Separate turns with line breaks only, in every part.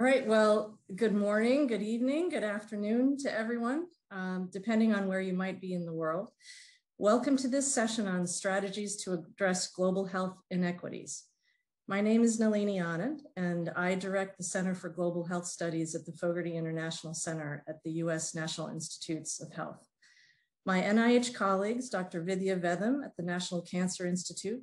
All right, well, good morning, good evening, good afternoon to everyone, um, depending on where you might be in the world. Welcome to this session on strategies to address global health inequities. My name is Nalini Anand, and I direct the Center for Global Health Studies at the Fogarty International Center at the US National Institutes of Health. My NIH colleagues, Dr. Vidya Vedham at the National Cancer Institute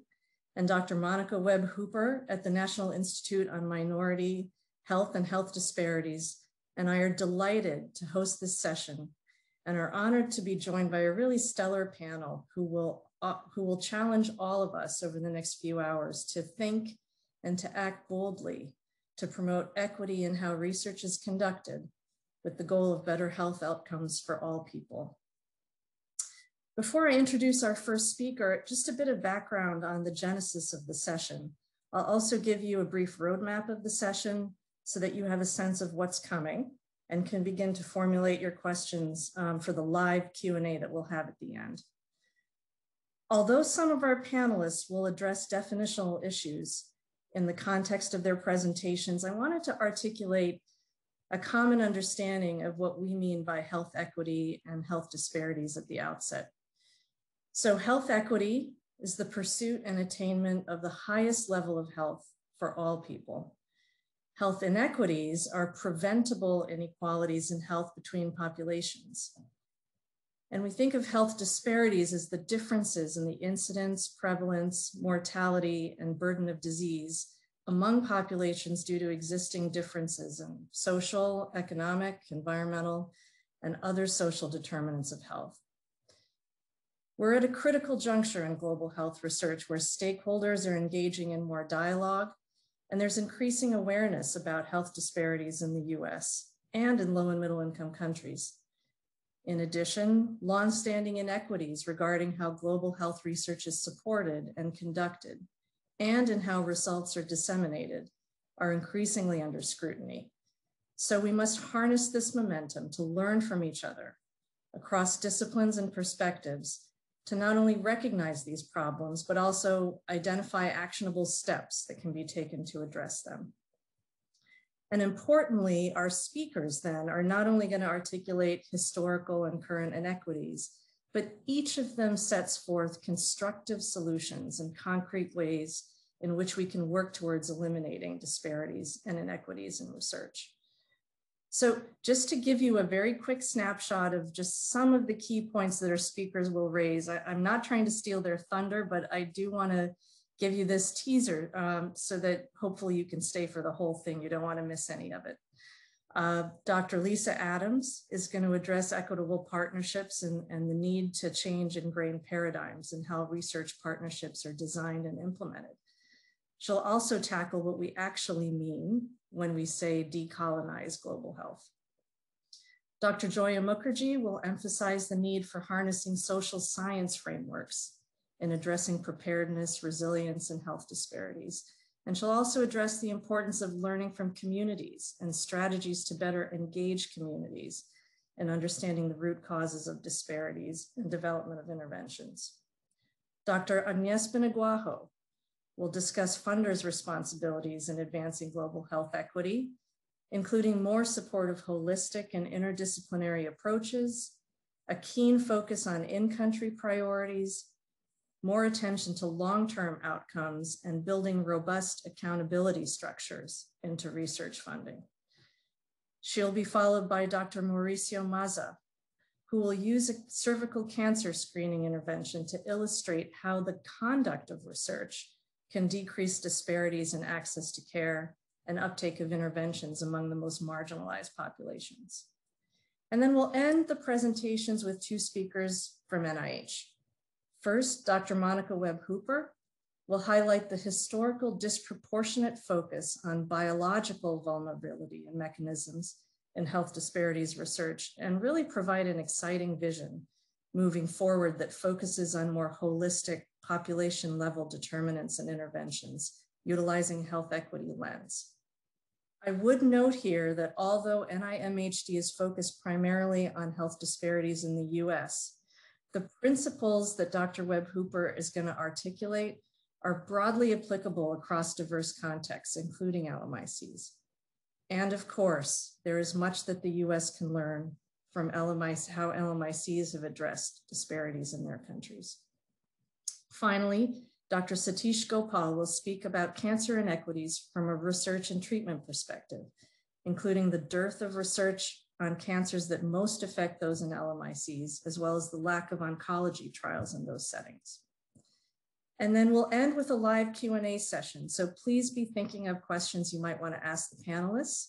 and Dr. Monica Webb Hooper at the National Institute on Minority Health and Health Disparities, and I are delighted to host this session and are honored to be joined by a really stellar panel who will, uh, who will challenge all of us over the next few hours to think and to act boldly to promote equity in how research is conducted with the goal of better health outcomes for all people. Before I introduce our first speaker, just a bit of background on the genesis of the session. I'll also give you a brief roadmap of the session so that you have a sense of what's coming and can begin to formulate your questions um, for the live Q&A that we'll have at the end. Although some of our panelists will address definitional issues in the context of their presentations, I wanted to articulate a common understanding of what we mean by health equity and health disparities at the outset. So health equity is the pursuit and attainment of the highest level of health for all people. Health inequities are preventable inequalities in health between populations. And we think of health disparities as the differences in the incidence, prevalence, mortality, and burden of disease among populations due to existing differences in social, economic, environmental, and other social determinants of health. We're at a critical juncture in global health research where stakeholders are engaging in more dialogue and there's increasing awareness about health disparities in the US and in low and middle income countries. In addition, longstanding inequities regarding how global health research is supported and conducted, and in how results are disseminated, are increasingly under scrutiny. So we must harness this momentum to learn from each other across disciplines and perspectives to not only recognize these problems, but also identify actionable steps that can be taken to address them. And importantly, our speakers then are not only going to articulate historical and current inequities, but each of them sets forth constructive solutions and concrete ways in which we can work towards eliminating disparities and inequities in research. So just to give you a very quick snapshot of just some of the key points that our speakers will raise, I, am not trying to steal their thunder, but I do want to give you this teaser um, so that hopefully you can stay for the whole thing. You don't want to miss any of it. Uh, Dr. Lisa Adams is going to address equitable partnerships and, and the need to change ingrained paradigms and how research partnerships are designed and implemented. She'll also tackle what we actually mean when we say decolonize global health. Dr. Joia Mukherjee will emphasize the need for harnessing social science frameworks in addressing preparedness, resilience, and health disparities. And she'll also address the importance of learning from communities and strategies to better engage communities and understanding the root causes of disparities and development of interventions. Dr. Agnes Binagwaho We'll discuss funders' responsibilities in advancing global health equity, including more support of holistic and interdisciplinary approaches, a keen focus on in-country priorities, more attention to long-term outcomes, and building robust accountability structures into research funding. She'll be followed by Dr. Mauricio Maza, who will use a cervical cancer screening intervention to illustrate how the conduct of research can decrease disparities in access to care and uptake of interventions among the most marginalized populations. And then we'll end the presentations with two speakers from NIH. First, Dr. Monica Webb Hooper will highlight the historical disproportionate focus on biological vulnerability and mechanisms in health disparities research and really provide an exciting vision moving forward that focuses on more holistic population level determinants and interventions utilizing health equity lens. I would note here that although NIMHD is focused primarily on health disparities in the US, the principles that Dr. Webb Hooper is going to articulate are broadly applicable across diverse contexts, including LMICs. And of course, there is much that the US can learn from LMIC, how LMICs have addressed disparities in their countries. Finally, Dr. Satish Gopal will speak about cancer inequities from a research and treatment perspective, including the dearth of research on cancers that most affect those in LMICs, as well as the lack of oncology trials in those settings. And then we'll end with a live Q&A session. So please be thinking of questions you might want to ask the panelists.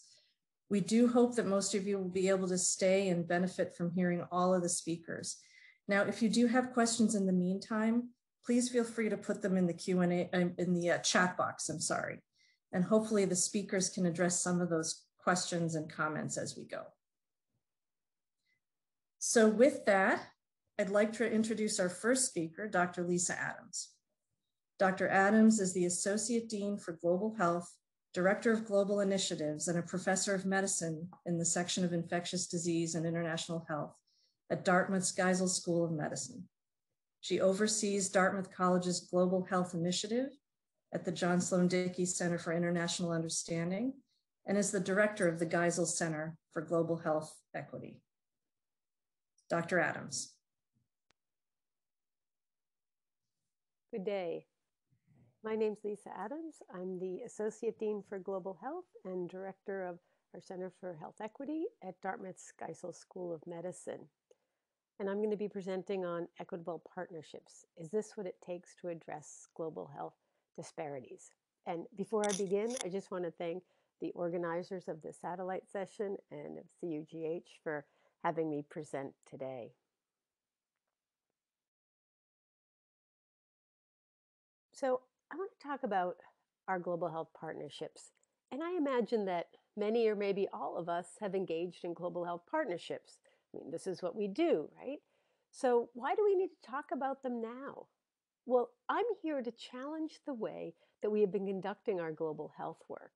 We do hope that most of you will be able to stay and benefit from hearing all of the speakers. Now, if you do have questions in the meantime, please feel free to put them in the Q&A, um, in the uh, chat box, I'm sorry. And hopefully the speakers can address some of those questions and comments as we go. So with that, I'd like to introduce our first speaker, Dr. Lisa Adams. Dr. Adams is the Associate Dean for Global Health, Director of Global Initiatives, and a Professor of Medicine in the section of Infectious Disease and International Health at Dartmouth's Geisel School of Medicine. She oversees Dartmouth College's Global Health Initiative at the John Sloan Dickey Center for International Understanding and is the director of the Geisel Center for Global Health Equity. Dr. Adams.
Good day. My name is Lisa Adams. I'm the Associate Dean for Global Health and Director of our Center for Health Equity at Dartmouth's Geisel School of Medicine. And I'm going to be presenting on equitable partnerships. Is this what it takes to address global health disparities? And before I begin, I just want to thank the organizers of the satellite session and of CUGH for having me present today. So I want to talk about our global health partnerships. And I imagine that many or maybe all of us have engaged in global health partnerships. I mean, this is what we do, right? So why do we need to talk about them now? Well, I'm here to challenge the way that we have been conducting our global health work.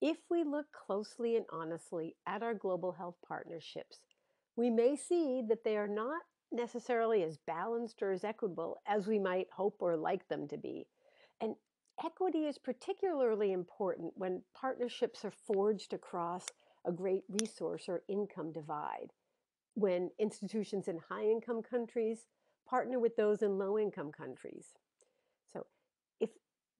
If we look closely and honestly at our global health partnerships, we may see that they are not necessarily as balanced or as equitable as we might hope or like them to be. And equity is particularly important when partnerships are forged across a great resource or income divide. When institutions in high income countries partner with those in low income countries. So if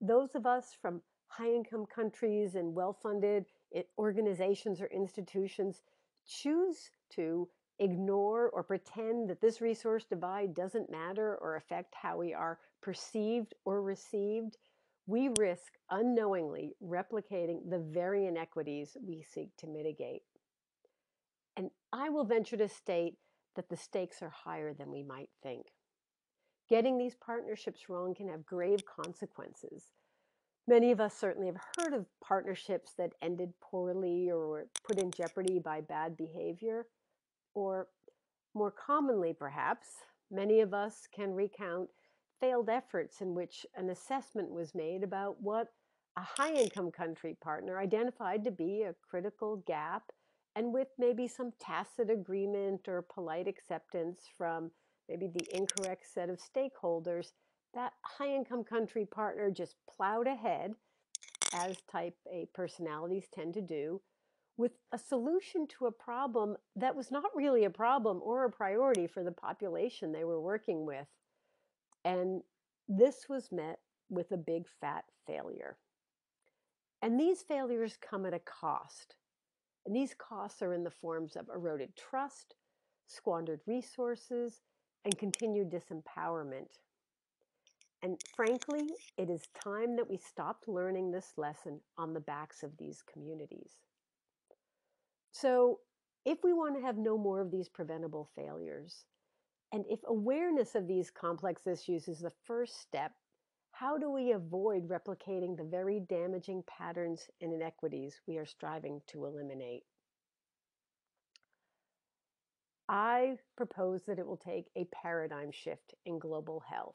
those of us from high income countries and well funded eh, organizations or institutions choose to ignore or pretend that this resource divide doesn't matter or affect how we are perceived or received, we risk unknowingly replicating the very inequities we seek to mitigate. And I will venture to state that the stakes are higher than we might think. Getting these partnerships wrong can have grave consequences Many of us certainly have heard of partnerships that ended poorly or were put in jeopardy by bad behavior. Or more commonly, perhaps, many of us can recount failed efforts in which an assessment was made about what a high income country partner identified to be a critical gap, and with maybe some tacit agreement or polite acceptance from maybe the incorrect set of stakeholders, that high income country partner just plowed ahead, as type A personalities tend to do, with a solution to a problem that was not really a problem or a priority for the population they were working with. And this was met with a big fat failure. And these failures come at a cost. And these costs are in the forms of eroded trust, squandered resources, and continued disempowerment. And frankly, it is time that we stopped learning this lesson on the backs of these communities. So, if we want to have no more of these preventable failures, and if awareness of these complex issues is the first step, how do we avoid replicating the very damaging patterns and inequities we are striving to eliminate? I propose that it will take a paradigm shift in global health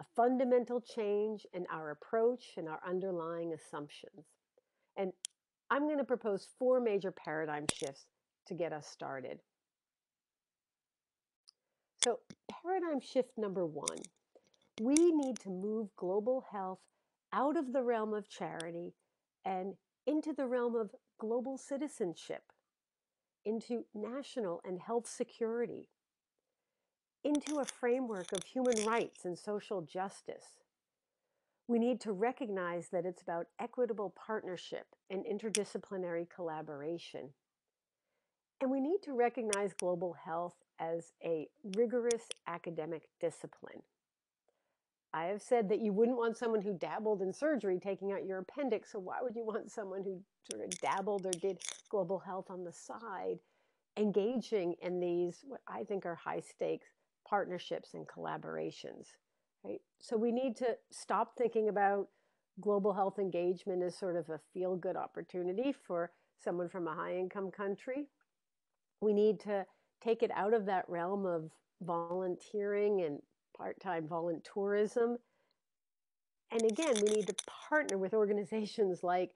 a fundamental change in our approach and our underlying assumptions. And I'm going to propose four major paradigm shifts to get us started. So, paradigm shift number one we need to move global health out of the realm of charity and into the realm of global citizenship, into national and health security, into a framework of human rights and social justice. We need to recognize that it's about equitable partnership and interdisciplinary collaboration. And we need to recognize global health as a rigorous academic discipline. I have said that you wouldn't want someone who dabbled in surgery taking out your appendix, so why would you want someone who sort of dabbled or did global health on the side engaging in these, what I think are high stakes partnerships and collaborations, right? So we need to stop thinking about global health engagement as sort of a feel good opportunity for someone from a high income country. We need to take it out of that realm of volunteering and part time voluntourism. And again, we need to partner with organizations like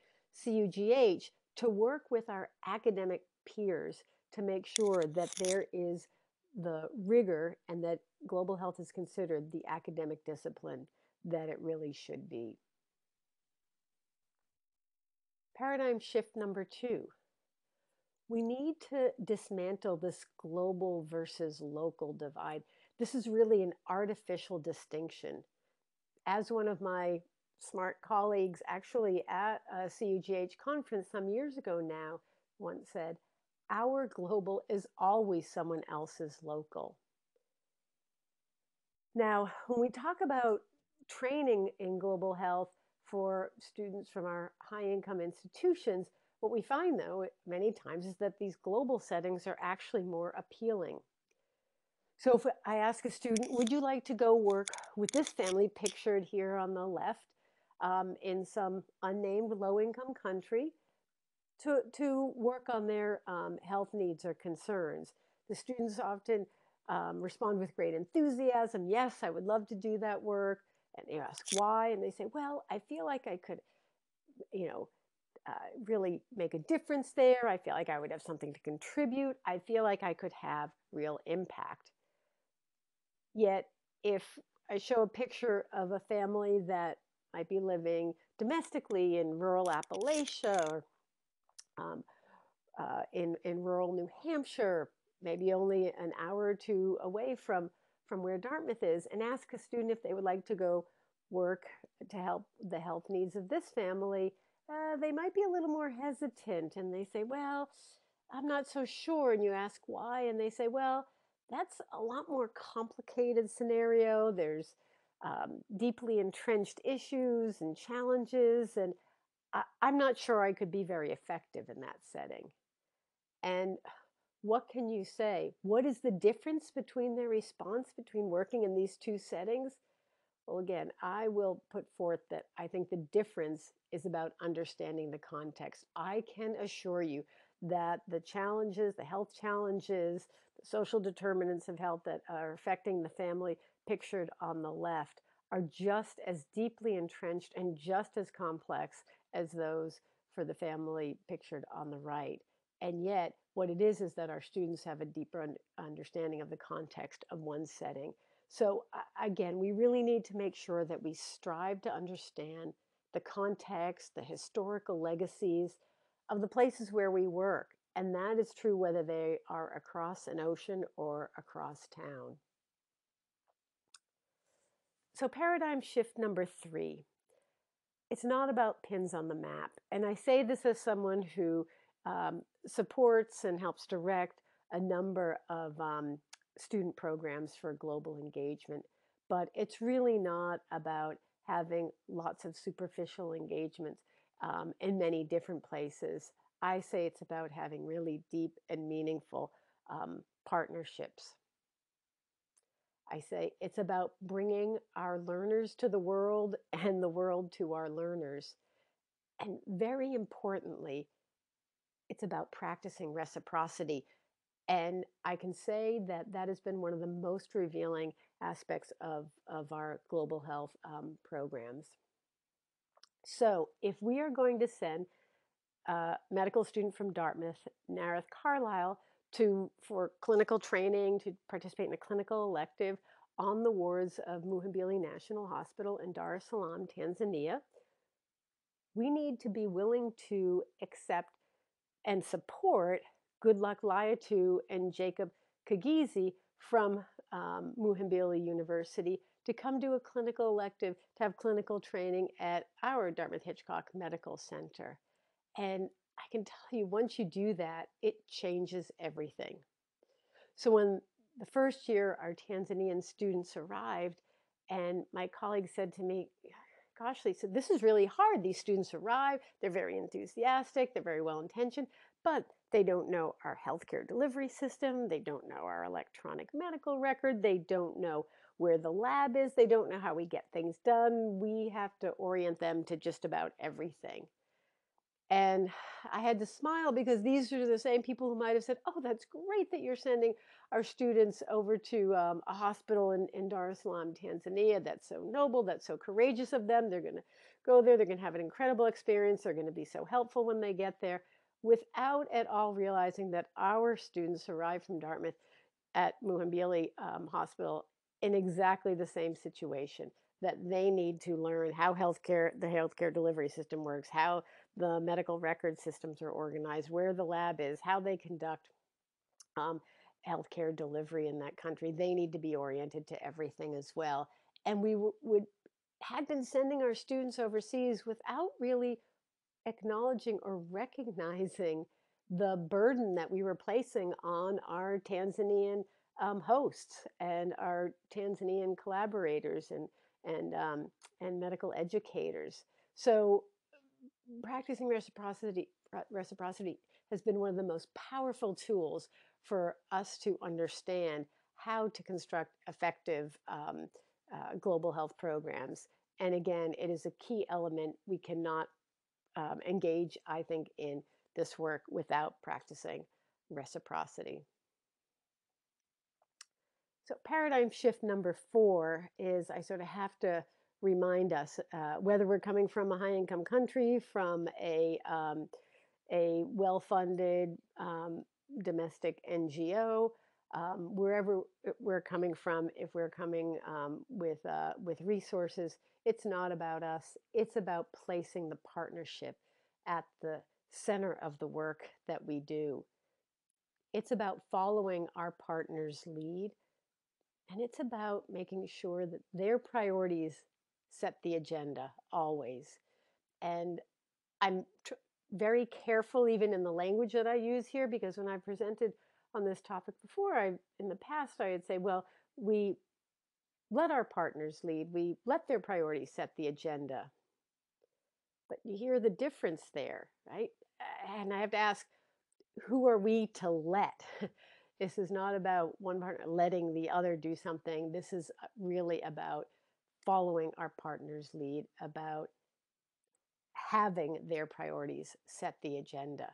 CUGH to work with our academic peers to make sure that there is the rigor and that global health is considered the academic discipline that it really should be. Paradigm shift number two. We need to dismantle this global versus local divide. This is really an artificial distinction. As one of my smart colleagues, actually at a CUGH conference some years ago now, once said, our global is always someone else's local. Now, when we talk about training in global health for students from our high income institutions, what we find though many times is that these global settings are actually more appealing. So if I ask a student, would you like to go work with this family pictured here on the left um, in some unnamed low income country? to, to work on their um, health needs or concerns. The students often um, respond with great enthusiasm. Yes, I would love to do that work. And you ask why, and they say, well, I feel like I could, you know, uh, really make a difference there. I feel like I would have something to contribute. I feel like I could have real impact. Yet, if I show a picture of a family that might be living domestically in rural Appalachia or um, uh, in, in rural New Hampshire, maybe only an hour or two away from, from where Dartmouth is, and ask a student if they would like to go work to help the health needs of this family, uh, they might be a little more hesitant and they say, Well, I'm not so sure. And you ask why, and they say, Well, that's a lot more complicated scenario. There's um, deeply entrenched issues and challenges, and I, I'm not sure I could be very effective in that setting. And what can you say? What is the difference between their response between working in these two settings? Well, again, I will put forth that I think the difference is about understanding the context. I can assure you that the challenges, the health challenges, the social determinants of health that are affecting the family pictured on the left are just as deeply entrenched and just as complex as those for the family pictured on the right. And yet, what it is is that our students have a deeper un- understanding of the context of one setting. So, again, we really need to make sure that we strive to understand the context, the historical legacies of the places where we work. And that is true whether they are across an ocean or across town. So, paradigm shift number three it's not about pins on the map. And I say this as someone who um, supports and helps direct a number of um, student programs for global engagement. But it's really not about having lots of superficial engagements um, in many different places. I say it's about having really deep and meaningful um, partnerships. I say it's about bringing our learners to the world and the world to our learners. And very importantly, it's about practicing reciprocity. And I can say that that has been one of the most revealing aspects of, of our global health um, programs. So, if we are going to send a medical student from Dartmouth, Nareth Carlisle, to for clinical training to participate in a clinical elective on the wards of Muhimbili National Hospital in Dar es Salaam, Tanzania. we need to be willing to accept and support Goodluck Laiatu and Jacob Kagese from um, Muhimbili University to come to a clinical elective to have clinical training at our Dartmouth Hitchcock Medical Center. And I can tell you, once you do that, it changes everything. So when the first year our Tanzanian students arrived, and my colleague said to me, Gosh, Lisa, this is really hard. These students arrive, they're very enthusiastic, they're very well intentioned, but they don't know our healthcare delivery system, they don't know our electronic medical record, they don't know where the lab is, they don't know how we get things done. We have to orient them to just about everything. And I had to smile because these are the same people who might have said, Oh, that's great that you're sending our students over to um, a hospital in, in Dar es Salaam, Tanzania. That's so noble. That's so courageous of them. They're going to go there. They're going to have an incredible experience. They're going to be so helpful when they get there without at all realizing that our students arrived from Dartmouth at Muhimbili um, Hospital in exactly the same situation that they need to learn how healthcare the healthcare delivery system works, how the medical record systems are organized, where the lab is, how they conduct um, healthcare delivery in that country. They need to be oriented to everything as well. And we would had been sending our students overseas without really acknowledging or recognizing the burden that we were placing on our Tanzanian um, hosts and our Tanzanian collaborators and and um, and medical educators. So practicing reciprocity reciprocity has been one of the most powerful tools for us to understand how to construct effective um, uh, global health programs. And again, it is a key element. We cannot um, engage, I think, in this work without practicing reciprocity. So, paradigm shift number four is I sort of have to remind us uh, whether we're coming from a high income country, from a, um, a well funded um, domestic NGO, um, wherever we're coming from, if we're coming um, with, uh, with resources, it's not about us. It's about placing the partnership at the center of the work that we do. It's about following our partner's lead and it's about making sure that their priorities set the agenda always. And I'm tr- very careful even in the language that I use here because when I presented on this topic before, I in the past I would say, well, we let our partners lead. We let their priorities set the agenda. But you hear the difference there, right? And I have to ask, who are we to let? This is not about one partner letting the other do something. This is uh, really about following our partner's lead, about having their priorities set the agenda.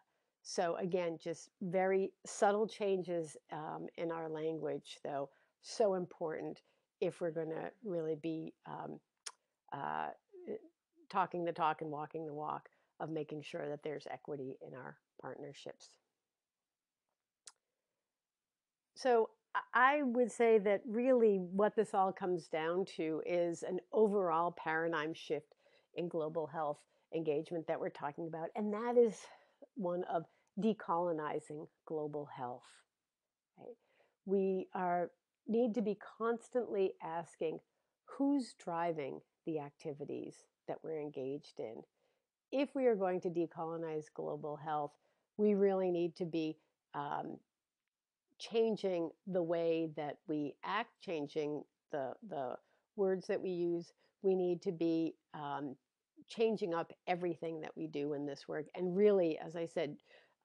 So, again, just very subtle changes um, in our language, though, so important if we're going to really be um, uh, eh, talking the talk and walking the walk of making sure that there's equity in our partnerships. So I would say that really what this all comes down to is an overall paradigm shift in global health engagement that we're talking about, and that is one of decolonizing global health. Right? We are need to be constantly asking who's driving the activities that we're engaged in. If we are going to decolonize global health, we really need to be um, changing the way that we act, changing the the words that we use. We need to be um, changing up everything that we do in this work, and really, as I said,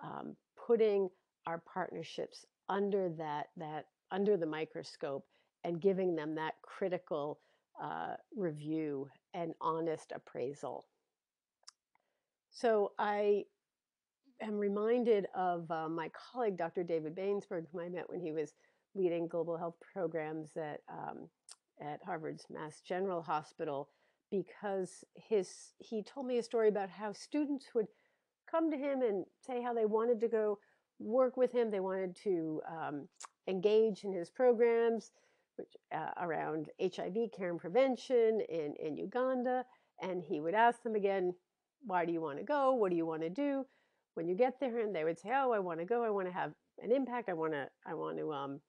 um, putting our partnerships under that that under the microscope and giving them that critical uh, review and honest appraisal. So I am reminded of uh, my colleague, Dr. David Bangsberg, whom I met when he was leading global health programs at, um, at Harvard's Mass General Hospital, because his, he told me a story about how students would come to him and say how they wanted to go work with him, they wanted to um, engage in his programs which, uh, around HIV care and prevention in, in Uganda. And he would ask them again, why do you want to go? What do you want to do? When you get there, and they would say, oh, I want to go. I want to have an impact. I want to, I want to um,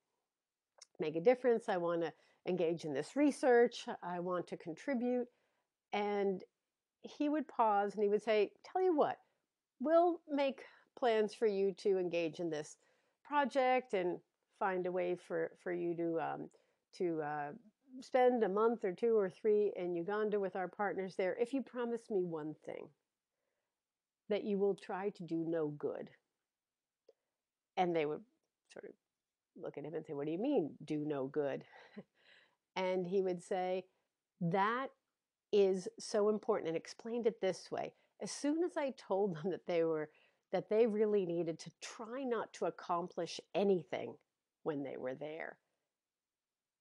make a difference. I want to engage in this research. I want to contribute. And he would pause and he would say, Tell you what, we'll make plans for you to engage in this project and find a way for, for you to, um, to uh, spend a month or two or three in Uganda with our partners there if you promise me one thing that you will try to do no good. And they would sort of look at him and say, What do you mean, do no good? and he would say, That is so important and explained it this way. As soon as I told them that they were that they really needed to try not to accomplish anything when they were there,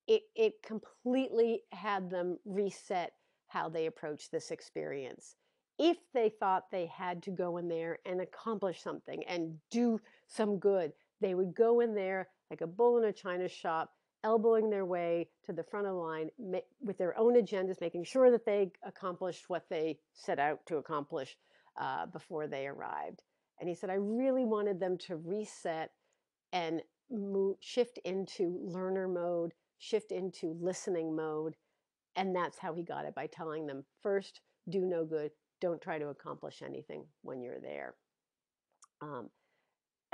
it it completely had them reset how they approached this experience. If they thought they had to go in there and accomplish something and do some good, they would go in there like a bull in a china shop, elbowing their way to the front of the line with their own agendas, making sure that they accomplished what they set out to accomplish uh, before they arrived. And he said, I really wanted them to reset and shift into learner mode, shift into listening mode. And that's how he got it by telling them first, do no good, don't try to accomplish anything when you're there. Um,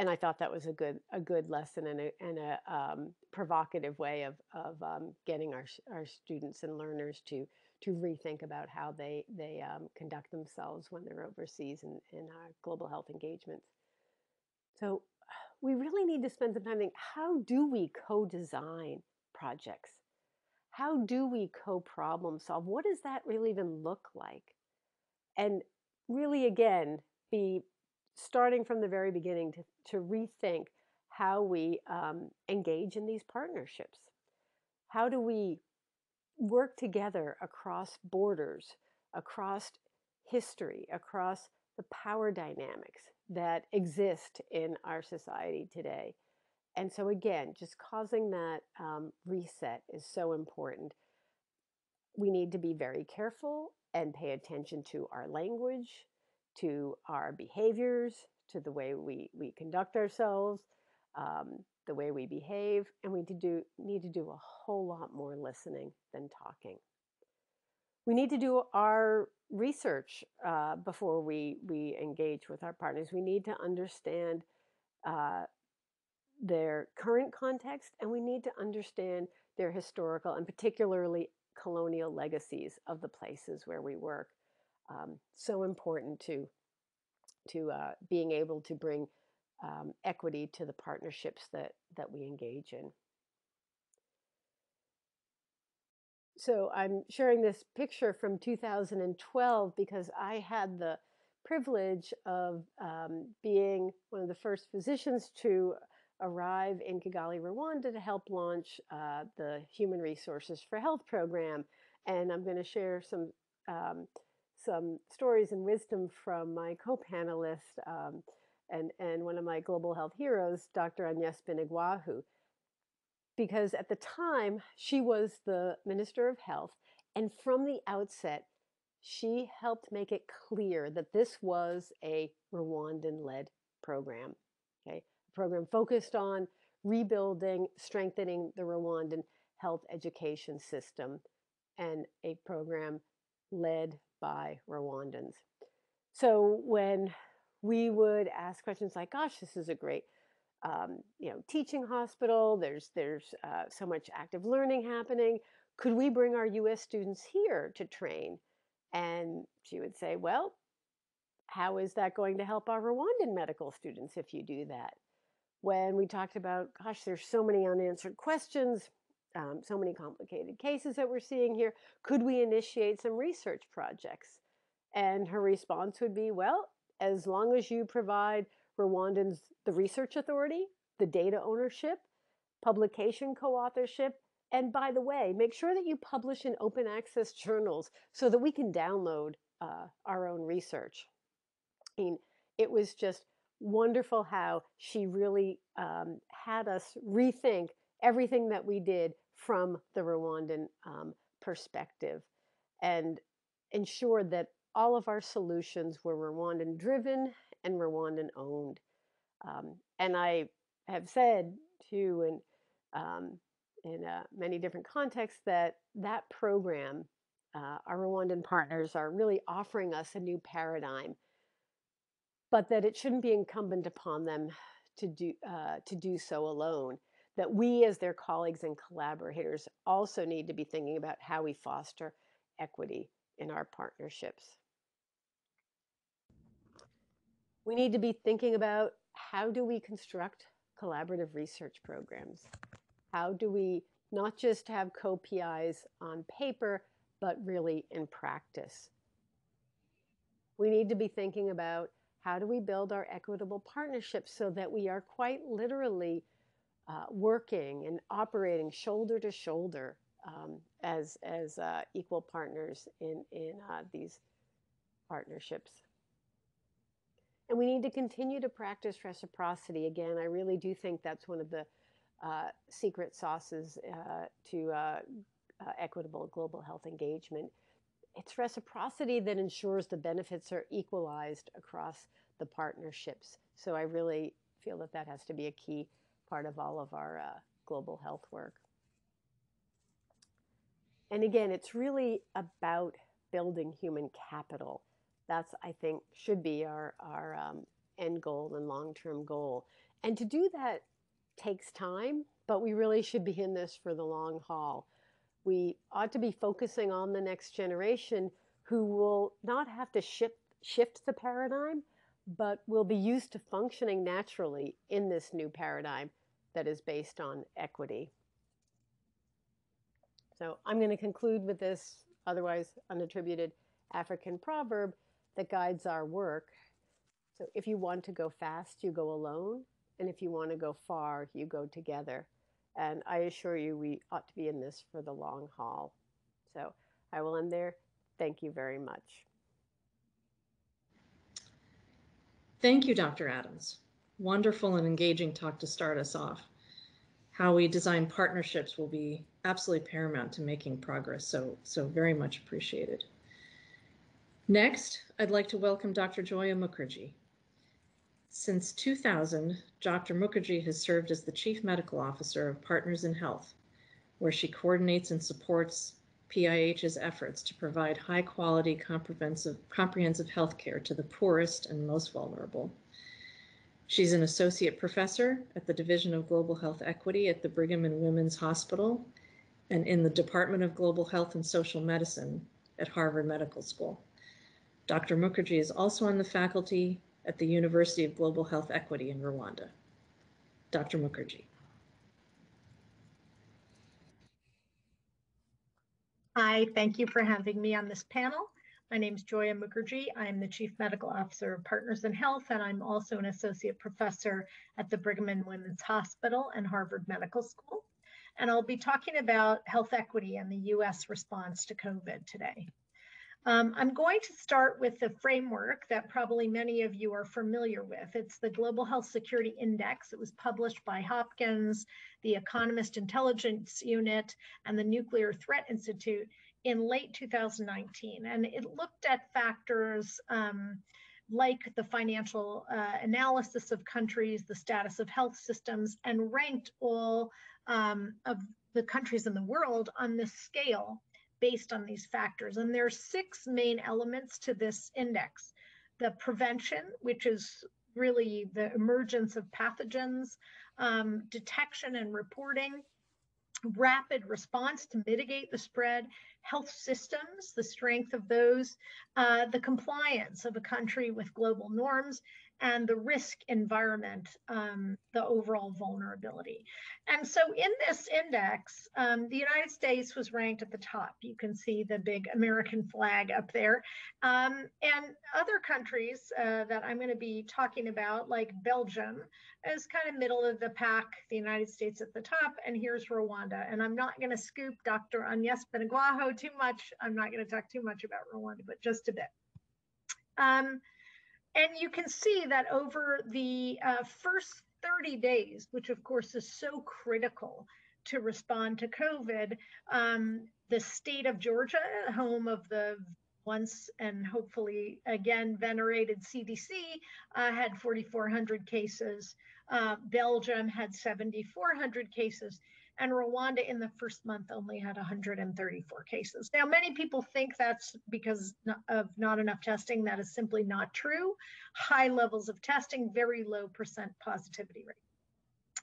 and I thought that was a good a good lesson and a, and a um, provocative way of of um, getting our our students and learners to to rethink about how they they um, conduct themselves when they're overseas in, in our global health engagements. So we really need to spend some time thinking: How do we co-design projects? How do we co-problem solve? What does that really even look like? And really, again, be starting from the very beginning to, to rethink how we um, engage in these partnerships. How do we work together across borders, across history, across the power dynamics that exist in our society today? And so, again, just causing that um, reset is so important. We need to be very careful and pay attention to our language, to our behaviors, to the way we, we conduct ourselves, um, the way we behave, and we need to, do, need to do a whole lot more listening than talking. We need to do our research uh, before we, we engage with our partners. We need to understand uh, their current context and we need to understand their historical and particularly colonial legacies of the places where we work um, so important to to uh, being able to bring um, equity to the partnerships that that we engage in. So I'm sharing this picture from 2012 because I had the privilege of um, being one of the first physicians to arrive in Kigali, Rwanda to help launch uh, the Human Resources for Health program. And I'm going to share some um, some stories and wisdom from my co-panelist um, and, and one of my global health heroes, Dr. Agnes Binagwaho, because at the time she was the Minister of Health, and from the outset, she helped make it clear that this was a Rwandan-led program, okay, a program focused on rebuilding, strengthening the Rwandan health education system, and a program led by Rwandans. So when we would ask questions like, "Gosh, this is a great, um, you know, teaching hospital. There's there's uh, so much active learning happening. Could we bring our U.S. students here to train?" And she would say, "Well, how is that going to help our Rwandan medical students if you do that?" When we talked about, "Gosh, there's so many unanswered questions." Um, so many complicated cases that we're seeing here. Could we initiate some research projects? And her response would be, well, as long as you provide Rwandans the research authority, the data ownership, publication co-authorship, and by the way, make sure that you publish in open access journals so that we can download uh, our own research. I mean, it was just wonderful how she really um, had us rethink everything that we did from the Rwandan um, perspective and ensured that all of our solutions were Rwandan driven and Rwandan owned. Um, and I have said too, in, um, in uh, many different contexts, that that program, uh, our Rwandan partners are really offering us a new paradigm, but that it shouldn't be incumbent upon them to do, uh, to do so alone. That we, as their colleagues and collaborators, also need to be thinking about how we foster equity in our partnerships. We need to be thinking about how do we construct collaborative research programs? How do we not just have co-PIs on paper, but really in practice? We need to be thinking about how do we build our equitable partnerships so that we are quite literally uh, working and operating shoulder to shoulder um, as, as uh, equal partners in, in uh, these partnerships. And we need to continue to practice reciprocity. Again, I really do think that's one of the uh, secret sauces uh, to equitable global health engagement. It's reciprocity that ensures the benefits are equalized across the partnerships. So I really feel that that has to be a key part of all of our uh, global health work. And again, it's really about building human capital. That's, I think, should be our, our um, end goal and long term goal. And to do that takes time, but we really should be in this for the long haul. We ought to be focusing on the next generation who will not have to shift, shift the paradigm, but will be used to functioning naturally in this new paradigm that is based on equity. So I'm going to conclude with this otherwise unattributed African proverb that guides our work. So if you want to go fast, you go alone. And if you want to go far, you go together. And I assure you, we ought to be in this for the long haul. So I will end there. Thank you very much.
Thank you, Dr. Adams. Wonderful and engaging talk to start us off. How we design partnerships will be absolutely paramount to making progress, so, so very much appreciated. Next, I'd like to welcome Dr. Joia Mukherjee. Since 2000, Dr. Mukherjee has served as the Chief Medical Officer of Partners in Health, where she coordinates and supports PIH's efforts to provide high quality comprehensive, comprehensive health care to the poorest and most vulnerable. She's an associate professor at the Division of Global Health Equity at the Brigham and Women's Hospital and in the Department of Global Health and Social Medicine at Harvard Medical School. Dr. Mukherjee is also on the faculty at the University of Global Health Equity in Rwanda. Dr. Mukherjee.
Hi, thank you for having me on this panel. My name is Joia Mukherjee. I'm the Chief Medical Officer of Partners in Health, and I'm also an Associate Professor at the Brigham and Women's Hospital and Harvard Medical School. And I'll be talking about health equity and the US response to COVID today. Um, I'm going to start with the framework that probably many of you are familiar with. It's the Global Health Security Index. It was published by Hopkins, the Economist Intelligence Unit, and the Nuclear Threat Institute in late 2019. And it looked at factors um, like the financial uh, analysis of countries, the status of health systems, and ranked all um, of the countries in the world on this scale based on these factors. And there are six main elements to this index. The prevention, which is really the emergence of pathogens, um, detection and reporting, rapid response to mitigate the spread, health systems, the strength of those, uh, the compliance of a country with global norms, and the risk environment, um, the overall vulnerability. And so in this index, um, the United States was ranked at the top. You can see the big American flag up there. Um, and other countries uh, that I'm going to be talking about, like Belgium, is kind of middle of the pack, the United States at the top, and here's Rwanda. And I'm not going to scoop Dr. Agnes Binagwaho too much. I'm not going to talk too much about Rwanda, but just a bit. Um, and you can see that over the uh, first 30 days, which of course is so critical to respond to COVID, um, the state of Georgia, home of the once and hopefully again venerated CDC uh, had 4,400 cases. Uh, Belgium had 7,400 cases and Rwanda in the first month only had 134 cases. Now, many people think that's because of not enough testing. That is simply not true. High levels of testing, very low percent positivity rate.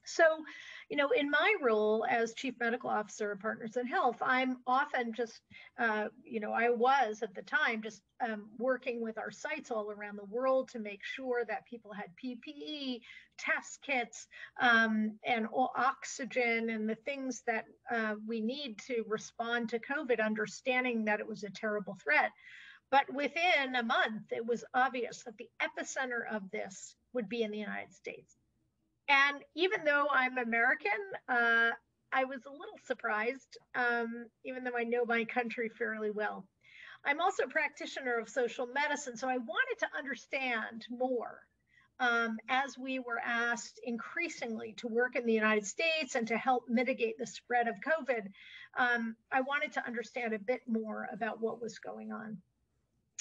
So, you know, in my role as chief medical officer of Partners in Health, I'm often just, uh, you know, I was at the time just um, working with our sites all around the world to make sure that people had PPE, test kits, um, and oxygen and the things that uh, we need to respond to COVID, understanding that it was a terrible threat. But within a month, it was obvious that the epicenter of this would be in the United States. And even though I'm American, uh, I was a little surprised, um, even though I know my country fairly well. I'm also a practitioner of social medicine, so I wanted to understand more um, as we were asked increasingly to work in the United States and to help mitigate the spread of COVID. Um, I wanted to understand a bit more about what was going on.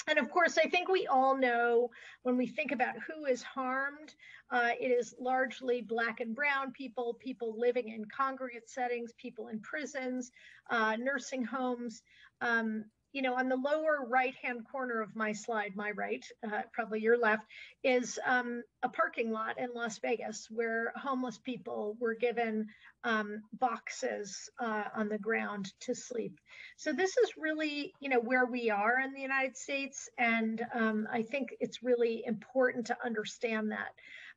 And of course, I think we all know when we think about who is harmed, uh, it is largely Black and Brown people, people living in congregate settings, people in prisons, uh, nursing homes. Um, you know, on the lower right hand corner of my slide, my right, uh, probably your left, is um, a parking lot in Las Vegas where homeless people were given um, boxes uh, on the ground to sleep. So this is really, you know, where we are in the United States, and um, I think it's really important to understand that.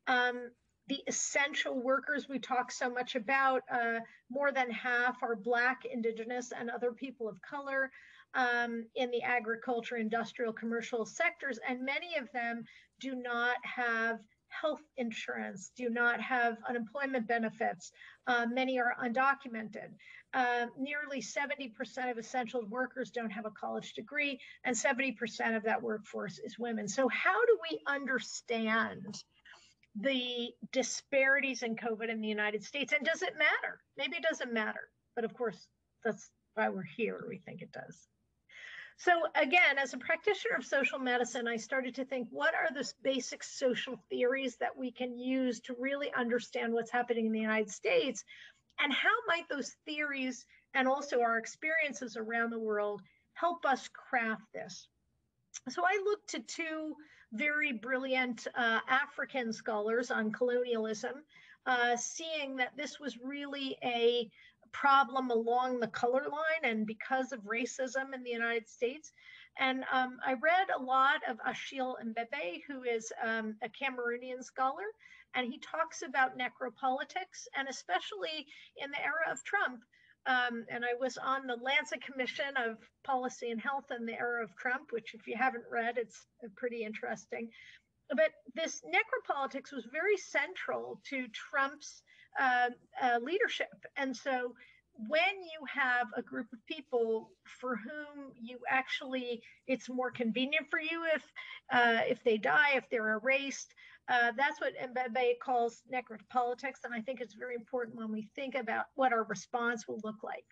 Um, the essential workers we talk so much about, uh, more than half are Black, Indigenous, and other people of color um, in the agriculture, industrial, commercial sectors, and many of them do not have health insurance, do not have unemployment benefits. Uh, many are undocumented. Uh, nearly 70% of essential workers don't have a college degree, and 70% of that workforce is women. So, how do we understand the disparities in COVID in the United States? And does it matter? Maybe it doesn't matter, but of course, that's why we're here. We think it does. So again, as a practitioner of social medicine, I started to think, what are the basic social theories that we can use to really understand what's happening in the United States? And how might those theories and also our experiences around the world help us craft this? So I looked to two very brilliant uh, African scholars on colonialism, uh, seeing that this was really a problem along the color line and because of racism in the United States. And um, I read a lot of Achille Mbembe, who is um, a Cameroonian scholar, and he talks about necropolitics, and especially in the era of Trump. Um, and I was on the Lancet Commission of Policy and Health in the era of Trump, which, if you haven't read, it's pretty interesting. But this necropolitics was very central to Trump's uh, uh, leadership. And so when you have a group of people for whom you actually it's more convenient for you if uh, if they die if they're erased uh, that's what Mbembe calls necropolitics and i think it's very important when we think about what our response will look like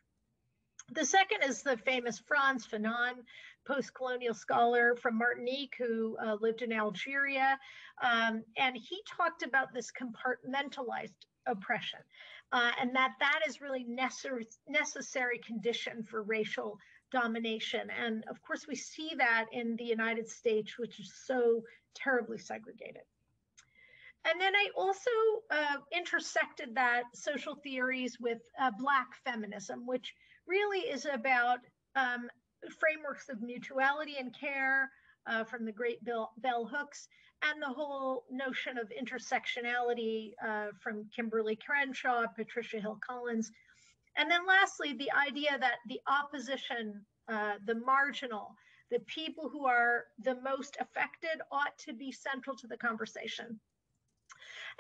the second is the famous Frantz Fanon, post-colonial scholar from Martinique who uh, lived in Algeria. Um, and he talked about this compartmentalized oppression, uh, and that that is really necessary necessary condition for racial domination. And of course, we see that in the United States, which is so terribly segregated. And then I also uh, intersected that social theories with uh, Black feminism, which really is about um, frameworks of mutuality and care uh, from the great Bill, Bell Hooks and the whole notion of intersectionality uh, from Kimberlé Crenshaw, Patricia Hill Collins. And then lastly, the idea that the opposition, uh, the marginal, the people who are the most affected ought to be central to the conversation.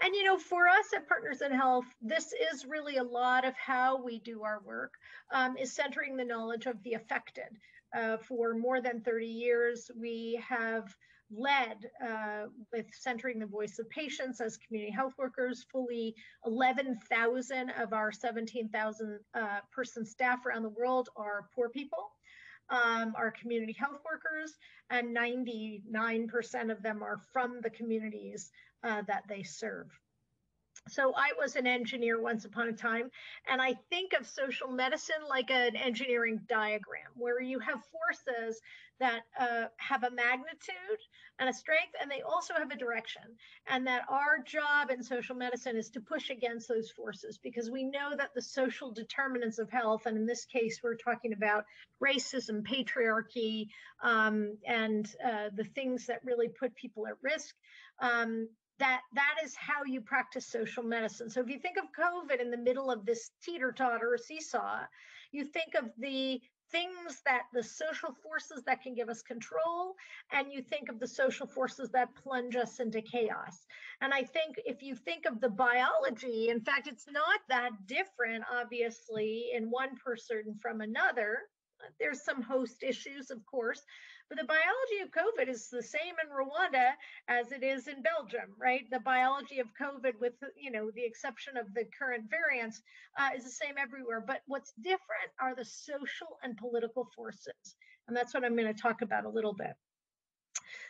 And you know, for us at Partners in Health, this is really a lot of how we do our work, um, is centering the knowledge of the affected. Uh, for more than 30 years, we have led uh, with centering the voice of patients as community health workers. Fully 11,000 of our 17,000 uh, person staff around the world are poor people. um, are community health workers, and 99% of them are from the communities uh, that they serve. So I was an engineer once upon a time, and I think of social medicine like an engineering diagram where you have forces that uh, have a magnitude and a strength, and they also have a direction. And that our job in social medicine is to push against those forces because we know that the social determinants of health, and in this case, we're talking about racism, patriarchy, um, and uh, the things that really put people at risk. Um, that that is how you practice social medicine. So if you think of COVID in the middle of this teeter totter seesaw, you think of the things that the social forces that can give us control and you think of the social forces that plunge us into chaos. And i think if you think of the biology in fact it's not that different obviously in one person from another. There's some host issues of course but the biology of COVID is the same in Rwanda as it is in Belgium, right? The biology of COVID, with you know the exception of the current variants, uh, is the same everywhere. But what's different are the social and political forces, and that's what I'm going to talk about a little bit.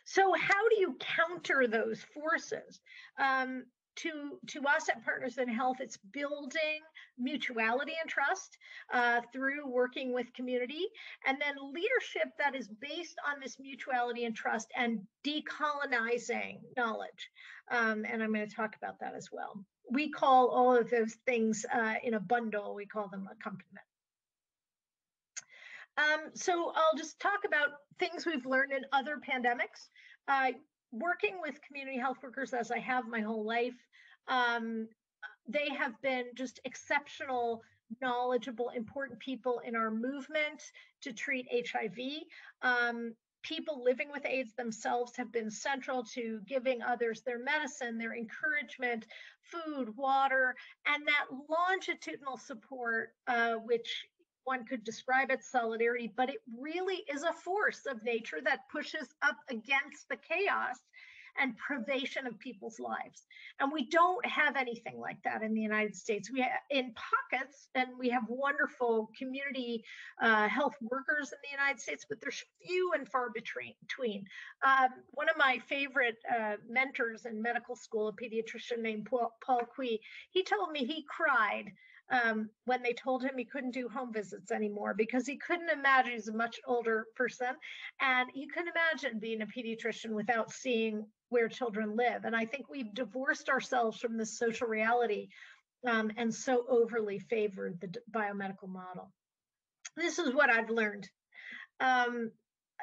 So, how do you counter those forces? Um, to to us at Partners in Health, it's building mutuality and trust uh, through working with community, and then leadership that is based on this mutuality and trust and decolonizing knowledge. Um, and I'm going to talk about that as well. We call all of those things uh, in a bundle. We call them accompaniment. Um, so I'll just talk about things we've learned in other pandemics. Uh, working with community health workers as I have my whole life, um, they have been just exceptional, knowledgeable, important people in our movement to treat HIV. Um, people living with AIDS themselves have been central to giving others their medicine, their encouragement, food, water, and that longitudinal support, uh, which one could describe it solidarity, but it really is a force of nature that pushes up against the chaos and privation of people's lives. And we don't have anything like that in the United States. We have in pockets, and we have wonderful community uh, health workers in the United States, but there's few and far between. Um, one of my favorite uh, mentors in medical school, a pediatrician named Paul, Paul he told me he cried um, when they told him he couldn't do home visits anymore because he couldn't imagine he's a much older person and he couldn't imagine being a pediatrician without seeing where children live. And I think we've divorced ourselves from this social reality um, and so overly favored the biomedical model. This is what I've learned. Um,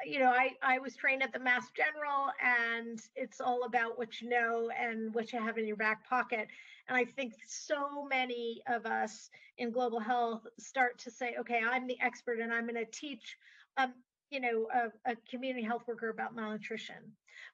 you know, I, I was trained at the Mass General, and it's all about what you know and what you have in your back pocket. And I think so many of us in global health start to say, okay, I'm the expert and I'm going to teach, um, you know, a, a, community health worker about malnutrition.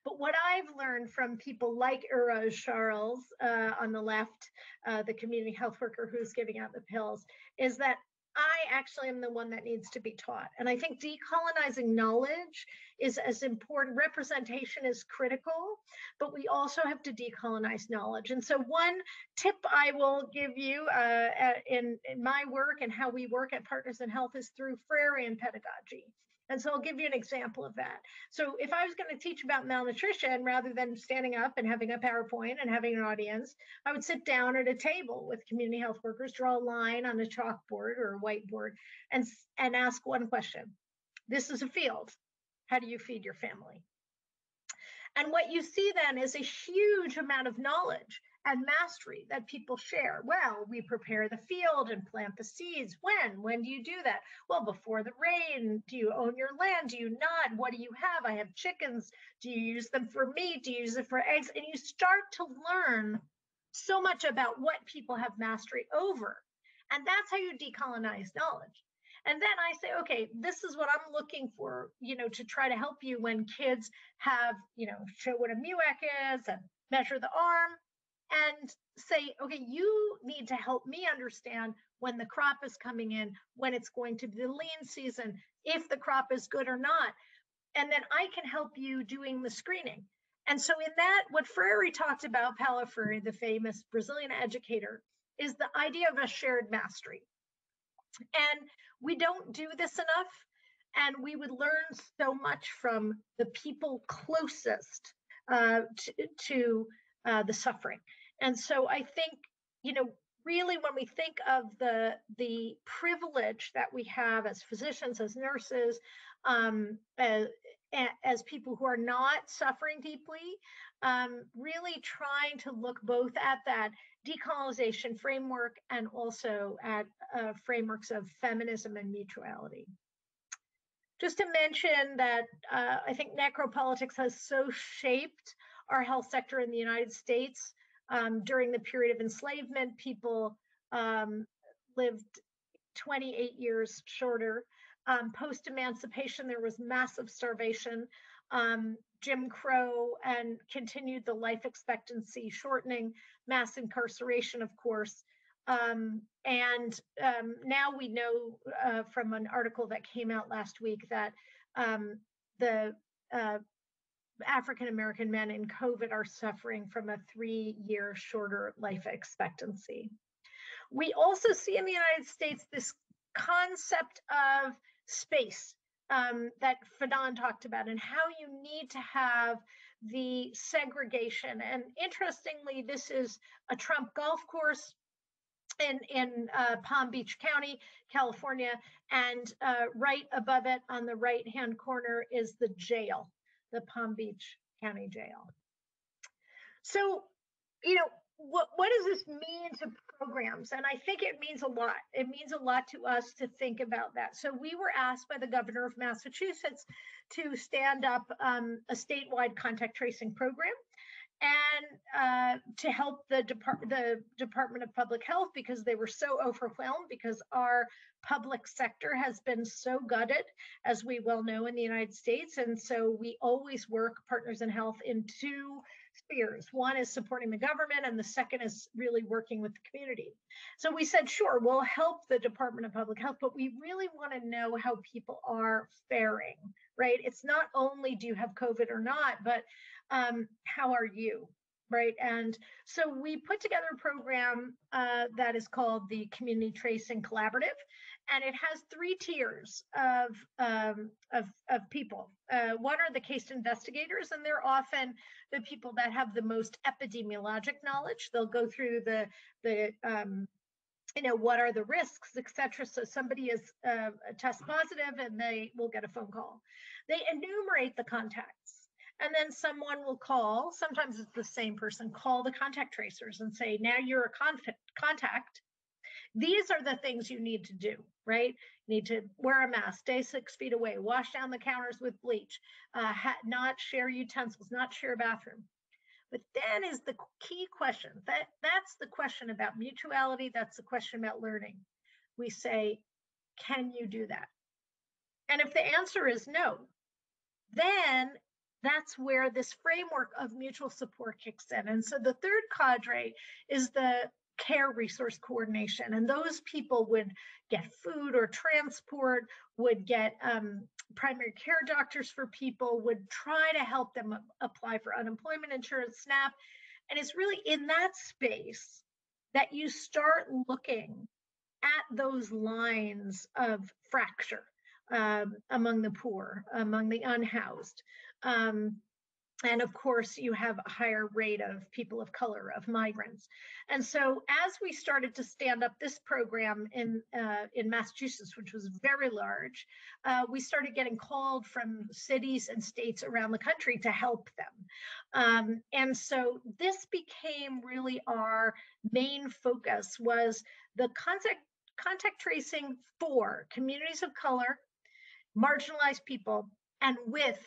But what I've learned from people like Iraj Charles uh, on the left, uh, the community health worker who's giving out the pills, is that I actually am the one that needs to be taught. And I think decolonizing knowledge is as important. Representation is critical, but we also have to decolonize knowledge. And so, one tip I will give you uh, in, in my work and how we work at Partners in Health is through Freirean pedagogy. And so I'll give you an example of that. So if I was going to teach about malnutrition, rather than standing up and having a PowerPoint and having an audience, I would sit down at a table with community health workers, draw a line on a chalkboard or a whiteboard, and, and ask one question. This is a field. How do you feed your family? And what you see then is a huge amount of knowledge and mastery that people share. Well, we prepare the field and plant the seeds. When? When do you do that? Well, before the rain. Do you own your land? Do you not? What do you have? I have chickens. Do you use them for meat? Do you use it for eggs? And you start to learn so much about what people have mastery over. And that's how you decolonize knowledge. And then I say, okay, this is what I'm looking for, you know, to try to help you when kids have, you know, show what a MUAC is and measure the arm and say, okay, you need to help me understand when the crop is coming in, when it's going to be the lean season, if the crop is good or not. And then I can help you doing the screening. And so, in that, what Freire talked about, Paulo Freire, the famous Brazilian educator, is the idea of a shared mastery. And we don't do this enough. and we would learn so much from the people closest uh, to, to uh, the suffering. And so I think, you know, really when we think of the the privilege that we have as physicians, as nurses, um, as, as people who are not suffering deeply, um, really trying to look both at that decolonization framework and also at uh, frameworks of feminism and mutuality. Just to mention that uh, I think necropolitics has so shaped our health sector in the United States. Um, during the period of enslavement, people um, lived 28 years shorter. Um, Post emancipation, there was massive starvation. Jim Crow and continued the life expectancy shortening, mass incarceration, of course. Um, and um, now we know uh, from an article that came out last week that um, the uh, African American men in COVID are suffering from a three year shorter life expectancy. We also see in the United States this concept of space um, that Fanon talked about and how you need to have the segregation. And interestingly, this is a Trump golf course in, in uh, Palm Beach County, California. And uh, right above it on the right hand corner is the jail, the Palm Beach County Jail. So, you know, what, what does this mean to programs? And I think it means a lot. It means a lot to us to think about that. So we were asked by the governor of Massachusetts to stand up um, a statewide contact tracing program and uh, to help the, Depart- the Department of Public Health because they were so overwhelmed because our public sector has been so gutted, as we well know in the United States. And so we always work partners in health in two spheres. One is supporting the government, and the second is really working with the community. So we said, sure, we'll help the Department of Public Health, but we really want to know how people are faring, right? It's not only do you have COVID or not, but um, how are you? Right. And so we put together a program uh, that is called the Community Tracing Collaborative. And it has three tiers of, um, of, of people. Uh, one are the case investigators, and they're often the people that have the most epidemiologic knowledge. They'll go through the, the um, you know, what are the risks, et cetera. So somebody is uh, test positive and they will get a phone call. They enumerate the contacts and then someone will call, sometimes it's the same person, call the contact tracers and say, now you're a contact. These are the things you need to do, right? You need to wear a mask, stay six feet away, wash down the counters with bleach, uh, not share utensils, not share bathroom. But then is the key question. That that's the question about mutuality. That's the question about learning. We say, can you do that? And if the answer is no, then that's where this framework of mutual support kicks in. And so the third cadre is the care resource coordination. And those people would get food or transport, would get um, primary care doctors for people, would try to help them apply for unemployment insurance, SNAP. And it's really in that space that you start looking at those lines of fracture um, among the poor, among the unhoused, um, and of course, you have a higher rate of people of color, of migrants. And so, as we started to stand up this program in uh, in Massachusetts, which was very large, uh, we started getting called from cities and states around the country to help them. Um, and so, this became really our main focus was the contact contact tracing for communities of color, marginalized people, and with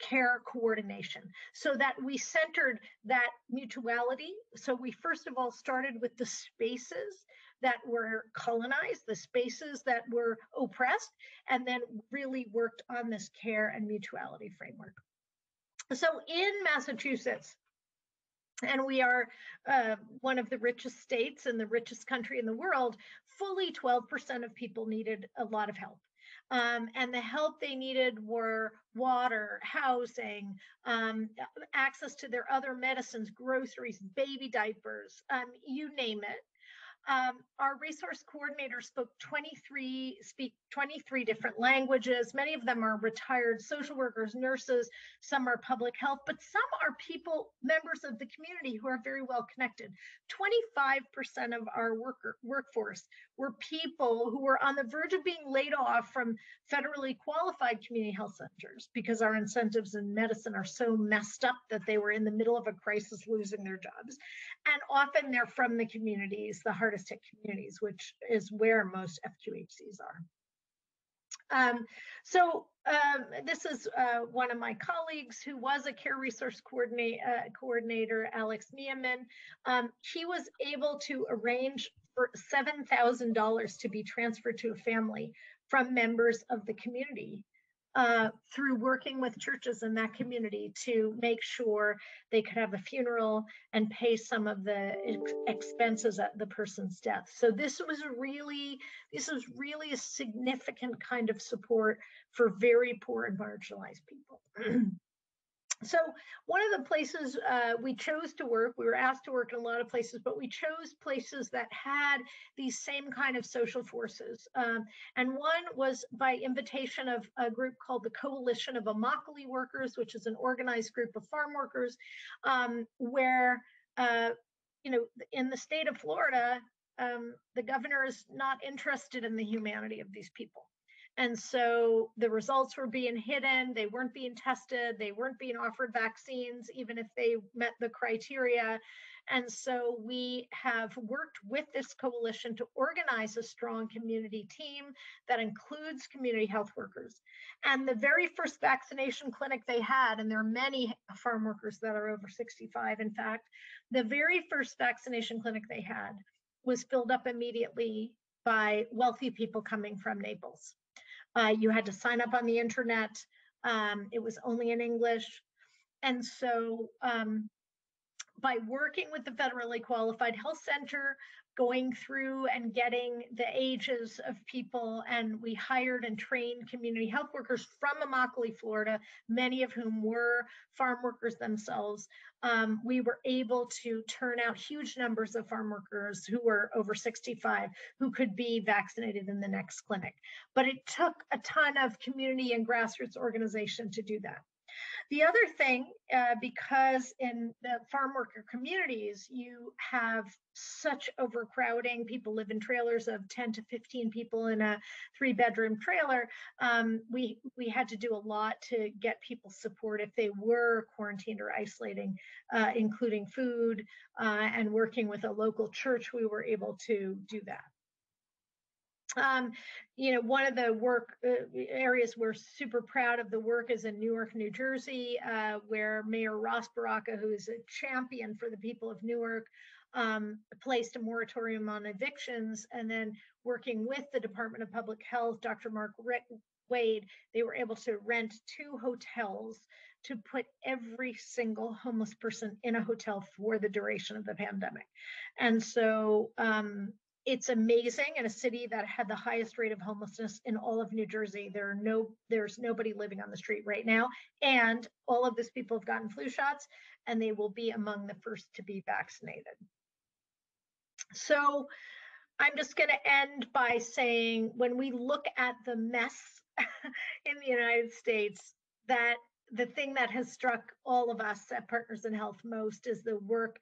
care coordination so that we centered that mutuality. So we first of all started with the spaces that were colonized, the spaces that were oppressed, and then really worked on this care and mutuality framework. So in Massachusetts, and we are uh, one of the richest states and the richest country in the world, fully 12% of people needed a lot of help. Um, and the help they needed were water, housing, um, access to their other medicines, groceries, baby diapers, um, you name it. Um, our resource coordinator spoke 23 speak 23 different languages. Many of them are retired social workers, nurses, some are public health, but some are people, members of the community who are very well connected. 25% of our worker workforce were people who were on the verge of being laid off from federally qualified community health centers because our incentives in medicine are so messed up that they were in the middle of a crisis losing their jobs. And often they're from the communities, the hardest hit communities, which is where most FQHCs are. Um, so um, this is uh, one of my colleagues who was a care resource coordinate, uh, coordinator, Alex Miamin. Um, he was able to arrange for $7,000 to be transferred to a family from members of the community uh, through working with churches in that community to make sure they could have a funeral and pay some of the ex expenses at the person's death. So this was really, this was really a significant kind of support for very poor and marginalized people. So one of the places uh, we chose to work, we were asked to work in a lot of places, but we chose places that had these same kind of social forces. Um, and one was by invitation of a group called the Coalition of Immokalee Workers, which is an organized group of farm workers, um, where, uh, you know, in the state of Florida, um, the governor is not interested in the humanity of these people. And so the results were being hidden, they weren't being tested, they weren't being offered vaccines, even if they met the criteria. And so we have worked with this coalition to organize a strong community team that includes community health workers. And the very first vaccination clinic they had, and there are many farm workers that are over 65, in fact, the very first vaccination clinic they had was filled up immediately by wealthy people coming from Naples. Uh, you had to sign up on the internet. Um, it was only in English. And so um, by working with the federally qualified health center, going through and getting the ages of people, and we hired and trained community health workers from Immokalee, Florida, many of whom were farm workers themselves. Um, we were able to turn out huge numbers of farm workers who were over 65 who could be vaccinated in the next clinic. But it took a ton of community and grassroots organization to do that. The other thing, uh, because in the farm worker communities, you have such overcrowding, people live in trailers of 10 to 15 people in a three bedroom trailer. Um, we, we had to do a lot to get people support if they were quarantined or isolating, uh, including food uh, and working with a local church, we were able to do that. Um, you know, one of the work uh, areas we're super proud of the work is in Newark, New Jersey, uh, where Mayor Ras Baraka, who is a champion for the people of Newark, um, placed a moratorium on evictions. And then working with the Department of Public Health, Dr. Mark Wade, they were able to rent two hotels to put every single homeless person in a hotel for the duration of the pandemic. And so, um, it's amazing in a city that had the highest rate of homelessness in all of New Jersey. There are no, there's nobody living on the street right now, and all of these people have gotten flu shots, and they will be among the first to be vaccinated. So, I'm just going to end by saying when we look at the mess in the United States, that the thing that has struck all of us at Partners in Health most is the work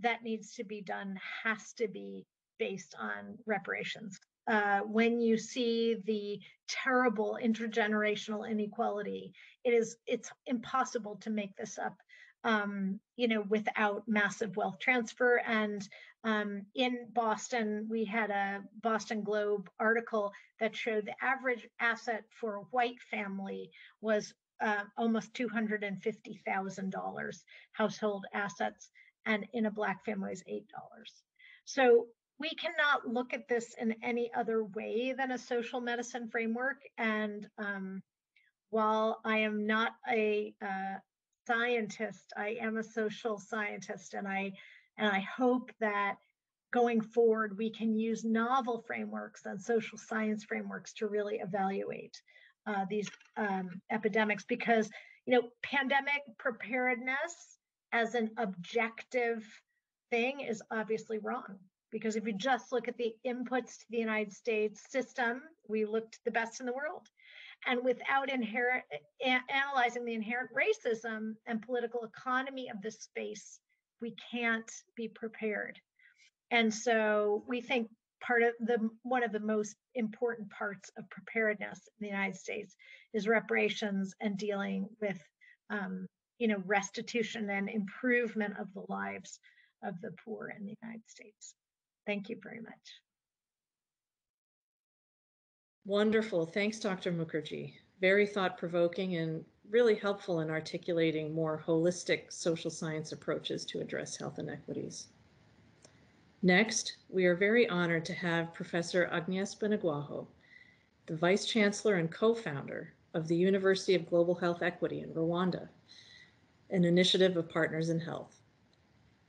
that needs to be done has to be based on reparations. Uh, when you see the terrible intergenerational inequality, it is it's impossible to make this up, um, you know, without massive wealth transfer. And um, in Boston, we had a Boston Globe article that showed the average asset for a white family was uh, almost $250,000 household assets, and in a black family is $8. So we cannot look at this in any other way than a social medicine framework. And um, while I am not a uh, scientist, I am a social scientist, and I and I hope that going forward we can use novel frameworks and social science frameworks to really evaluate uh, these um, epidemics because you know pandemic preparedness as an objective thing is obviously wrong Because if you just look at the inputs to the United States system, we looked the best in the world. And without inherent, a- analyzing the inherent racism and political economy of this space, we can't be prepared. And so we think part of the one of the most important parts of preparedness in the United States is reparations and dealing with um, you know restitution and improvement of the lives of the poor in the United States. Thank you very much.
Wonderful. Thanks, Dr. Mukherjee. Very thought provoking and really helpful in articulating more holistic social science approaches to address health inequities. Next, we are very honored to have Professor Agnes Binagwaho, the Vice Chancellor and co-founder of the University of Global Health Equity in Rwanda, an initiative of Partners in Health.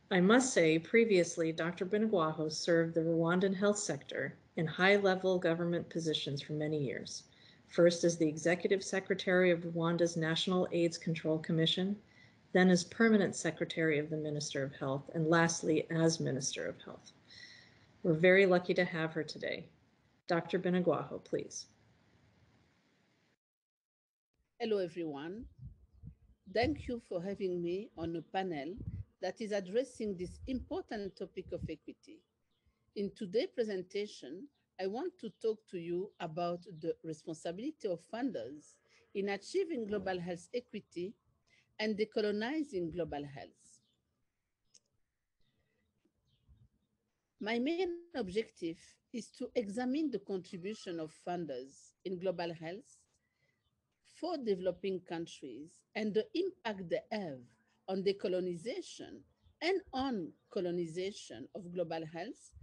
I must say, previously, Dr. Binagwaho served the Rwandan health sector in high-level government positions for many years, first as the Executive Secretary of Rwanda's National AIDS Control Commission, then as permanent secretary of the Minister of Health, and lastly, as Minister of Health. We're very lucky to have her today. Dr. Binagwaho, please.
Hello, everyone. Thank you for having me on a panel that is addressing this important topic of equity. In today's presentation, I want to talk to you about the responsibility of funders in achieving global health equity and decolonizing global health. My main objective is to examine the contribution of funders in global health for developing countries and the impact they have on decolonization and on colonization of global health,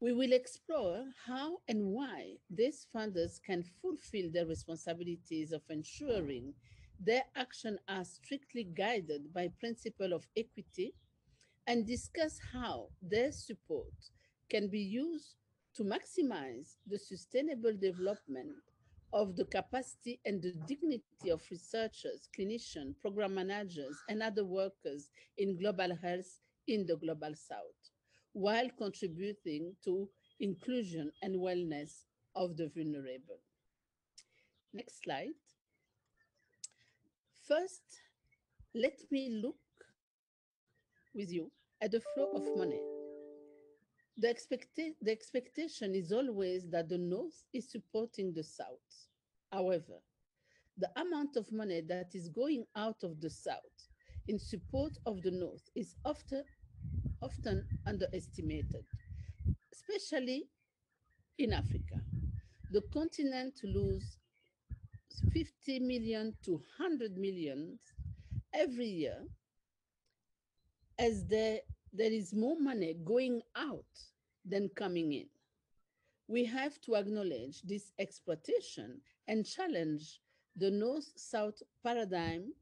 we will explore how and why these funders can fulfill their responsibilities of ensuring their actions are strictly guided by principle of equity and discuss how their support can be used to maximize the sustainable development of the capacity and the dignity of researchers, clinicians, program managers, and other workers in global health in the global south, while contributing to inclusion and wellness of the vulnerable. Next slide. First, let me look with you at the flow of money. The, expecta- the expectation is always that the North is supporting the South. However, the amount of money that is going out of the South in support of the North is often, often underestimated, especially in Africa. The continent loses 50 million to 100 million every year as there, there is more money going out than coming in. We have to acknowledge this exploitation and challenge the North South paradigm.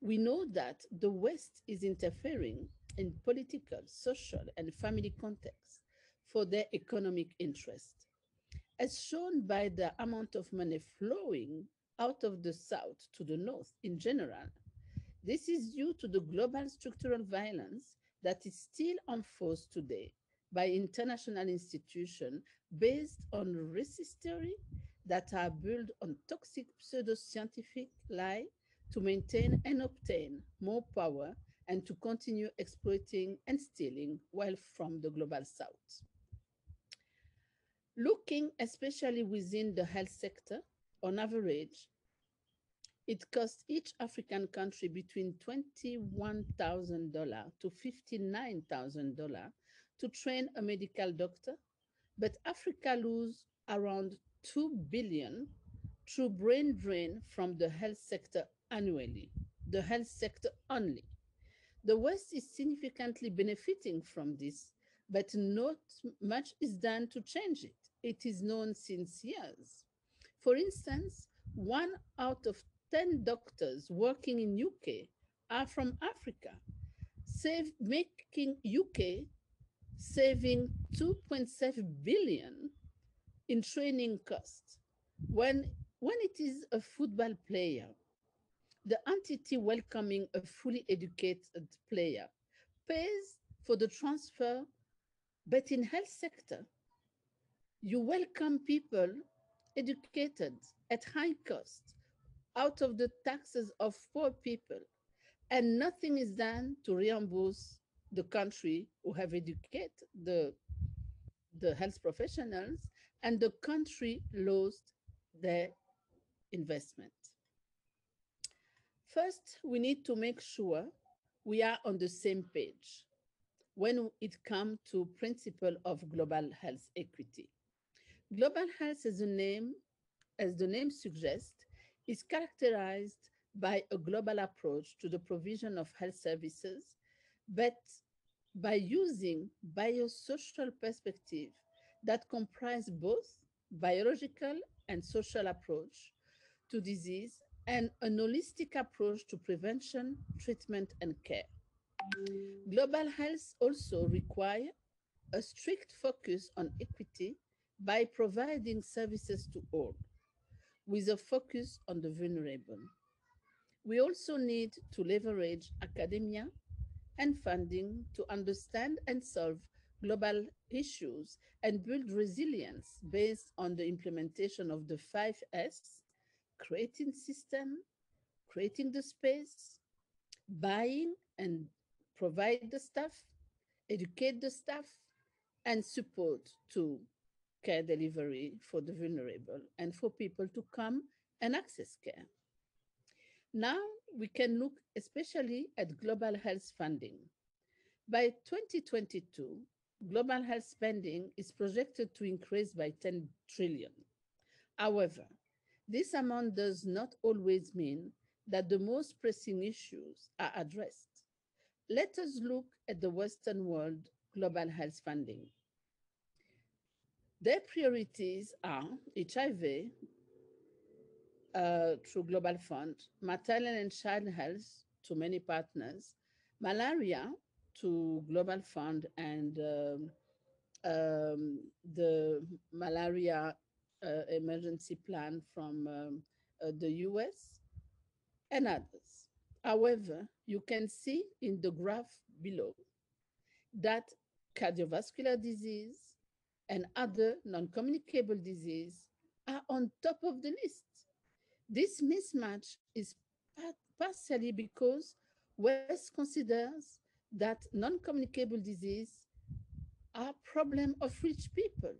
We know that the West is interfering in political, social, and family contexts for their economic interest. As shown by the amount of money flowing out of the South to the North in general, this is due to the global structural violence that is still enforced today by international institutions based on racist theory that are built on toxic pseudoscientific lie to maintain and obtain more power and to continue exploiting and stealing wealth from the global south. Looking especially within the health sector, on average, it costs each African country between $21,000 to $59,000 to train a medical doctor, but Africa loses around 2 billion through brain drain from the health sector annually, the health sector only. The West is significantly benefiting from this, but not much is done to change it. It is known since years. For instance, one out of 10 doctors working in UK are from Africa, save, making UK saving 2.7 billion in training costs. When, when it is a football player, the entity welcoming a fully educated player pays for the transfer, but in health sector, you welcome people educated at high cost out of the taxes of poor people, and nothing is done to reimburse the country who have educated the, the health professionals, and the country lost their investment. First, we need to make sure we are on the same page when it comes to principle of global health equity. Global health as a name, as the name suggests, is characterized by a global approach to the provision of health services, but by using biosocial perspective that comprise both biological and social approach to disease and a holistic approach to prevention, treatment, and care. Global health also require a strict focus on equity by providing services to all, with a focus on the vulnerable. We also need to leverage academia and funding to understand and solve global issues and build resilience based on the implementation of the five S creating system, creating the space, buying and provide the stuff, educate the staff, and support to care delivery for the vulnerable and for people to come and access care. Now we can look especially at global health funding. By 2022, global health spending is projected to increase by 10 trillion. However, this amount does not always mean that the most pressing issues are addressed. Let us look at the Western world global health funding. Their priorities are HIV uh, through Global Fund, maternal and child health to many partners, malaria to Global Fund and um, um, the malaria uh, emergency plan from um, uh, the US and others. However, you can see in the graph below that cardiovascular disease and other non-communicable disease are on top of the list. This mismatch is partially because West considers that non-communicable disease are problem of rich people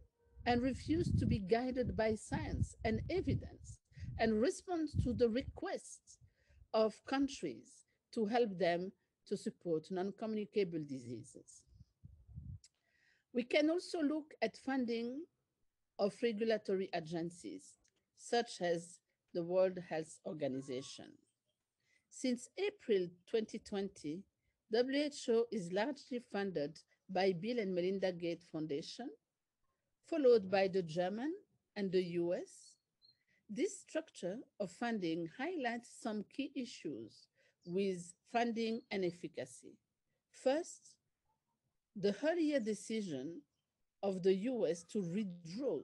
and refuse to be guided by science and evidence and respond to the requests of countries to help them to support non-communicable diseases. We can also look at funding of regulatory agencies, such as the World Health Organization. Since April 2020, WHO is largely funded by Bill and Melinda Gates Foundation, followed by the German and the US. This structure of funding highlights some key issues with funding and efficacy. First, the earlier decision of the US to withdraw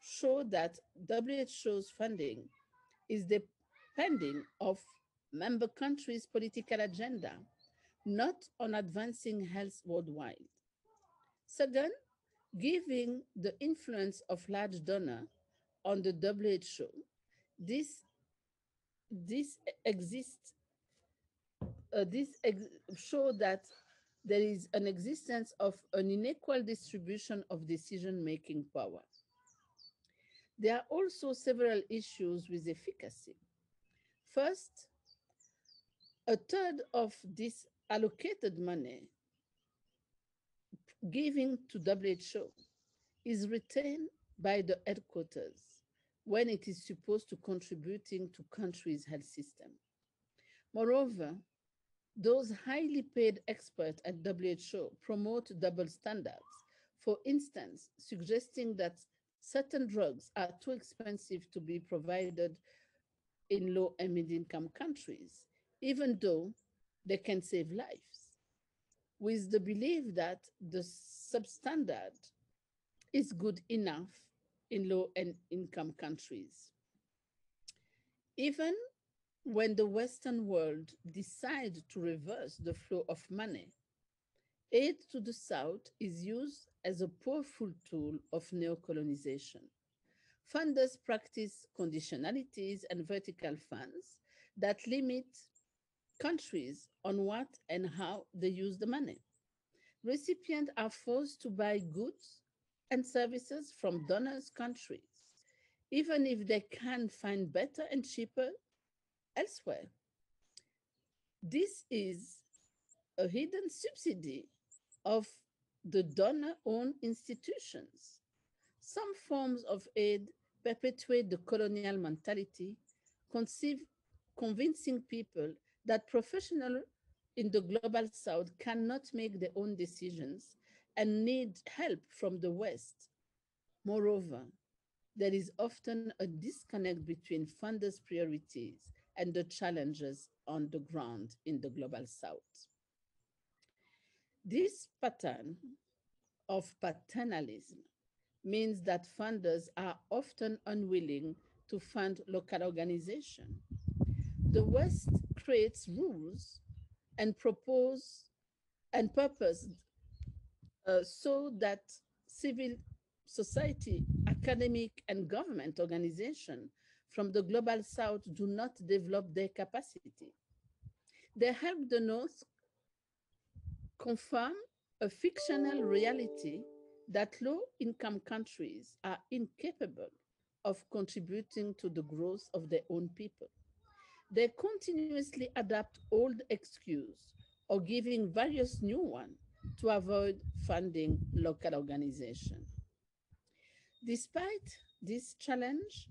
show that WHO's funding is depending of member countries' political agenda, not on advancing health worldwide. Second, giving the influence of large donor on the WHO, this, this exists, uh, this ex show that there is an existence of an unequal distribution of decision-making power. There are also several issues with efficacy. First, a third of this allocated money given to WHO is retained by the headquarters when it is supposed to contributing to countries' health system. Moreover, those highly paid experts at WHO promote double standards. For instance, suggesting that certain drugs are too expensive to be provided in low and mid income countries, even though they can save lives, with the belief that the substandard is good enough in low and income countries. Even when the Western world decide to reverse the flow of money, aid to the South is used as a powerful tool of neocolonization. Funders practice conditionalities and vertical funds that limit countries on what and how they use the money. Recipients are forced to buy goods and services from donors' countries, even if they can find better and cheaper elsewhere. This is a hidden subsidy of the donor-owned institutions. Some forms of aid perpetuate the colonial mentality, conceive, convincing people that professionals in the global south cannot make their own decisions and need help from the West. Moreover, there is often a disconnect between funders' priorities and the challenges on the ground in the global south. This pattern of paternalism means that funders are often unwilling to fund local organizations. The West creates rules and propose and purpose uh, so that civil society, academic and government organization from the global south do not develop their capacity. They help the North confirm a fictional reality that low income countries are incapable of contributing to the growth of their own people. They continuously adapt old excuses or giving various new ones to avoid funding local organizations. Despite this challenge,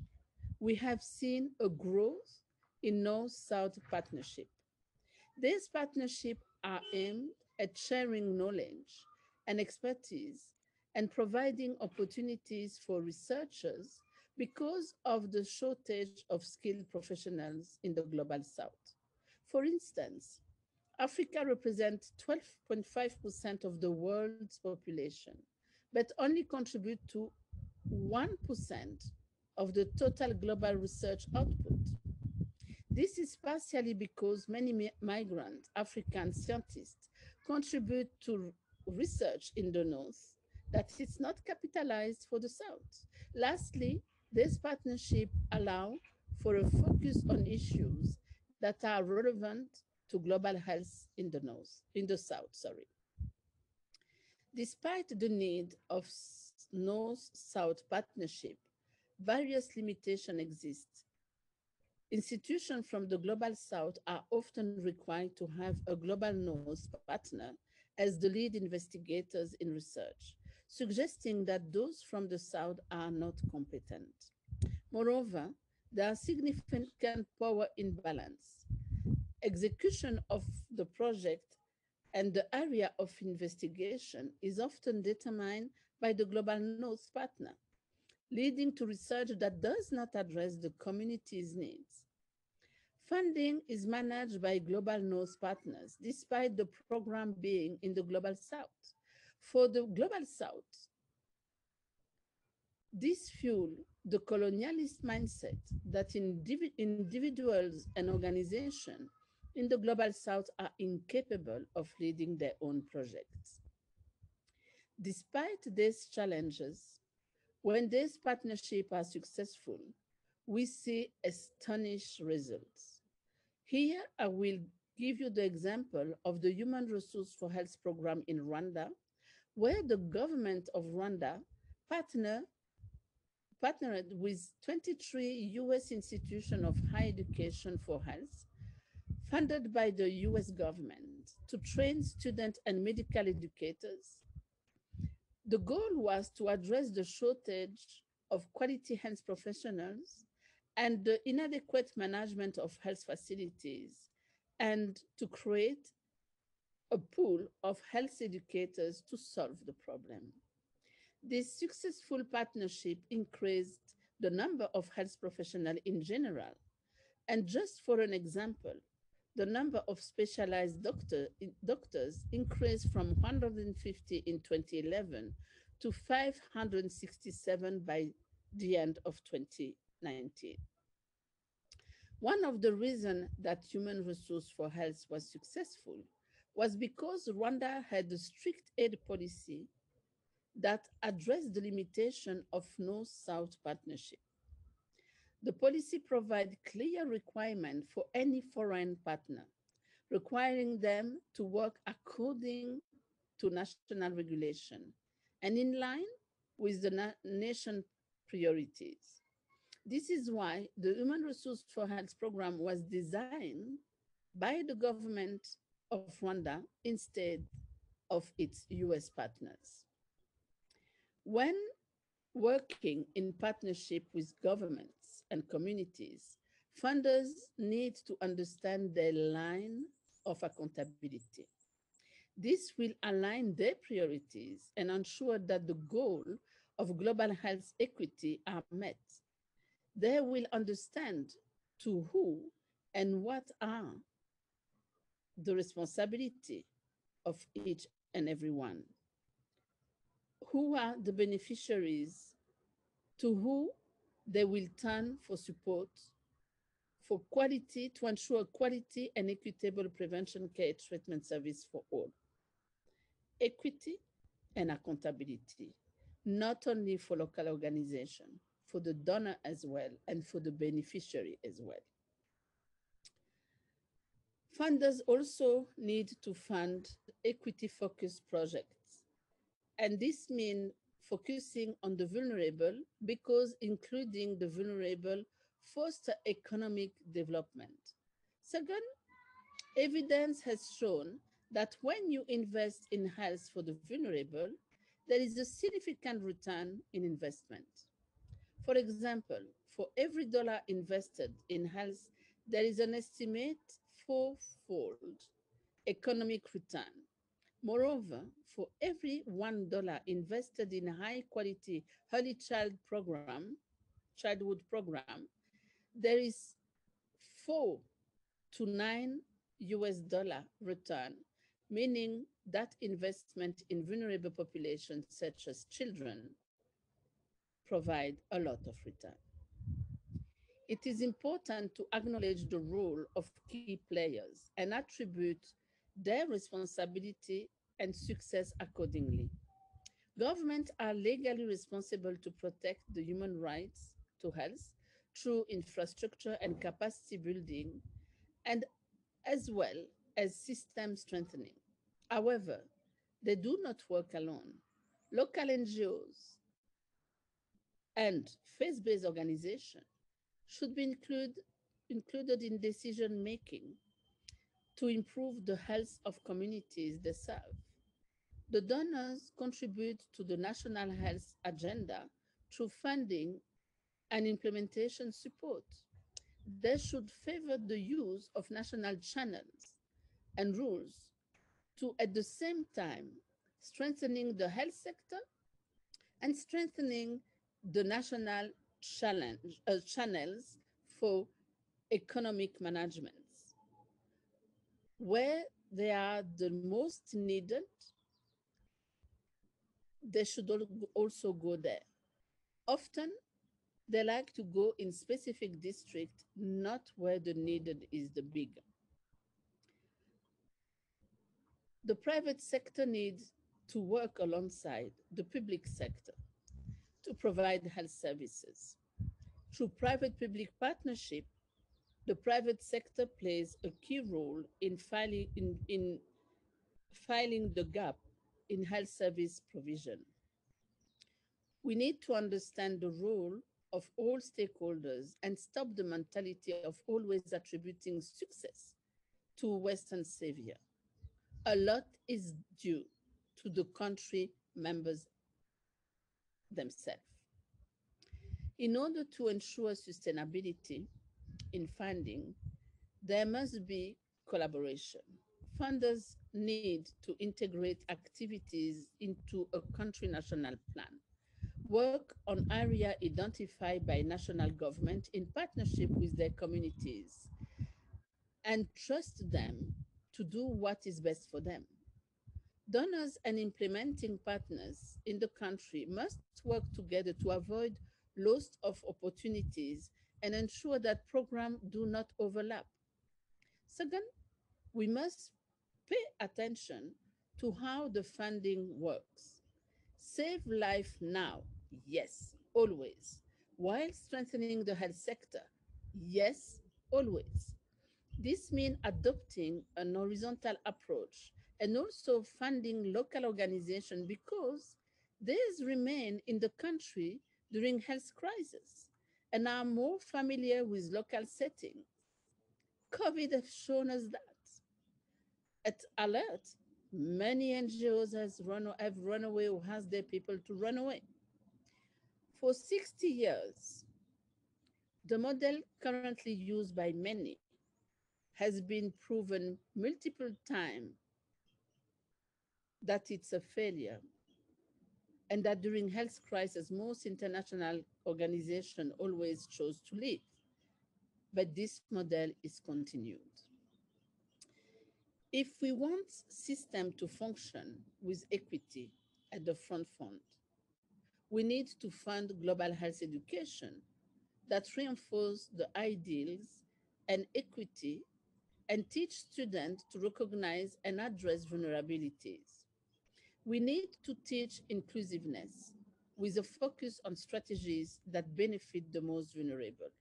we have seen a growth in North-South partnership. These partnerships are aimed at sharing knowledge and expertise and providing opportunities for researchers because of the shortage of skilled professionals in the global south. For instance, Africa represents 12.5% of the world's population, but only contribute to 1% of the total global research output. This is partially because many migrant African scientists contribute to research in the North that is not capitalized for the South. Lastly, this partnership allow for a focus on issues that are relevant to global health in the North, in the South, sorry. Despite the need of North-South partnership, various limitations exist. Institutions from the Global South are often required to have a Global North partner as the lead investigators in research, suggesting that those from the South are not competent. Moreover, there are significant power imbalance. Execution of the project and the area of investigation is often determined by the Global North partner, leading to research that does not address the community's needs. Funding is managed by Global North partners, despite the program being in the Global South. For the Global South, this fuel the colonialist mindset that indiv individuals and organizations in the Global South are incapable of leading their own projects. Despite these challenges, when these partnerships are successful, we see astonishing results. Here, I will give you the example of the Human Resource for Health program in Rwanda, where the government of Rwanda partner, partnered with 23 US institutions of higher education for health, funded by the US government to train students and medical educators the goal was to address the shortage of quality health professionals and the inadequate management of health facilities and to create a pool of health educators to solve the problem. This successful partnership increased the number of health professionals in general. And just for an example, the number of specialized doctor, doctors increased from 150 in 2011 to 567 by the end of 2019. One of the reasons that Human Resource for Health was successful was because Rwanda had a strict aid policy that addressed the limitation of North-South partnership. The policy provides clear requirements for any foreign partner, requiring them to work according to national regulation and in line with the na nation priorities. This is why the Human Resource for Health program was designed by the government of Rwanda instead of its US partners. When working in partnership with governments and communities, funders need to understand their line of accountability. This will align their priorities and ensure that the goal of global health equity are met. They will understand to who and what are the responsibility of each and every one. Who are the beneficiaries to who they will turn for support for quality to ensure quality and equitable prevention care treatment service for all. Equity and accountability, not only for local organization, for the donor as well, and for the beneficiary as well. Funders also need to fund equity-focused projects. And this means focusing on the vulnerable because including the vulnerable foster economic development. Second, evidence has shown that when you invest in health for the vulnerable, there is a significant return in investment. For example, for every dollar invested in health, there is an estimate fourfold economic return. Moreover, for every $1 invested in a high quality early child program, childhood program, there is four to nine US dollar return, meaning that investment in vulnerable populations such as children provide a lot of return. It is important to acknowledge the role of key players and attribute their responsibility and success accordingly. Governments are legally responsible to protect the human rights to health through infrastructure and capacity building, and as well as system strengthening. However, they do not work alone. Local NGOs and faith-based organizations should be include, included in decision making to improve the health of communities they serve. The donors contribute to the national health agenda through funding and implementation support. They should favor the use of national channels and rules to, at the same time, strengthening the health sector and strengthening the national challenge, uh, channels for economic management. Where they are the most needed, they should also go there. Often, they like to go in specific district, not where the needed is the bigger. The private sector needs to work alongside the public sector to provide health services. Through private-public partnership, the private sector plays a key role in filing, in, in filing the gap in health service provision. We need to understand the role of all stakeholders and stop the mentality of always attributing success to Western savior. A lot is due to the country members themselves. In order to ensure sustainability in funding, there must be collaboration. Funders need to integrate activities into a country national plan. Work on area identified by national government in partnership with their communities and trust them to do what is best for them. Donors and implementing partners in the country must work together to avoid loss of opportunities and ensure that programs do not overlap. Second, we must pay attention to how the funding works. Save life now, yes, always, while strengthening the health sector, yes, always. This means adopting an horizontal approach and also funding local organizations because these remain in the country during health crisis and are more familiar with local settings. COVID has shown us that. At alert, many NGOs has run, have run away or has their people to run away. For 60 years, the model currently used by many has been proven multiple times that it's a failure and that during health crisis, most international organizations always chose to leave. But this model is continued. If we want system to function with equity at the front front, we need to fund global health education that reinforce the ideals and equity and teach students to recognize and address vulnerabilities. We need to teach inclusiveness with a focus on strategies that benefit the most vulnerable.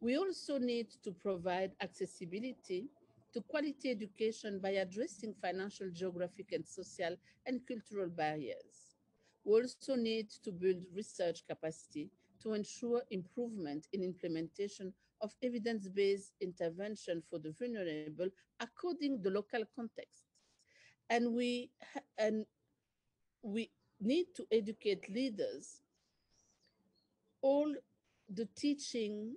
We also need to provide accessibility to quality education by addressing financial, geographic, and social and cultural barriers. We also need to build research capacity to ensure improvement in implementation of evidence-based intervention for the vulnerable according to the local context. And we, and we need to educate leaders all the teaching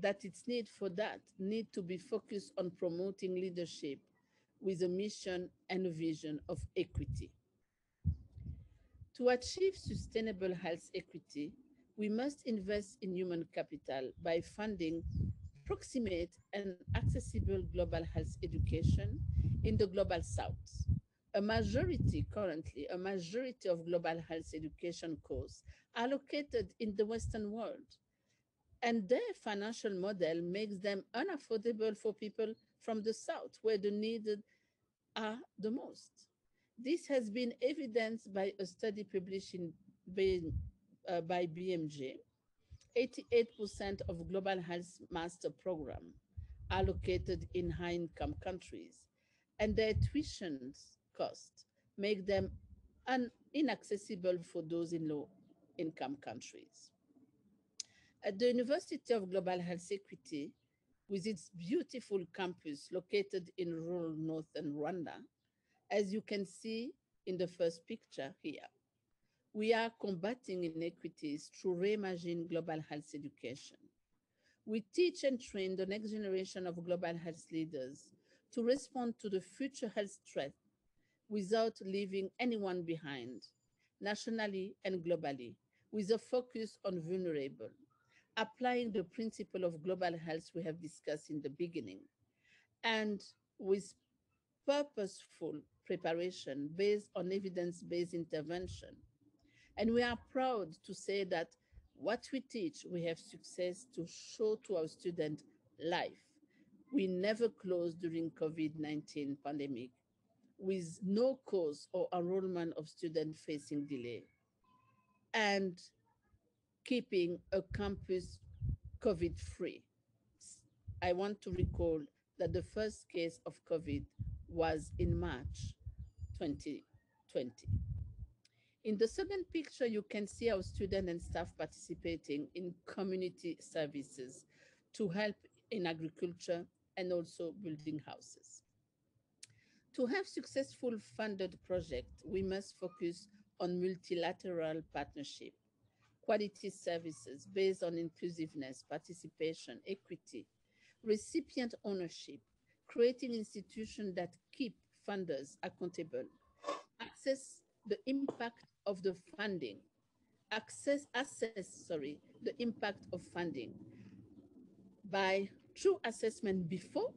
that it's need for that need to be focused on promoting leadership with a mission and a vision of equity. To achieve sustainable health equity, we must invest in human capital by funding proximate and accessible global health education in the global south. A majority currently, a majority of global health education courses are located in the Western world. And their financial model makes them unaffordable for people from the South, where the needed are the most. This has been evidenced by a study published in, uh, by BMJ. 88% of global health master program are located in high income countries and their tuition costs make them inaccessible for those in low income countries. At the University of Global Health Equity, with its beautiful campus located in rural northern Rwanda, as you can see in the first picture here, we are combating inequities through reimagining global health education. We teach and train the next generation of global health leaders to respond to the future health threat without leaving anyone behind, nationally and globally, with a focus on vulnerable, applying the principle of global health we have discussed in the beginning, and with purposeful preparation based on evidence-based intervention. And we are proud to say that what we teach, we have success to show to our student life. We never closed during COVID-19 pandemic with no cause or enrollment of students facing delay. And keeping a campus COVID free. I want to recall that the first case of COVID was in March 2020. In the second picture, you can see our students and staff participating in community services to help in agriculture and also building houses. To have successful funded project, we must focus on multilateral partnership quality services based on inclusiveness, participation, equity, recipient ownership, creating institutions that keep funders accountable, access the impact of the funding, access, assess, sorry, the impact of funding by true assessment before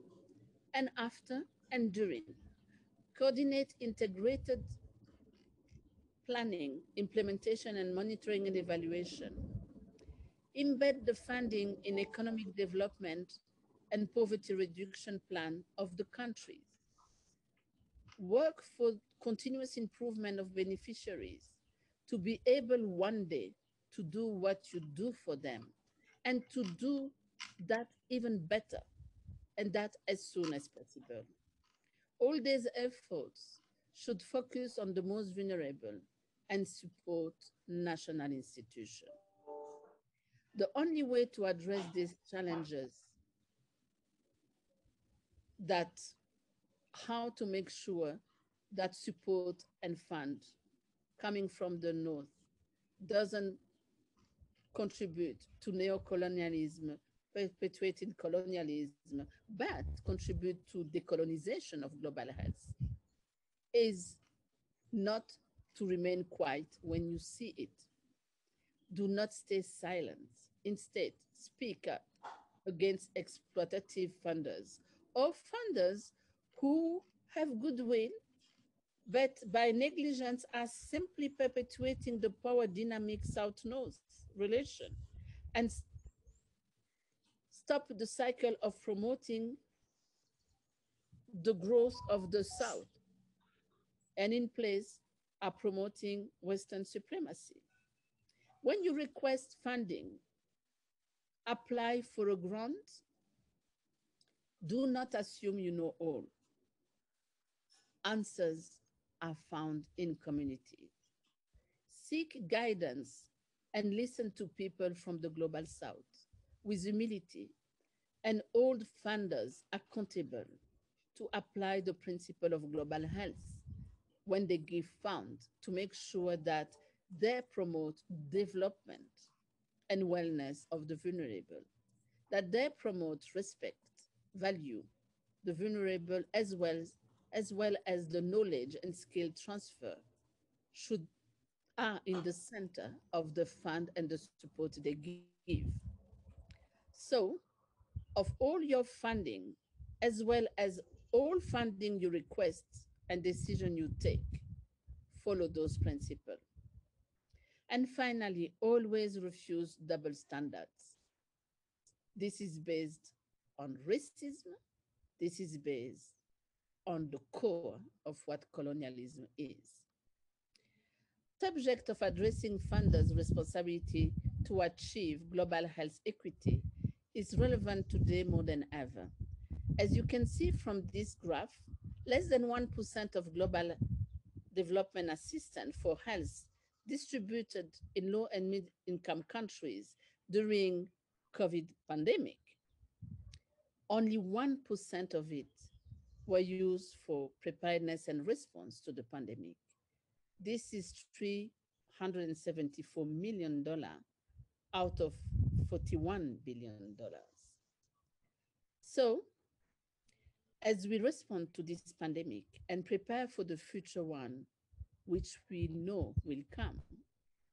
and after and during, coordinate integrated planning, implementation, and monitoring and evaluation. Embed the funding in economic development and poverty reduction plan of the countries. work for continuous improvement of beneficiaries to be able one day to do what you do for them and to do that even better and that as soon as possible. All these efforts should focus on the most vulnerable and support national institutions. The only way to address these challenges that how to make sure that support and fund coming from the North doesn't contribute to neocolonialism, perpetuating colonialism, but contribute to decolonization of global health is not to remain quiet when you see it. Do not stay silent. Instead, speak up against exploitative funders or funders who have goodwill, but by negligence are simply perpetuating the power dynamic South-North relation and stop the cycle of promoting the growth of the South and in place are promoting Western supremacy. When you request funding, apply for a grant, do not assume you know all. Answers are found in community. Seek guidance and listen to people from the global south with humility and hold funders accountable to apply the principle of global health when they give funds to make sure that they promote development and wellness of the vulnerable, that they promote respect, value, the vulnerable as well as, as well as the knowledge and skill transfer should are in the center of the fund and the support they give. So, of all your funding, as well as all funding you request and decision you take, follow those principles. And finally, always refuse double standards. This is based on racism. This is based on the core of what colonialism is subject of addressing funders' responsibility to achieve global health equity is relevant today more than ever. As you can see from this graph, less than 1% of global development assistance for health distributed in low and mid income countries during COVID pandemic. Only 1% of it were used for preparedness and response to the pandemic. This is $374 million out of $41 billion. So, as we respond to this pandemic and prepare for the future one, which we know will come,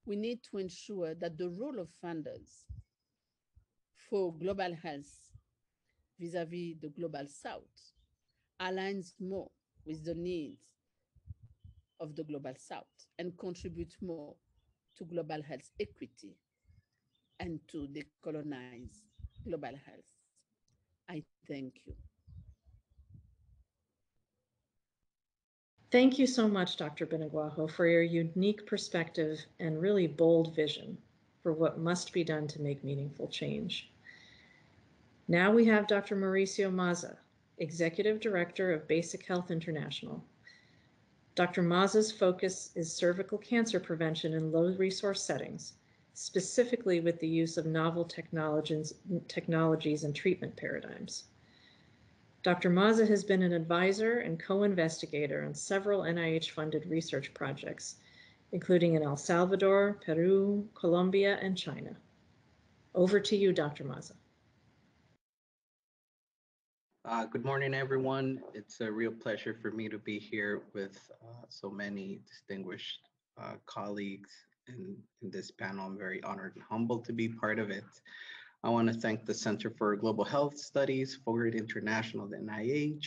we need to ensure that the role of funders for global health vis-a-vis -vis the global south aligns more with the needs of the global south and contribute more to global health equity and to decolonize global health. I thank you.
Thank you so much, Dr. Binagwaho, for your unique perspective and really bold vision for what must be done to make meaningful change. Now we have Dr. Mauricio Maza, Executive Director of Basic Health International, Dr. Maza's focus is cervical cancer prevention in low resource settings, specifically with the use of novel technologies and treatment paradigms. Dr. Maza has been an advisor and co-investigator on several NIH-funded research projects, including in El Salvador, Peru, Colombia, and China. Over to you, Dr. Maza.
Uh, good morning, everyone. It's a real pleasure for me to be here with uh, so many distinguished uh, colleagues in, in this panel. I'm very honored and humbled to be part of it. I want to thank the Center for Global Health Studies, Fogarty International, the NIH,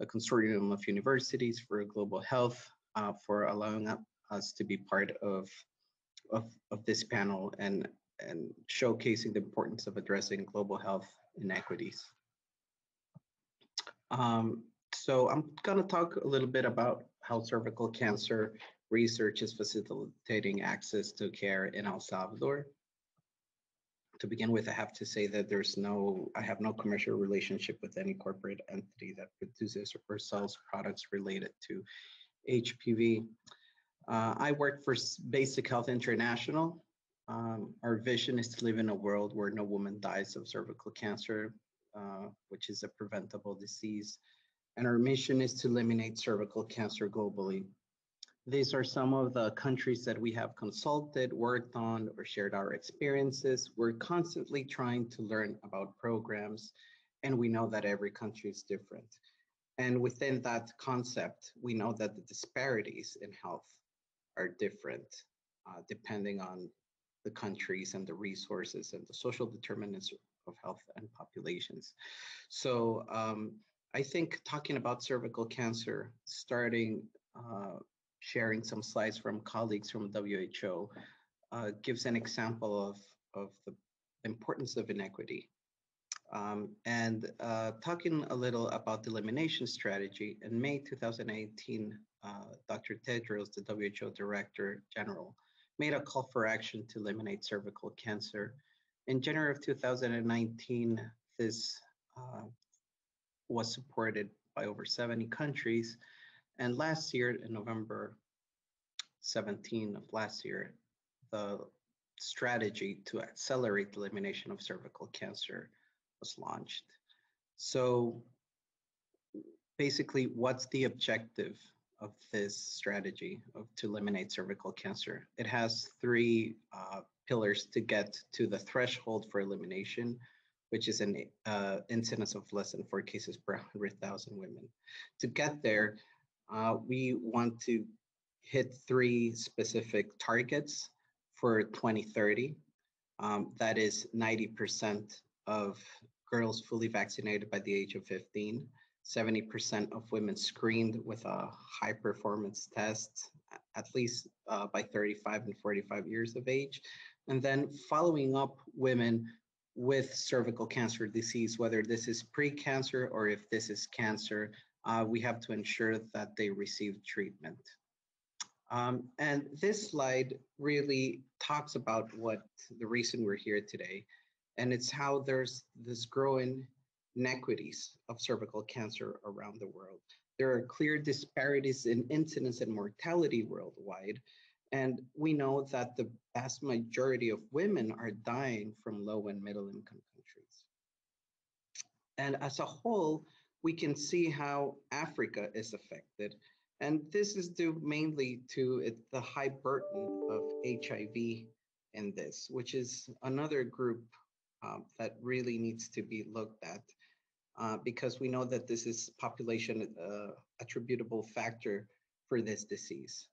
the Consortium of Universities for Global Health uh, for allowing us to be part of, of, of this panel and, and showcasing the importance of addressing global health inequities. Um, so I'm going to talk a little bit about how cervical cancer research is facilitating access to care in El Salvador. To begin with, I have to say that there's no, I have no commercial relationship with any corporate entity that produces or sells products related to HPV. Uh, I work for Basic Health International. Um, our vision is to live in a world where no woman dies of cervical cancer, uh, which is a preventable disease. And our mission is to eliminate cervical cancer globally. These are some of the countries that we have consulted, worked on, or shared our experiences. We're constantly trying to learn about programs, and we know that every country is different. And within that concept, we know that the disparities in health are different uh, depending on the countries and the resources and the social determinants of health and populations. So um, I think talking about cervical cancer, starting uh, sharing some slides from colleagues from WHO, uh, gives an example of, of the importance of inequity. Um, and uh, talking a little about the elimination strategy, in May 2018, uh, Dr. Tedros, the WHO Director General, made a call for action to eliminate cervical cancer. In January of 2019, this uh, was supported by over 70 countries. And last year, in November 17 of last year, the strategy to accelerate the elimination of cervical cancer was launched. So basically, what's the objective of this strategy of to eliminate cervical cancer? It has three uh, pillars to get to the threshold for elimination, which is an uh, incidence of less than four cases per 100,000 women. To get there, uh, we want to hit three specific targets for 2030. Um, that is 90% of girls fully vaccinated by the age of 15, 70% of women screened with a high performance test at least uh, by 35 and 45 years of age, and then following up women with cervical cancer disease, whether this is pre-cancer or if this is cancer, uh, we have to ensure that they receive treatment. Um, and this slide really talks about what the reason we're here today, and it's how there's this growing inequities of cervical cancer around the world. There are clear disparities in incidence and mortality worldwide, and we know that the vast majority of women are dying from low and middle income countries. And as a whole, we can see how Africa is affected. And this is due mainly to the high burden of HIV in this, which is another group um, that really needs to be looked at uh, because we know that this is population uh, attributable factor for this disease.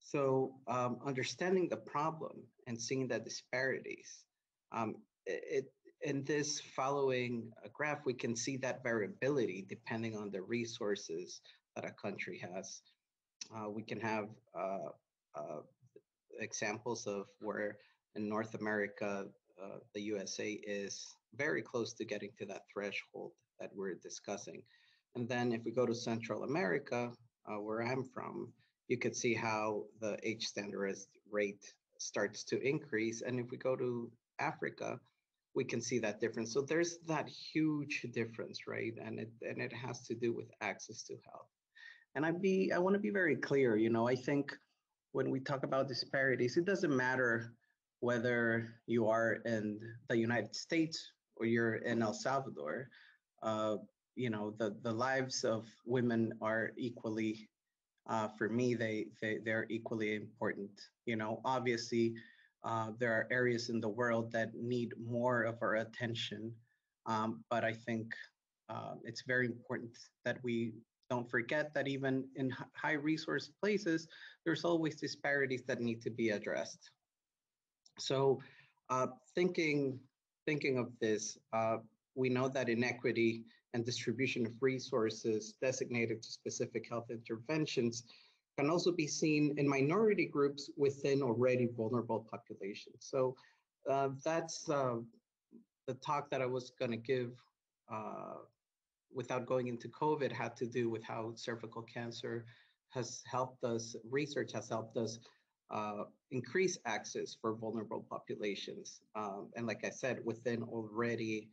So um, understanding the problem and seeing the disparities, um, it, in this following graph, we can see that variability depending on the resources that a country has. Uh, we can have uh, uh, examples of where in North America, uh, the USA is very close to getting to that threshold that we're discussing. And then if we go to Central America, uh, where I'm from, you could see how the age standardized rate starts to increase. And if we go to Africa, we can see that difference. So there's that huge difference, right? And it and it has to do with access to health. And I be I want to be very clear, you know, I think when we talk about disparities, it doesn't matter whether you are in the United States or you're in El Salvador. Uh, you know, the the lives of women are equally uh, for me, they, they, they're equally important. You know, obviously, uh, there are areas in the world that need more of our attention. Um, but I think uh, it's very important that we don't forget that even in high resource places, there's always disparities that need to be addressed. So uh, thinking, thinking of this, uh, we know that inequity and distribution of resources designated to specific health interventions can also be seen in minority groups within already vulnerable populations. So uh, that's uh, the talk that I was going to give uh, without going into COVID, had to do with how cervical cancer has helped us, research has helped us uh, increase access for vulnerable populations. Um, and like I said, within already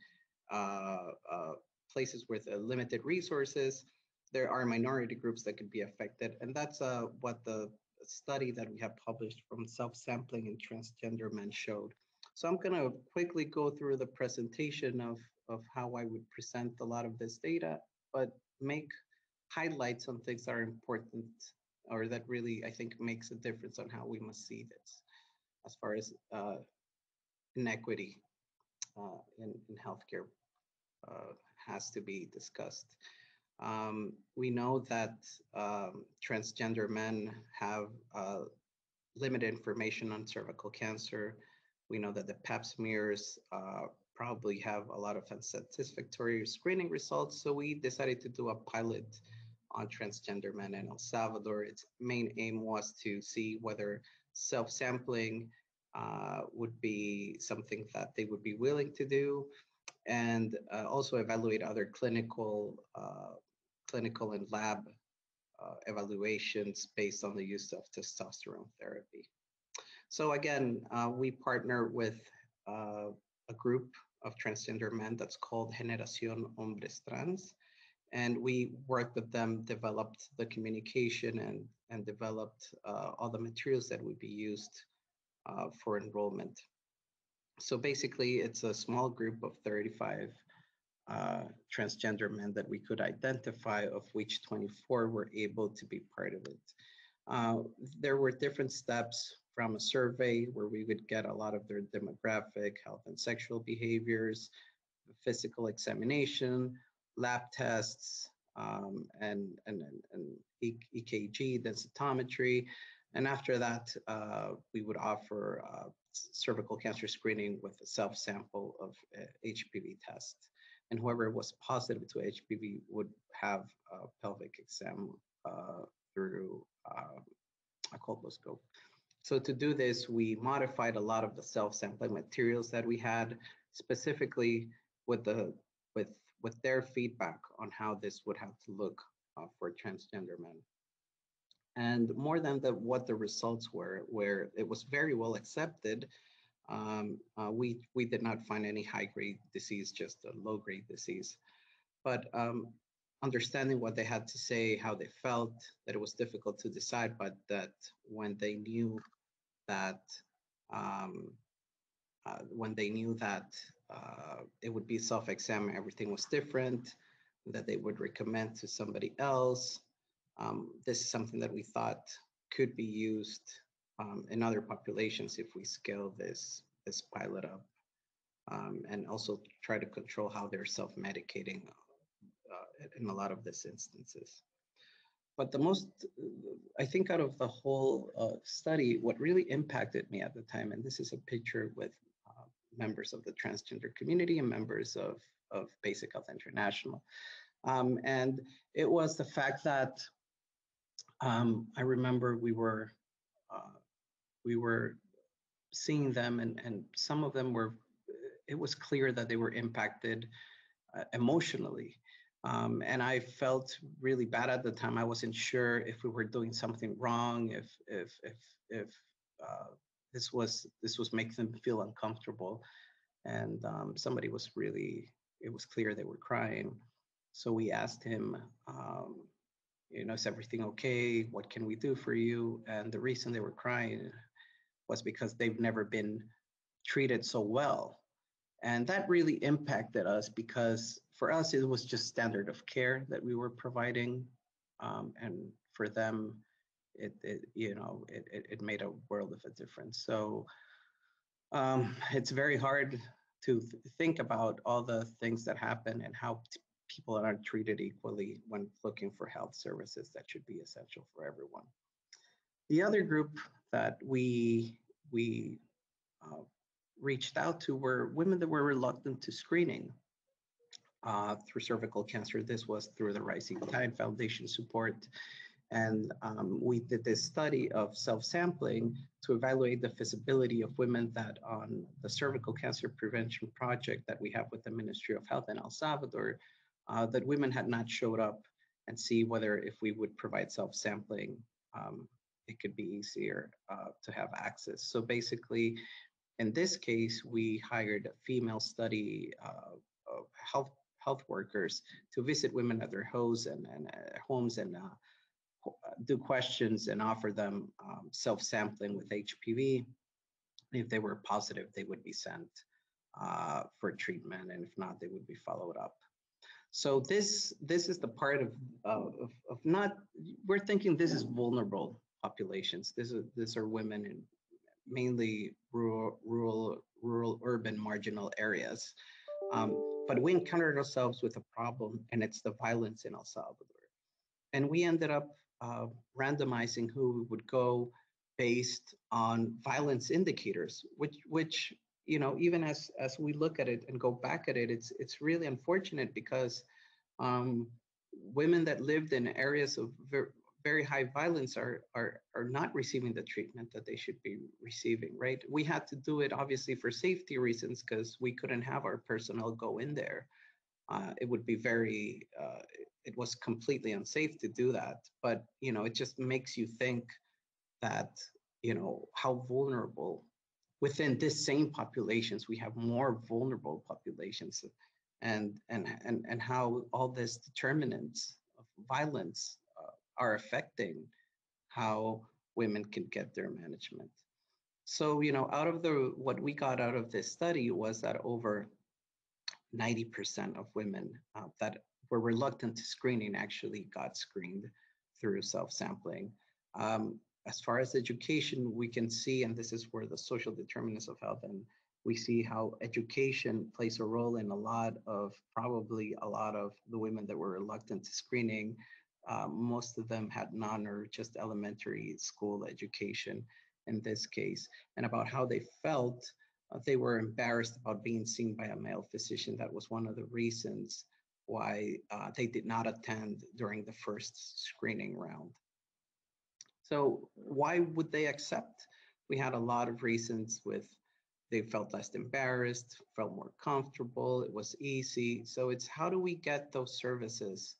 uh, uh, places with limited resources, there are minority groups that could be affected. And that's uh, what the study that we have published from self-sampling in transgender men showed. So I'm gonna quickly go through the presentation of, of how I would present a lot of this data, but make highlights on things that are important or that really I think makes a difference on how we must see this as far as uh, inequity uh, in, in healthcare uh, has to be discussed. Um, we know that um, transgender men have uh, limited information on cervical cancer. We know that the pap smears uh, probably have a lot of unsatisfactory screening results. So we decided to do a pilot on transgender men in El Salvador. Its main aim was to see whether self-sampling uh, would be something that they would be willing to do and uh, also evaluate other clinical uh, clinical and lab uh, evaluations based on the use of testosterone therapy. So again, uh, we partner with uh, a group of transgender men that's called Generación Hombres Trans. And we worked with them, developed the communication and, and developed uh, all the materials that would be used uh, for enrollment. So basically, it's a small group of 35 uh, transgender men that we could identify, of which 24 were able to be part of it. Uh, there were different steps from a survey where we would get a lot of their demographic, health and sexual behaviors, physical examination, lab tests, um, and, and, and EKG, densitometry. And after that, uh, we would offer uh, cervical cancer screening with a self-sample of HPV test and whoever was positive to HPV would have a pelvic exam uh, through uh, a colposcope. So to do this, we modified a lot of the self-sampling materials that we had, specifically with the with with their feedback on how this would have to look uh, for transgender men. And more than the what the results were, where it was very well accepted, um, uh, we, we did not find any high grade disease, just a low grade disease. But um, understanding what they had to say, how they felt, that it was difficult to decide, but that when they knew that um, uh, when they knew that uh, it would be self-exam, everything was different, that they would recommend to somebody else. Um, this is something that we thought could be used um, in other populations if we scale this this pilot up um, and also try to control how they're self-medicating uh, in a lot of these instances. But the most, I think out of the whole uh, study, what really impacted me at the time, and this is a picture with uh, members of the transgender community and members of, of Basic Health International. Um, and it was the fact that um, I remember we were uh, we were seeing them and, and some of them were, it was clear that they were impacted uh, emotionally. Um, and I felt really bad at the time. I wasn't sure if we were doing something wrong, if if if if uh, this was this was making them feel uncomfortable. And um, somebody was really, it was clear they were crying. So we asked him, um, you know, is everything okay? What can we do for you? And the reason they were crying was because they've never been treated so well. And that really impacted us because for us, it was just standard of care that we were providing. Um, and for them, it, it you know, it, it, made a world of a difference. So um, it's very hard to th think about all the things that happen and how people aren't treated equally when looking for health services that should be essential for everyone. The other group that we we uh, reached out to were women that were reluctant to screening uh, through cervical cancer. This was through the Rising Tide Foundation support. And um, we did this study of self-sampling to evaluate the feasibility of women that on the cervical cancer prevention project that we have with the Ministry of Health in El Salvador uh, that women had not showed up and see whether if we would provide self-sampling, um, it could be easier uh, to have access. So basically, in this case, we hired female study uh, health health workers to visit women at their homes and, and uh, homes and uh, do questions and offer them um, self-sampling with HPV. If they were positive, they would be sent uh, for treatment, and if not, they would be followed up. So this this is the part of, of, of not we're thinking this is vulnerable populations. This is these are women in mainly rural rural rural urban marginal areas. Um, but we encountered ourselves with a problem, and it's the violence in El Salvador. And we ended up uh, randomizing who would go based on violence indicators, which which you know, even as as we look at it and go back at it, it's it's really unfortunate because um, women that lived in areas of very, high violence are are are not receiving the treatment that they should be receiving. Right? We had to do it obviously for safety reasons because we couldn't have our personnel go in there. Uh, it would be very uh, it was completely unsafe to do that but you know it just makes you think that you know how vulnerable within this same populations, we have more vulnerable populations and, and, and, and how all this determinants of violence are affecting how women can get their management. So, you know, out of the, what we got out of this study was that over 90% of women uh, that were reluctant to screening actually got screened through self-sampling. Um, as far as education, we can see, and this is where the social determinants of health, and we see how education plays a role in a lot of, probably a lot of the women that were reluctant to screening. Uh, most of them had none or just elementary school education in this case, and about how they felt. Uh, they were embarrassed about being seen by a male physician. That was one of the reasons why uh, they did not attend during the first screening round. So why would they accept? We had a lot of reasons with they felt less embarrassed, felt more comfortable, it was easy. So it's how do we get those services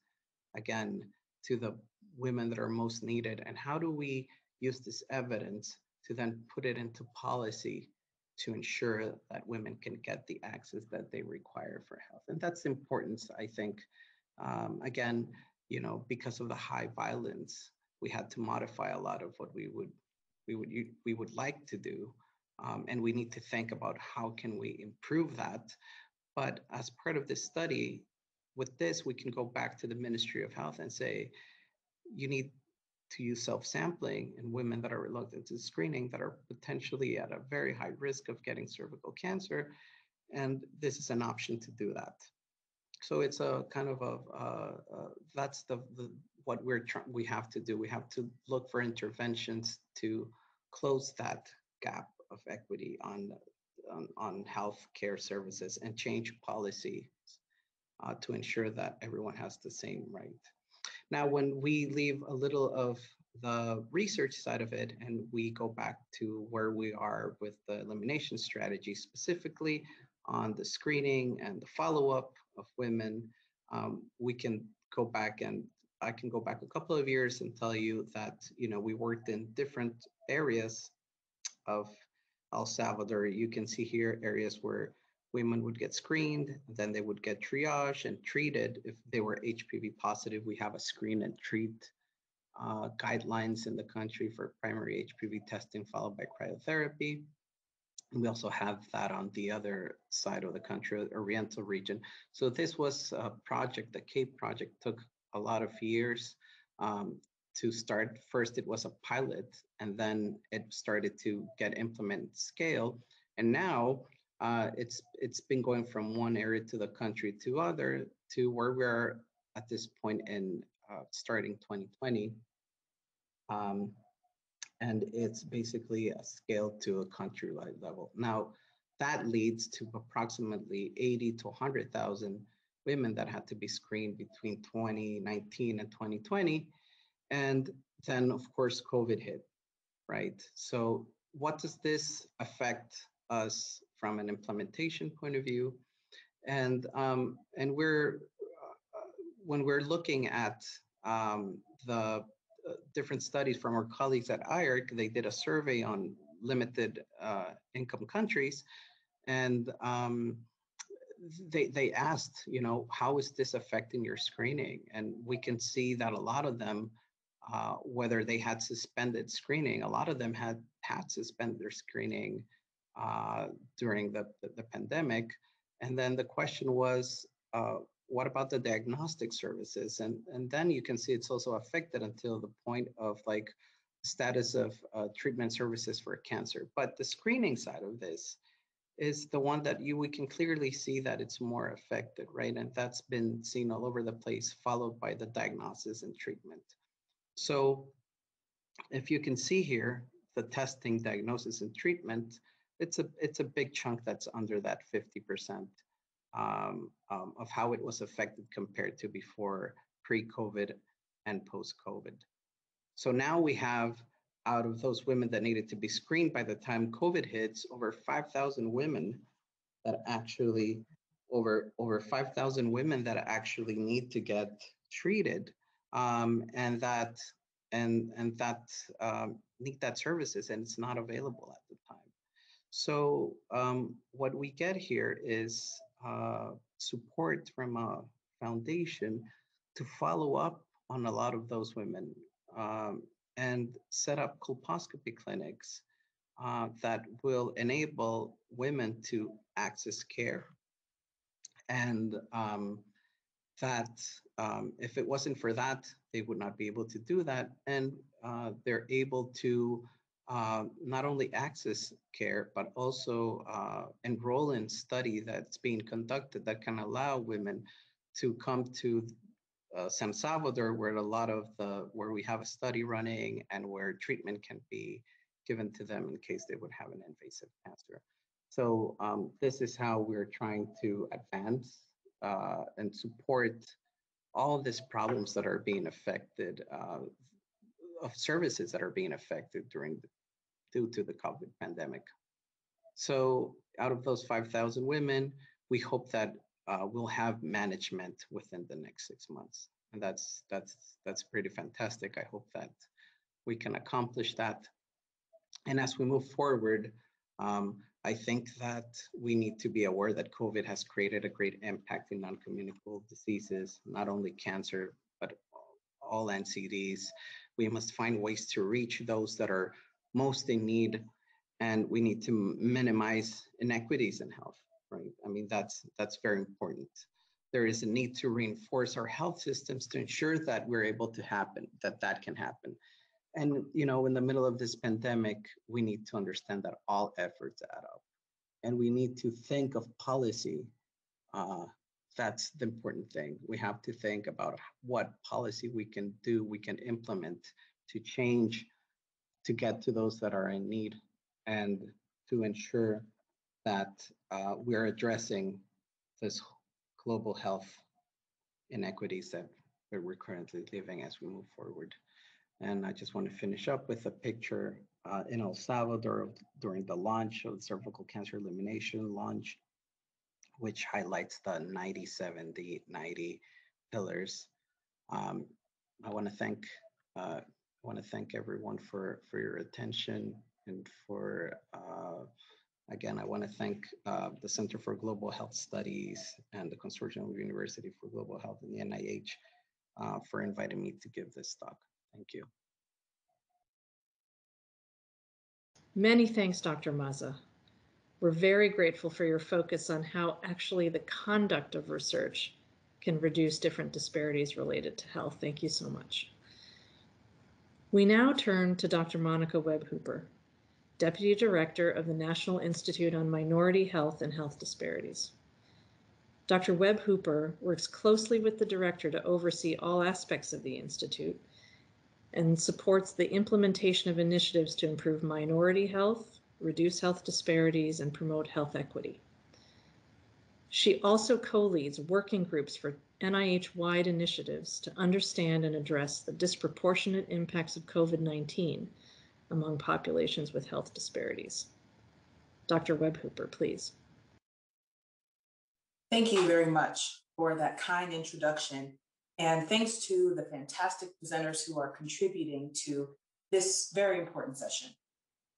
again to the women that are most needed and how do we use this evidence to then put it into policy to ensure that women can get the access that they require for health. And that's important, I think. Um, again, you know, because of the high violence we had to modify a lot of what we would we would we would like to do um, and we need to think about how can we improve that but as part of this study with this we can go back to the ministry of health and say you need to use self-sampling in women that are reluctant to screening that are potentially at a very high risk of getting cervical cancer and this is an option to do that. So it's a kind of a uh, uh, that's the, the what we're trying we have to do. We have to look for interventions to close that gap of equity on on, on health care services and change policy uh, to ensure that everyone has the same right now when we leave a little of the research side of it and we go back to where we are with the elimination strategy specifically on the screening and the follow-up of women um, we can go back and I can go back a couple of years and tell you that you know we worked in different areas of El Salvador. You can see here areas where women would get screened, then they would get triage and treated. If they were HPV positive, we have a screen and treat uh, guidelines in the country for primary HPV testing followed by cryotherapy. And we also have that on the other side of the country, Oriental region. So this was a project, the CAPE project took a lot of years um, to start. First, it was a pilot, and then it started to get implemented scale. And now uh, it's it's been going from one area to the country to other to where we're at this point in uh, starting 2020. Um, and it's basically a scale to a countrywide level. Now, that leads to approximately 80 to 100,000 women that had to be screened between 2019 and 2020. And then, of course, COVID hit, right? So, what does this affect us from an implementation point of view? And um, and we're when we're looking at um, the uh, different studies from our colleagues at IARC, they did a survey on limited uh, income countries, and um, they they asked, you know, how is this affecting your screening? And we can see that a lot of them, uh, whether they had suspended screening, a lot of them had had suspended their screening uh, during the, the, the pandemic. And then the question was, uh, what about the diagnostic services? And and then you can see it's also affected until the point of like status of uh, treatment services for cancer. But the screening side of this is the one that you we can clearly see that it's more affected, right? And that's been seen all over the place, followed by the diagnosis and treatment. So if you can see here, the testing, diagnosis, and treatment, it's a it's a big chunk that's under that 50% um, um, of how it was affected compared to before pre-COVID and post-COVID. So now we have out of those women that needed to be screened by the time COVID hits, over 5,000 women that actually over over 5,000 women that actually need to get treated, um, and that and and that um, need that services, and it's not available at the time. So um, what we get here is uh, support from a foundation to follow up on a lot of those women um, and set up colposcopy clinics uh, that will enable women to access care. And um, that um, if it wasn't for that, they would not be able to do that. And uh, they're able to uh, not only access care, but also uh, enroll in study that's being conducted that can allow women to come to uh, San Salvador, where a lot of the where we have a study running and where treatment can be given to them in case they would have an invasive cancer. So um, this is how we're trying to advance uh, and support all of these problems that are being affected uh, of services that are being affected during the, due to the COVID pandemic. So out of those 5,000 women, we hope that uh, we'll have management within the next six months. And that's that's that's pretty fantastic. I hope that we can accomplish that. And as we move forward, um, I think that we need to be aware that COVID has created a great impact in non-communicable diseases, not only cancer, but all NCDs. We must find ways to reach those that are most in need, and we need to minimize inequities in health right? I mean, that's that's very important. There is a need to reinforce our health systems to ensure that we're able to happen, that that can happen. And you know, in the middle of this pandemic, we need to understand that all efforts add up, and we need to think of policy. Uh, that's the important thing. We have to think about what policy we can do, we can implement to change, to get to those that are in need, and to ensure that uh, we're addressing this global health inequities that we're currently living as we move forward. And I just want to finish up with a picture uh, in El Salvador during the launch of the cervical cancer elimination launch, which highlights the 90, 70, 90 pillars. Um, I want to thank uh, I want to thank everyone for for your attention and for uh, Again, I want to thank uh, the Center for Global Health Studies and the Consortium of University for Global Health and the NIH uh, for inviting me to give this talk. Thank you.
Many thanks, Dr. Maza. We're very grateful for your focus on how actually the conduct of research can reduce different disparities related to health. Thank you so much. We now turn to Dr. Monica Webb Hooper. Deputy Director of the National Institute on Minority Health and Health Disparities. Dr. Webb Hooper works closely with the director to oversee all aspects of the Institute and supports the implementation of initiatives to improve minority health, reduce health disparities, and promote health equity. She also co-leads working groups for NIH-wide initiatives to understand and address the disproportionate impacts of COVID-19 among populations with health disparities. Dr. Webb Hooper, please.
Thank you very much for that kind introduction And thanks to the fantastic presenters who are contributing to this very important session.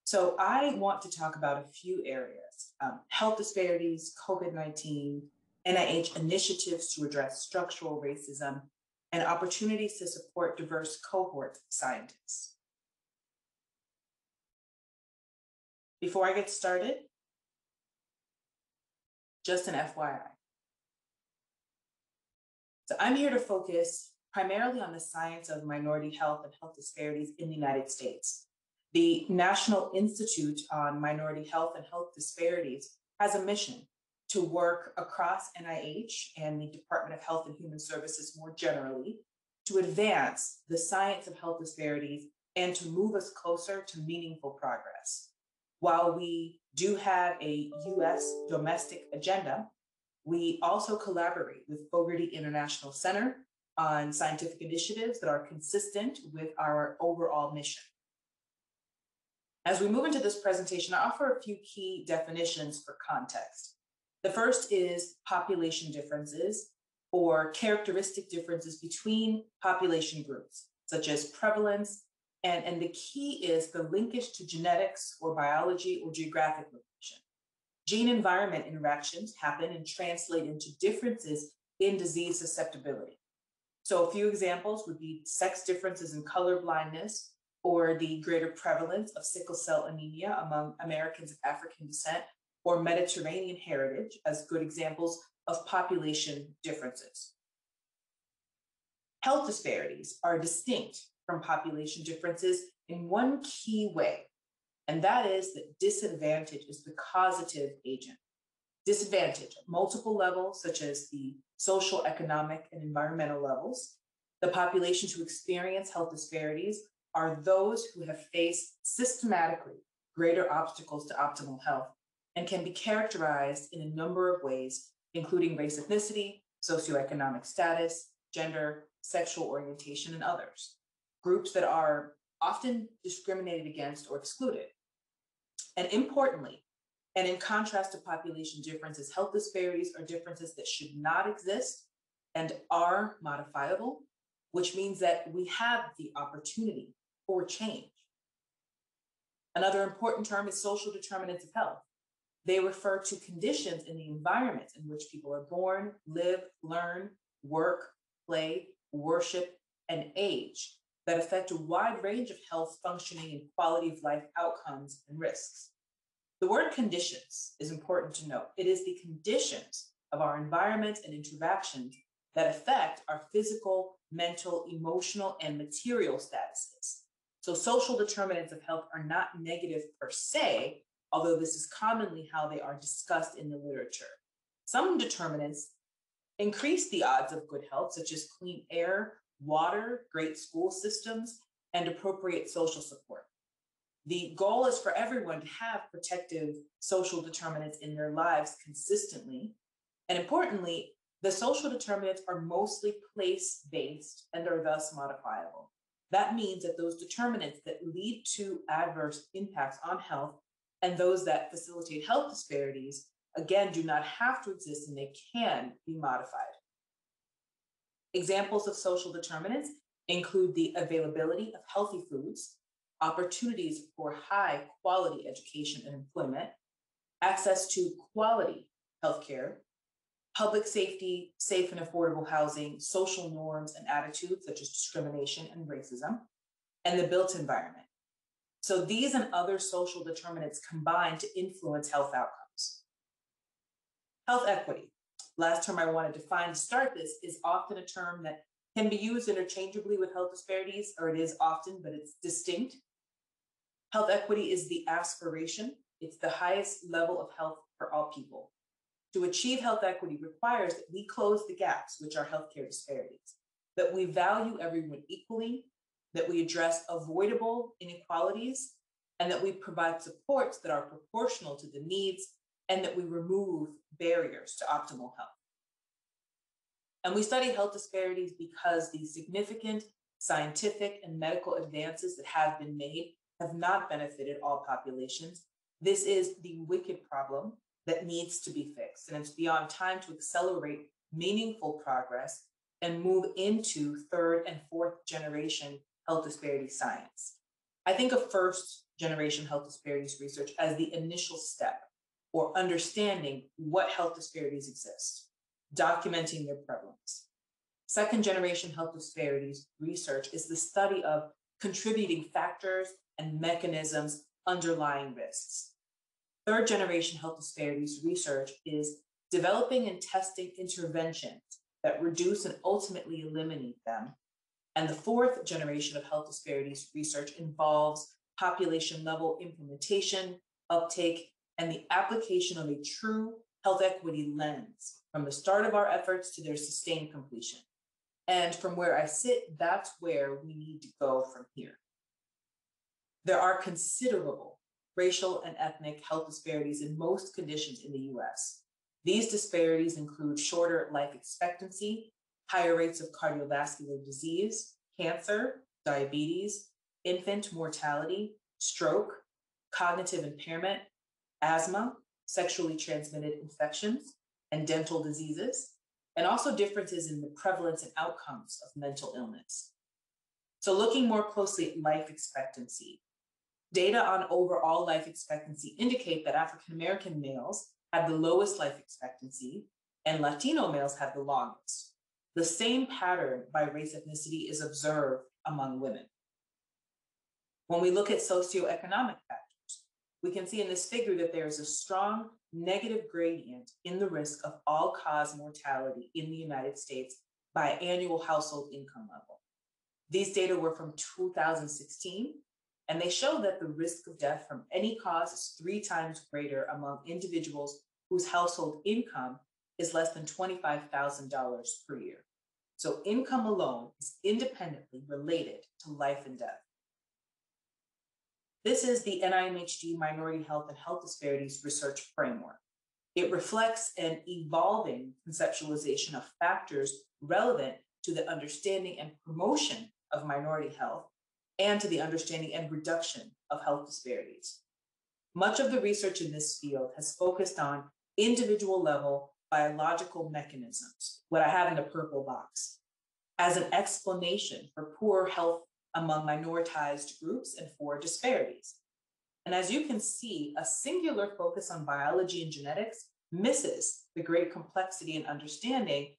So I want to talk about a few areas, um, health disparities, COVID-19, NIH initiatives to address structural racism, and opportunities to support diverse cohorts of scientists. Before I get started, just an FYI. So I'm here to focus primarily on the science of minority health and health disparities in the United States. The National Institute on Minority Health and Health Disparities has a mission to work across NIH and the Department of Health and Human Services more generally to advance the science of health disparities and to move us closer to meaningful progress. While we do have a US domestic agenda, we also collaborate with Fogarty International Center on scientific initiatives that are consistent with our overall mission. As we move into this presentation, I offer a few key definitions for context. The first is population differences or characteristic differences between population groups, such as prevalence, and, and the key is the linkage to genetics or biology or geographic location. Gene environment interactions happen and translate into differences in disease susceptibility. So, a few examples would be sex differences in color blindness, or the greater prevalence of sickle cell anemia among Americans of African descent or Mediterranean heritage as good examples of population differences. Health disparities are distinct from population differences in one key way, and that is that disadvantage is the causative agent. Disadvantage at multiple levels, such as the social, economic, and environmental levels. The populations who experience health disparities are those who have faced systematically greater obstacles to optimal health and can be characterized in a number of ways, including race, ethnicity, socioeconomic status, gender, sexual orientation, and others. Groups that are often discriminated against or excluded. And importantly, and in contrast to population differences, health disparities are differences that should not exist and are modifiable, which means that we have the opportunity for change. Another important term is social determinants of health. They refer to conditions in the environment in which people are born, live, learn, work, play, worship, and age that affect a wide range of health functioning and quality of life outcomes and risks. The word conditions is important to note. It is the conditions of our environment and interactions that affect our physical, mental, emotional, and material statuses. So social determinants of health are not negative per se, although this is commonly how they are discussed in the literature. Some determinants increase the odds of good health, such as clean air, water, great school systems, and appropriate social support. The goal is for everyone to have protective social determinants in their lives consistently. And importantly, the social determinants are mostly place based and are thus modifiable. That means that those determinants that lead to adverse impacts on health and those that facilitate health disparities, again, do not have to exist and they can be modified. Examples of social determinants include the availability of healthy foods, opportunities for high quality education and employment, access to quality healthcare, public safety, safe and affordable housing, social norms and attitudes such as discrimination and racism, and the built environment. So these and other social determinants combine to influence health outcomes. Health equity. Last term I wanted to find to start this is often a term that can be used interchangeably with health disparities, or it is often, but it's distinct. Health equity is the aspiration. It's the highest level of health for all people to achieve health equity requires that we close the gaps, which are healthcare disparities, that we value everyone equally, that we address avoidable inequalities, and that we provide supports that are proportional to the needs, and that we remove barriers to optimal health. And we study health disparities because the significant scientific and medical advances that have been made have not benefited all populations. This is the wicked problem that needs to be fixed. And it's beyond time to accelerate meaningful progress and move into third and fourth generation health disparity science. I think of first generation health disparities research as the initial step or understanding what health disparities exist, documenting their prevalence. Second generation health disparities research is the study of contributing factors and mechanisms underlying risks. Third generation health disparities research is developing and testing interventions that reduce and ultimately eliminate them. And the fourth generation of health disparities research involves population level implementation, uptake, and the application of a true health equity lens from the start of our efforts to their sustained completion. And from where I sit, that's where we need to go from here. There are considerable racial and ethnic health disparities in most conditions in the US. These disparities include shorter life expectancy, higher rates of cardiovascular disease, cancer, diabetes, infant mortality, stroke, cognitive impairment, asthma, sexually transmitted infections, and dental diseases, and also differences in the prevalence and outcomes of mental illness. So, looking more closely at life expectancy, data on overall life expectancy indicate that African American males have the lowest life expectancy and Latino males have the longest. The same pattern by race ethnicity is observed among women. When we look at socioeconomic factors, we can see in this figure that there is a strong negative gradient in the risk of all cause mortality in the United States by annual household income level. These data were from 2016, and they show that the risk of death from any cause is three times greater among individuals whose household income is less than $25,000 per year. So, income alone is independently related to life and death. This is the NIMHD Minority Health and Health Disparities Research Framework. It reflects an evolving conceptualization of factors relevant to the understanding and promotion of minority health and to the understanding and reduction of health disparities. Much of the research in this field has focused on individual level biological mechanisms, what I have in the purple box, as an explanation for poor health among minoritized groups and for disparities. And as you can see, a singular focus on biology and genetics misses the great complexity and understanding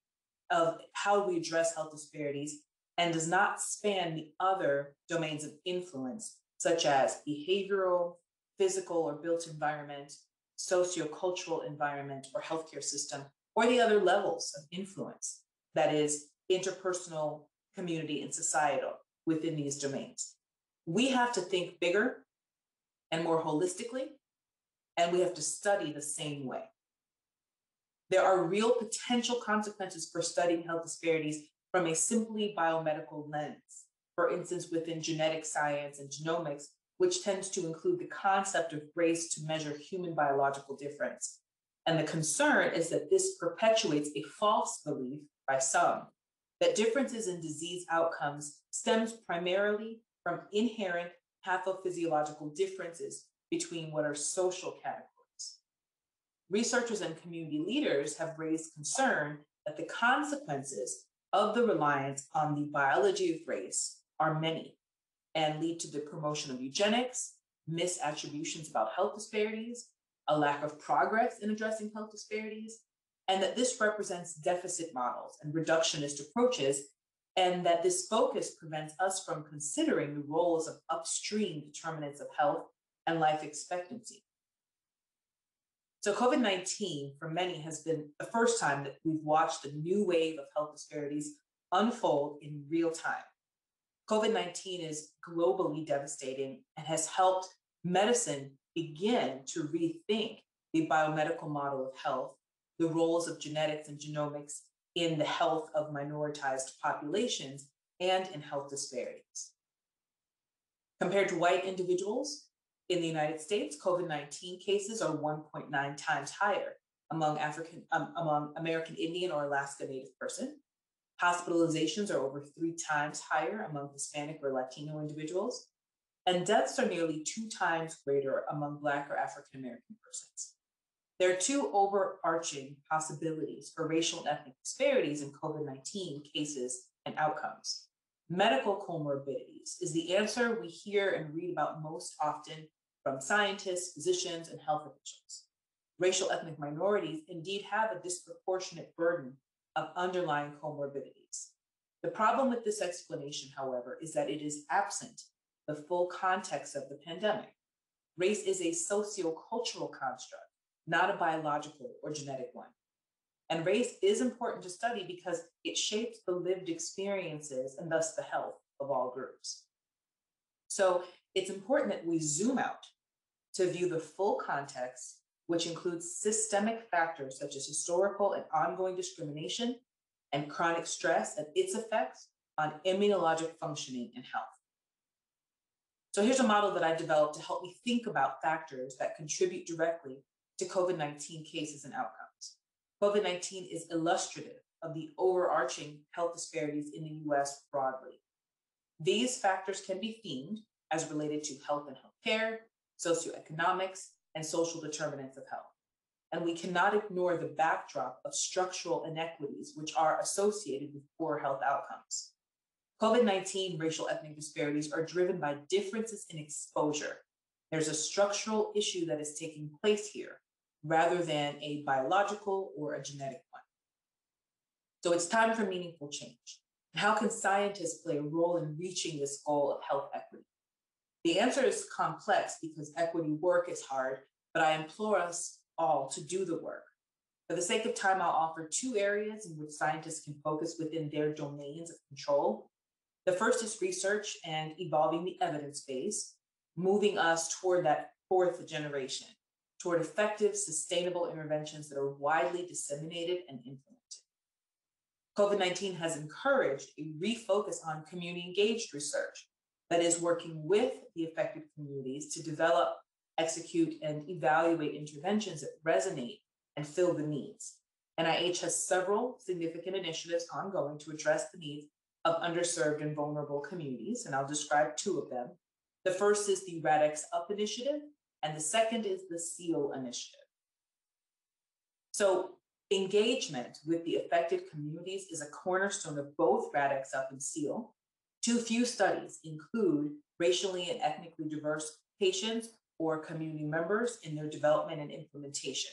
of how we address health disparities and does not span the other domains of influence, such as behavioral, physical or built environment, sociocultural environment or healthcare system, or the other levels of influence, that is, interpersonal, community, and societal within these domains. We have to think bigger and more holistically, and we have to study the same way. There are real potential consequences for studying health disparities from a simply biomedical lens. For instance, within genetic science and genomics, which tends to include the concept of race to measure human biological difference. And the concern is that this perpetuates a false belief by some that differences in disease outcomes stems primarily from inherent pathophysiological differences between what are social categories. Researchers and community leaders have raised concern that the consequences of the reliance on the biology of race are many and lead to the promotion of eugenics, misattributions about health disparities, a lack of progress in addressing health disparities, and that this represents deficit models and reductionist approaches, and that this focus prevents us from considering the roles of upstream determinants of health and life expectancy. So, COVID 19 for many has been the first time that we've watched a new wave of health disparities unfold in real time. COVID 19 is globally devastating and has helped medicine begin to rethink the biomedical model of health the roles of genetics and genomics in the health of minoritized populations and in health disparities. Compared to white individuals in the United States, COVID 19 cases are 1.9 times higher among African, um, among American Indian or Alaska Native person. Hospitalizations are over three times higher among Hispanic or Latino individuals, and deaths are nearly two times greater among Black or African American persons. There are two overarching possibilities for racial and ethnic disparities in COVID 19 cases and outcomes. Medical comorbidities is the answer we hear and read about most often from scientists, physicians, and health officials. Racial ethnic minorities indeed have a disproportionate burden of underlying comorbidities. The problem with this explanation, however, is that it is absent the full context of the pandemic. Race is a sociocultural construct, not a biological or genetic one. And race is important to study because it shapes the lived experiences and thus the health of all groups. So it's important that we zoom out to view the full context, which includes systemic factors such as historical and ongoing discrimination and chronic stress and its effects on immunologic functioning and health. So here's a model that I've developed to help me think about factors that contribute directly to COVID 19 cases and outcomes. COVID 19 is illustrative of the overarching health disparities in the US broadly. These factors can be themed as related to health and healthcare, socioeconomics, and social determinants of health. And we cannot ignore the backdrop of structural inequities which are associated with poor health outcomes. COVID 19 racial ethnic disparities are driven by differences in exposure. There's a structural issue that is taking place here rather than a biological or a genetic one. So it's time for meaningful change. How can scientists play a role in reaching this goal of health equity? The answer is complex because equity work is hard, but I implore us all to do the work. For the sake of time, I'll offer two areas in which scientists can focus within their domains of control. The first is research and evolving the evidence base, moving us toward that fourth generation, toward effective, sustainable interventions that are widely disseminated and implemented. COVID 19 has encouraged a refocus on community engaged research that is working with the affected communities to develop, execute, and evaluate interventions that resonate and fill the needs. NIH has several significant initiatives ongoing to address the needs of underserved and vulnerable communities, and I'll describe two of them. The first is the RADx Up initiative, and the second is the CEAL initiative. So engagement with the affected communities is a cornerstone of both RADx Up and CEAL. Too few studies include racially and ethnically diverse patients or community members in their development and implementation.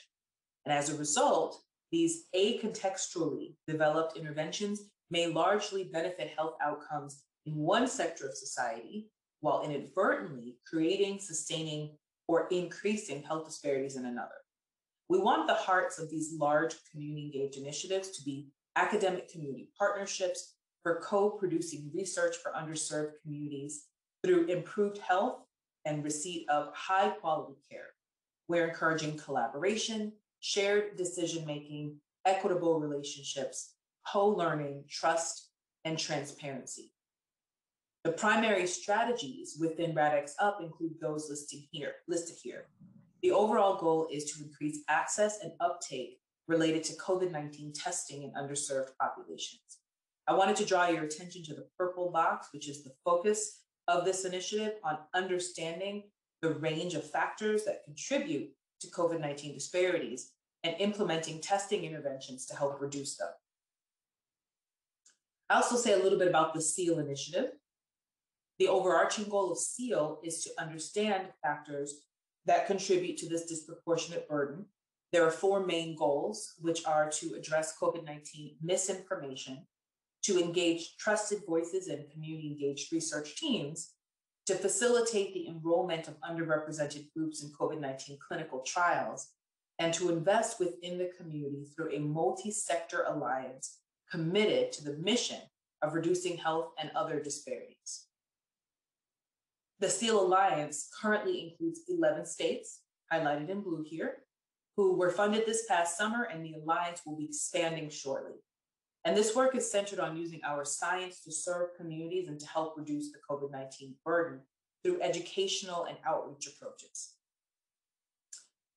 And as a result, these acontextually developed interventions may largely benefit health outcomes in one sector of society while inadvertently creating, sustaining, or increasing health disparities in another. We want the hearts of these large community engaged initiatives to be academic community partnerships for co producing research for underserved communities through improved health and receipt of high quality care. We're encouraging collaboration, shared decision making, equitable relationships, co learning, trust, and transparency. The primary strategies within RADx Up include those listed here. Listed here. The overall goal is to increase access and uptake related to COVID-19 testing in underserved populations. I wanted to draw your attention to the purple box, which is the focus of this initiative on understanding the range of factors that contribute to COVID-19 disparities and implementing testing interventions to help reduce them. I also say a little bit about the CEAL initiative. The overarching goal of CEAL is to understand factors that contribute to this disproportionate burden. There are four main goals, which are to address COVID 19 misinformation, to engage trusted voices and community engaged research teams, to facilitate the enrollment of underrepresented groups in COVID 19 clinical trials, and to invest within the community through a multi sector alliance committed to the mission of reducing health and other disparities. The CEAL Alliance currently includes 11 states, highlighted in blue here, who were funded this past summer, and the Alliance will be expanding shortly. And this work is centered on using our science to serve communities and to help reduce the COVID 19 burden through educational and outreach approaches.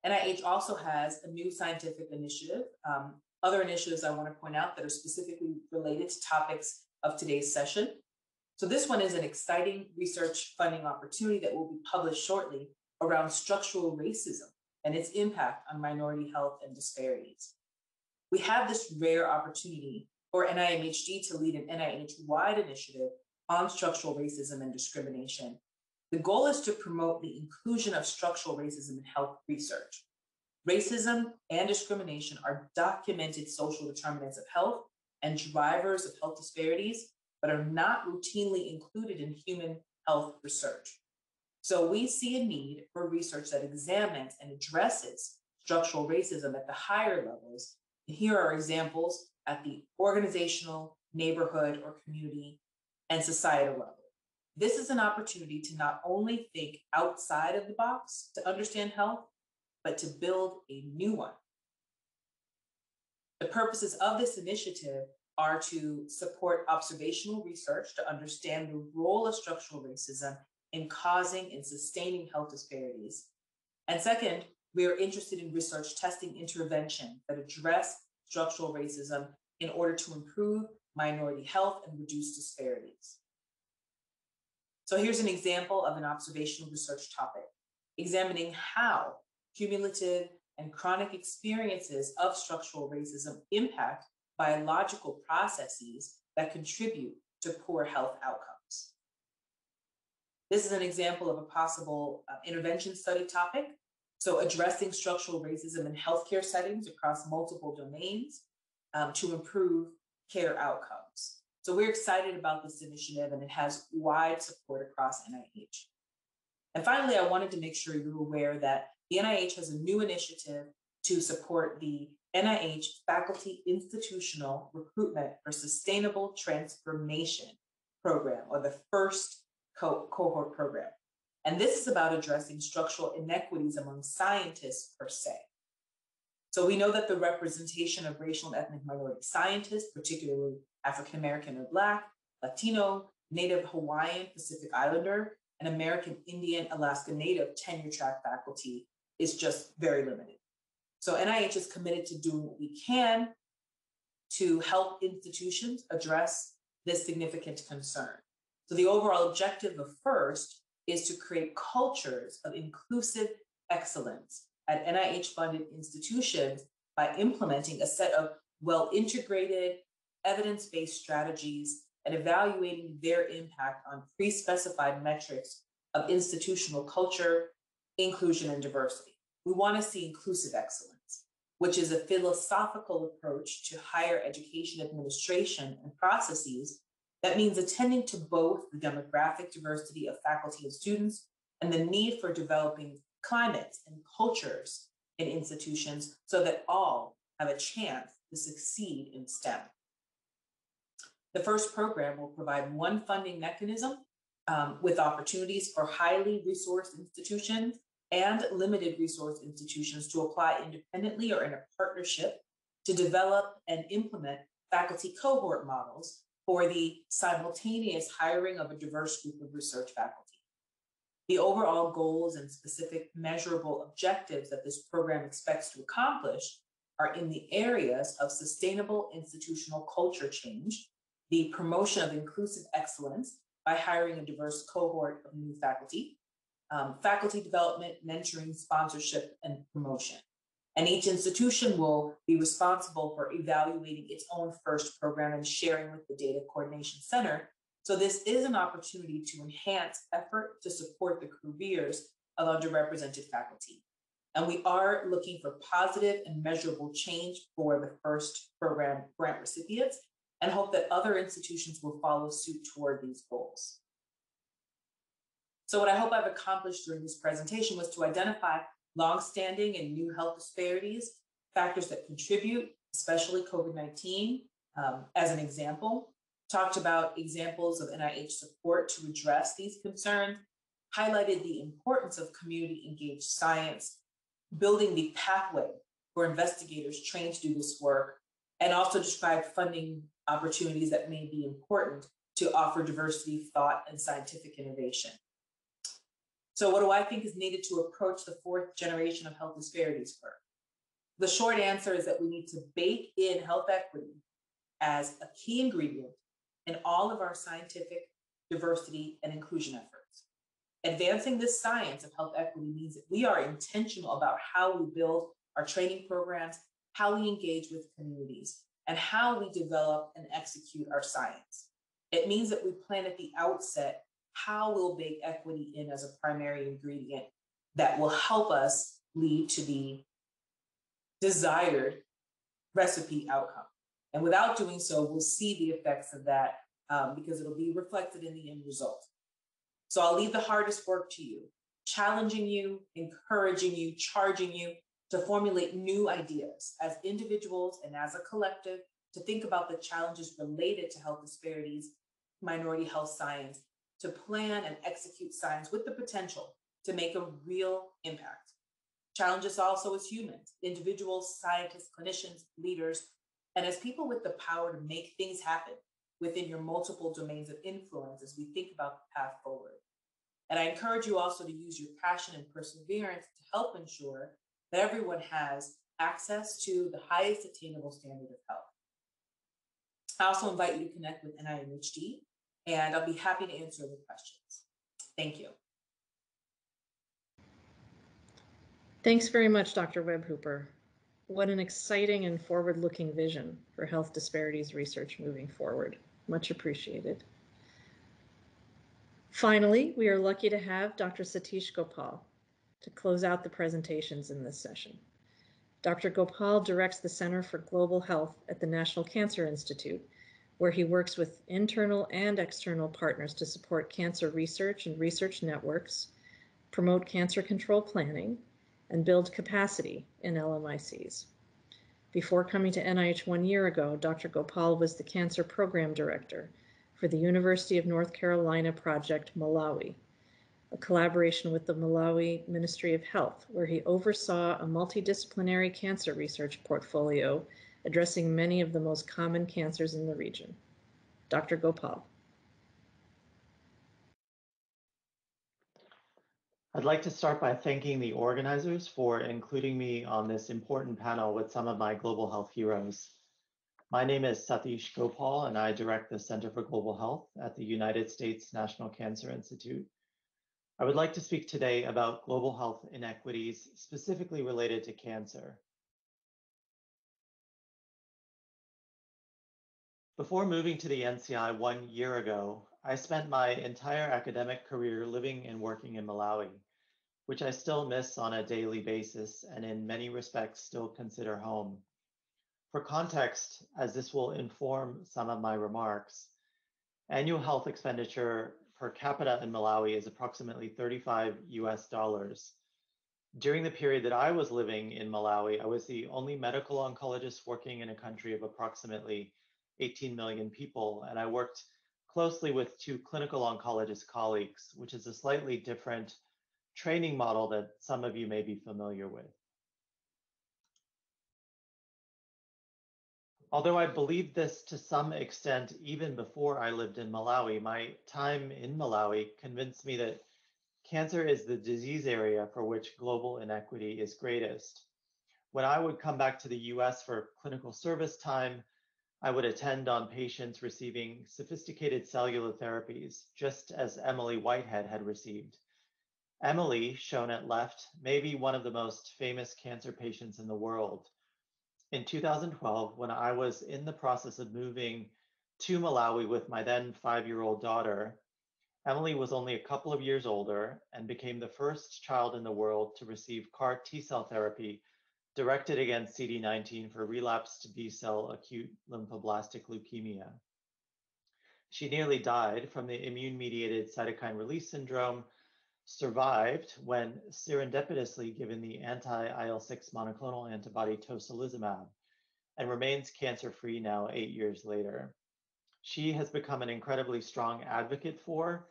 NIH also has a new scientific initiative. Um, other initiatives I want to point out that are specifically related to topics of today's session so this one is an exciting research funding opportunity that will be published shortly around structural racism and its impact on minority health and disparities. We have this rare opportunity for NIMHD to lead an NIH-wide initiative on structural racism and discrimination. The goal is to promote the inclusion of structural racism in health research. Racism and discrimination are documented social determinants of health and drivers of health disparities, but are not routinely included in human health research. So we see a need for research that examines and addresses structural racism at the higher levels. And here are examples at the organizational, neighborhood, or community and societal level. This is an opportunity to not only think outside of the box to understand health, but to build a new one. The purposes of this initiative are to support observational research to understand the role of structural racism in causing and sustaining health disparities. And second, we are interested in research testing intervention that address structural racism in order to improve minority health and reduce disparities. So here's an example of an observational research topic, examining how cumulative and chronic experiences of structural racism impact biological processes that contribute to poor health outcomes. This is an example of a possible uh, intervention study topic. So addressing structural racism in healthcare settings across multiple domains um, to improve care outcomes. So we're excited about this initiative and it has wide support across NIH. And finally, I wanted to make sure you're aware that the NIH has a new initiative to support the NIH Faculty Institutional Recruitment for Sustainable Transformation program, or the first co- cohort program. And this is about addressing structural inequities among scientists per se. So we know that the representation of racial and ethnic minority scientists, particularly African American or Black, Latino, Native Hawaiian, Pacific Islander, and American Indian, Alaska Native tenure track faculty is just very limited. So NIH is committed to doing what we can to help institutions address this significant concern. So the overall objective of FIRST is to create cultures of inclusive excellence at NIH funded institutions by implementing a set of well integrated, evidence based strategies and evaluating their impact on pre specified metrics of institutional culture, inclusion, and diversity. We want to see inclusive excellence, which is a philosophical approach to higher education administration and processes that means attending to both the demographic diversity of faculty and students and the need for developing climates and cultures in institutions so that all have a chance to succeed in STEM. The first program will provide one funding mechanism um, with opportunities for highly resourced institutions and limited resource institutions to apply independently or in a partnership to develop and implement faculty cohort models for the simultaneous hiring of a diverse group of research faculty. The overall goals and specific measurable objectives that this program expects to accomplish are in the areas of sustainable institutional culture change, the promotion of inclusive excellence by hiring a diverse cohort of new faculty, um, faculty development, mentoring, sponsorship, and promotion. And each institution will be responsible for evaluating its own FIRST program and sharing with the Data Coordination Center. So this is an opportunity to enhance effort to support the careers of underrepresented faculty. And we are looking for positive and measurable change for the FIRST program grant recipients and hope that other institutions will follow suit toward these goals. So what I hope I've accomplished during this presentation was to identify longstanding and new health disparities, factors that contribute, especially COVID-19 um, as an example, talked about examples of NIH support to address these concerns, highlighted the importance of community engaged science, building the pathway for investigators trained to do this work, and also described funding opportunities that may be important to offer diversity, thought, and scientific innovation. So, what do I think is needed to approach the fourth generation of health disparities for? The short answer is that we need to bake in health equity as a key ingredient in all of our scientific diversity and inclusion efforts. Advancing this science of health equity means that we are intentional about how we build our training programs, how we engage with communities, and how we develop and execute our science. It means that we plan at the outset how we'll bake equity in as a primary ingredient that will help us lead to the desired recipe outcome. And without doing so, we'll see the effects of that um, because it'll be reflected in the end result. So I'll leave the hardest work to you, challenging you, encouraging you, charging you to formulate new ideas as individuals and as a collective to think about the challenges related to health disparities, minority health science, to plan and execute science with the potential to make a real impact. Challenge us also as humans, individuals, scientists, clinicians, leaders, and as people with the power to make things happen within your multiple domains of influence as we think about the path forward. And I encourage you also to use your passion and perseverance to help ensure that everyone has access to the highest attainable standard of health. I also invite you to connect with NIMHD, and I'll be happy to answer any questions. Thank you.
Thanks very much, Dr. Webb Hooper. What an exciting and forward looking vision for health disparities research moving forward. Much appreciated. Finally, we are lucky to have Dr. Satish Gopal to close out the presentations in this session. Dr. Gopal directs the Center for Global Health at the National Cancer Institute, where he works with internal and external partners to support cancer research and research networks, promote cancer control planning, and build capacity in LMICs. Before coming to NIH one year ago, Dr. Gopal was the Cancer Program Director for the University of North Carolina Project Malawi, a collaboration with the Malawi Ministry of Health, where he oversaw a multidisciplinary cancer research portfolio addressing many of the most common cancers in the region. Dr. Gopal.
I'd like to start by thanking the organizers for including me on this important panel with some of my global health heroes. My name is Satish Gopal, and I direct the Center for Global Health at the United States National Cancer Institute. I would like to speak today about global health inequities specifically related to cancer. Before moving to the NCI one year ago, I spent my entire academic career living and working in Malawi, which I still miss on a daily basis and in many respects still consider home. For context, as this will inform some of my remarks, annual health expenditure per capita in Malawi is approximately 35 US dollars. During the period that I was living in Malawi, I was the only medical oncologist working in a country of approximately 18 million people, and I worked closely with two clinical oncologist colleagues, which is a slightly different training model that some of you may be familiar with. Although I believed this to some extent even before I lived in Malawi, my time in Malawi convinced me that cancer is the disease area for which global inequity is greatest. When I would come back to the US for clinical service time, I would attend on patients receiving sophisticated cellular therapies, just as Emily Whitehead had received. Emily, shown at left, may be one of the most famous cancer patients in the world. In 2012, when I was in the process of moving to Malawi with my then five year old daughter, Emily was only a couple of years older and became the first child in the world to receive CAR T cell therapy directed against CD19 for relapsed B cell acute lymphoblastic leukemia. She nearly died from the immune mediated cytokine release syndrome, survived when serendipitously given the anti IL 6 monoclonal antibody tocilizumab, and remains cancer free now eight years later. She has become an incredibly strong advocate for,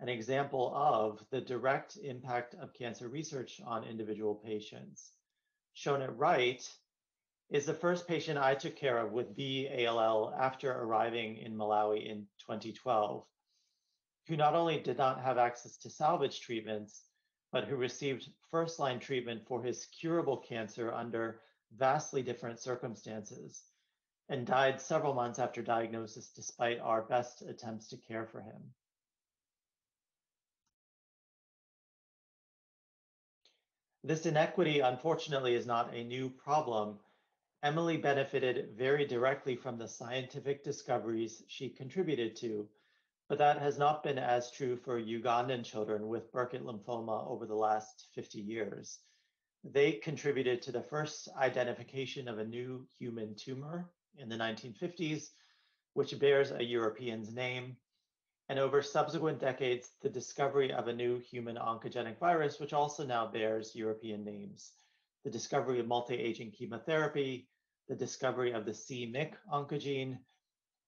an example of the direct impact of cancer research on individual patients shown at right, is the first patient I took care of with B-ALL after arriving in Malawi in 2012, who not only did not have access to salvage treatments, but who received first-line treatment for his curable cancer under vastly different circumstances and died several months after diagnosis despite our best attempts to care for him. This inequity, unfortunately, is not a new problem. Emily benefited very directly from the scientific discoveries she contributed to, but that has not been as true for Ugandan children with Burkitt lymphoma over the last 50 years. They contributed to the first identification of a new human tumor in the 1950s, which bears a European's name, and over subsequent decades, the discovery of a new human oncogenic virus, which also now bears European names, the discovery of multi-agent chemotherapy, the discovery of the c-Myc oncogene,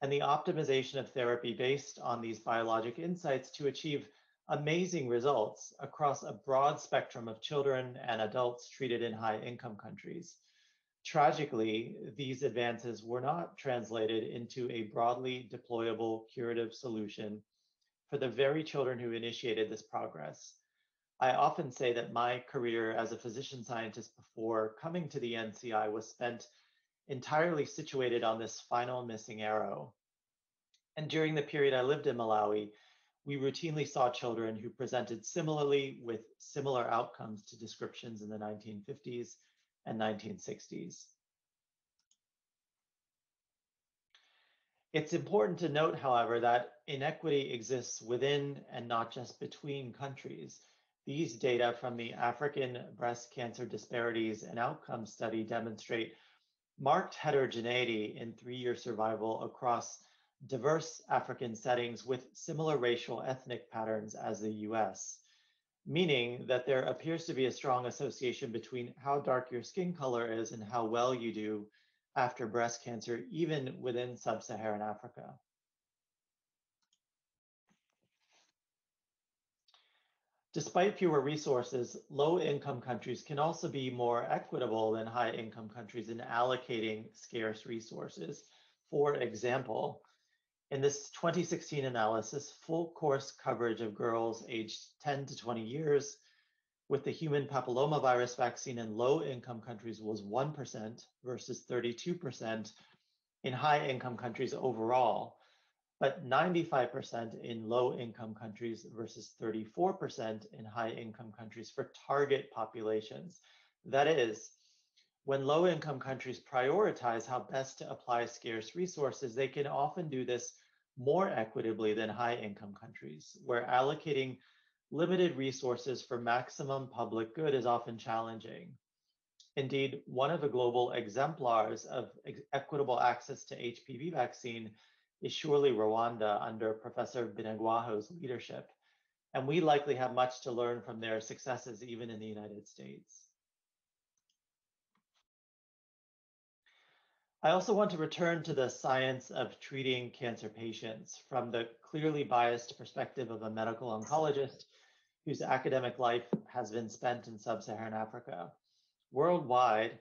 and the optimization of therapy based on these biologic insights to achieve amazing results across a broad spectrum of children and adults treated in high income countries. Tragically, these advances were not translated into a broadly deployable curative solution for the very children who initiated this progress. I often say that my career as a physician scientist before coming to the NCI was spent entirely situated on this final missing arrow. And during the period I lived in Malawi, we routinely saw children who presented similarly with similar outcomes to descriptions in the 1950s and 1960s. It's important to note, however, that inequity exists within and not just between countries. These data from the African Breast Cancer Disparities and Outcomes Study demonstrate marked heterogeneity in three-year survival across diverse African settings with similar racial ethnic patterns as the US, meaning that there appears to be a strong association between how dark your skin color is and how well you do after breast cancer, even within sub-Saharan Africa. Despite fewer resources, low-income countries can also be more equitable than high-income countries in allocating scarce resources. For example, in this 2016 analysis, full course coverage of girls aged 10 to 20 years with the human papillomavirus vaccine in low income countries was 1% versus 32% in high income countries overall, but 95% in low income countries versus 34% in high income countries for target populations. That is, when low income countries prioritize how best to apply scarce resources, they can often do this more equitably than high income countries, where allocating limited resources for maximum public good is often challenging. Indeed, one of the global exemplars of equitable access to HPV vaccine is surely Rwanda under Professor Binagwaho's leadership. And we likely have much to learn from their successes even in the United States. I also want to return to the science of treating cancer patients from the clearly biased perspective of a medical oncologist whose academic life has been spent in sub Saharan Africa. Worldwide,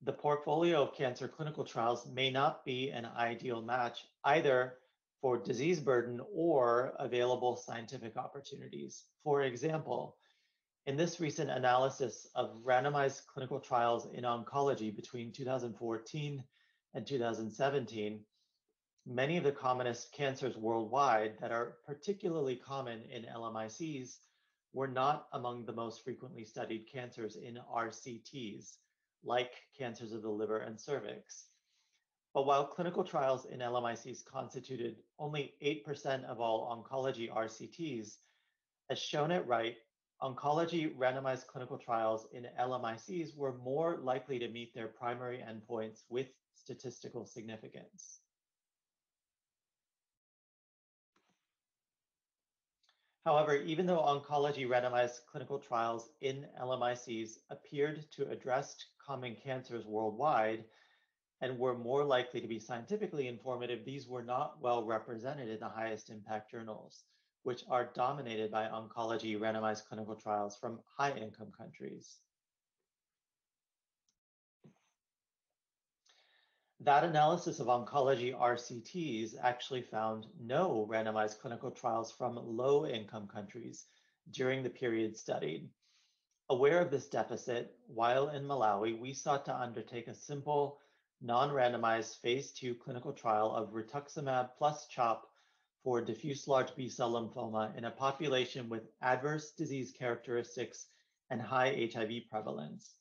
the portfolio of cancer clinical trials may not be an ideal match either for disease burden or available scientific opportunities. For example, in this recent analysis of randomized clinical trials in oncology between 2014 and 2017, many of the commonest cancers worldwide that are particularly common in LMICs were not among the most frequently studied cancers in RCTs, like cancers of the liver and cervix. But while clinical trials in LMICs constituted only 8% of all oncology RCTs, as shown at right, oncology randomized clinical trials in LMICs were more likely to meet their primary endpoints with statistical significance. However, even though oncology randomized clinical trials in LMICs appeared to address common cancers worldwide and were more likely to be scientifically informative, these were not well represented in the highest impact journals, which are dominated by oncology randomized clinical trials from high income countries. That analysis of oncology RCTs actually found no randomized clinical trials from low income countries during the period studied. Aware of this deficit, while in Malawi, we sought to undertake a simple, non randomized phase two clinical trial of rituximab plus CHOP for diffuse large B cell lymphoma in a population with adverse disease characteristics and high HIV prevalence.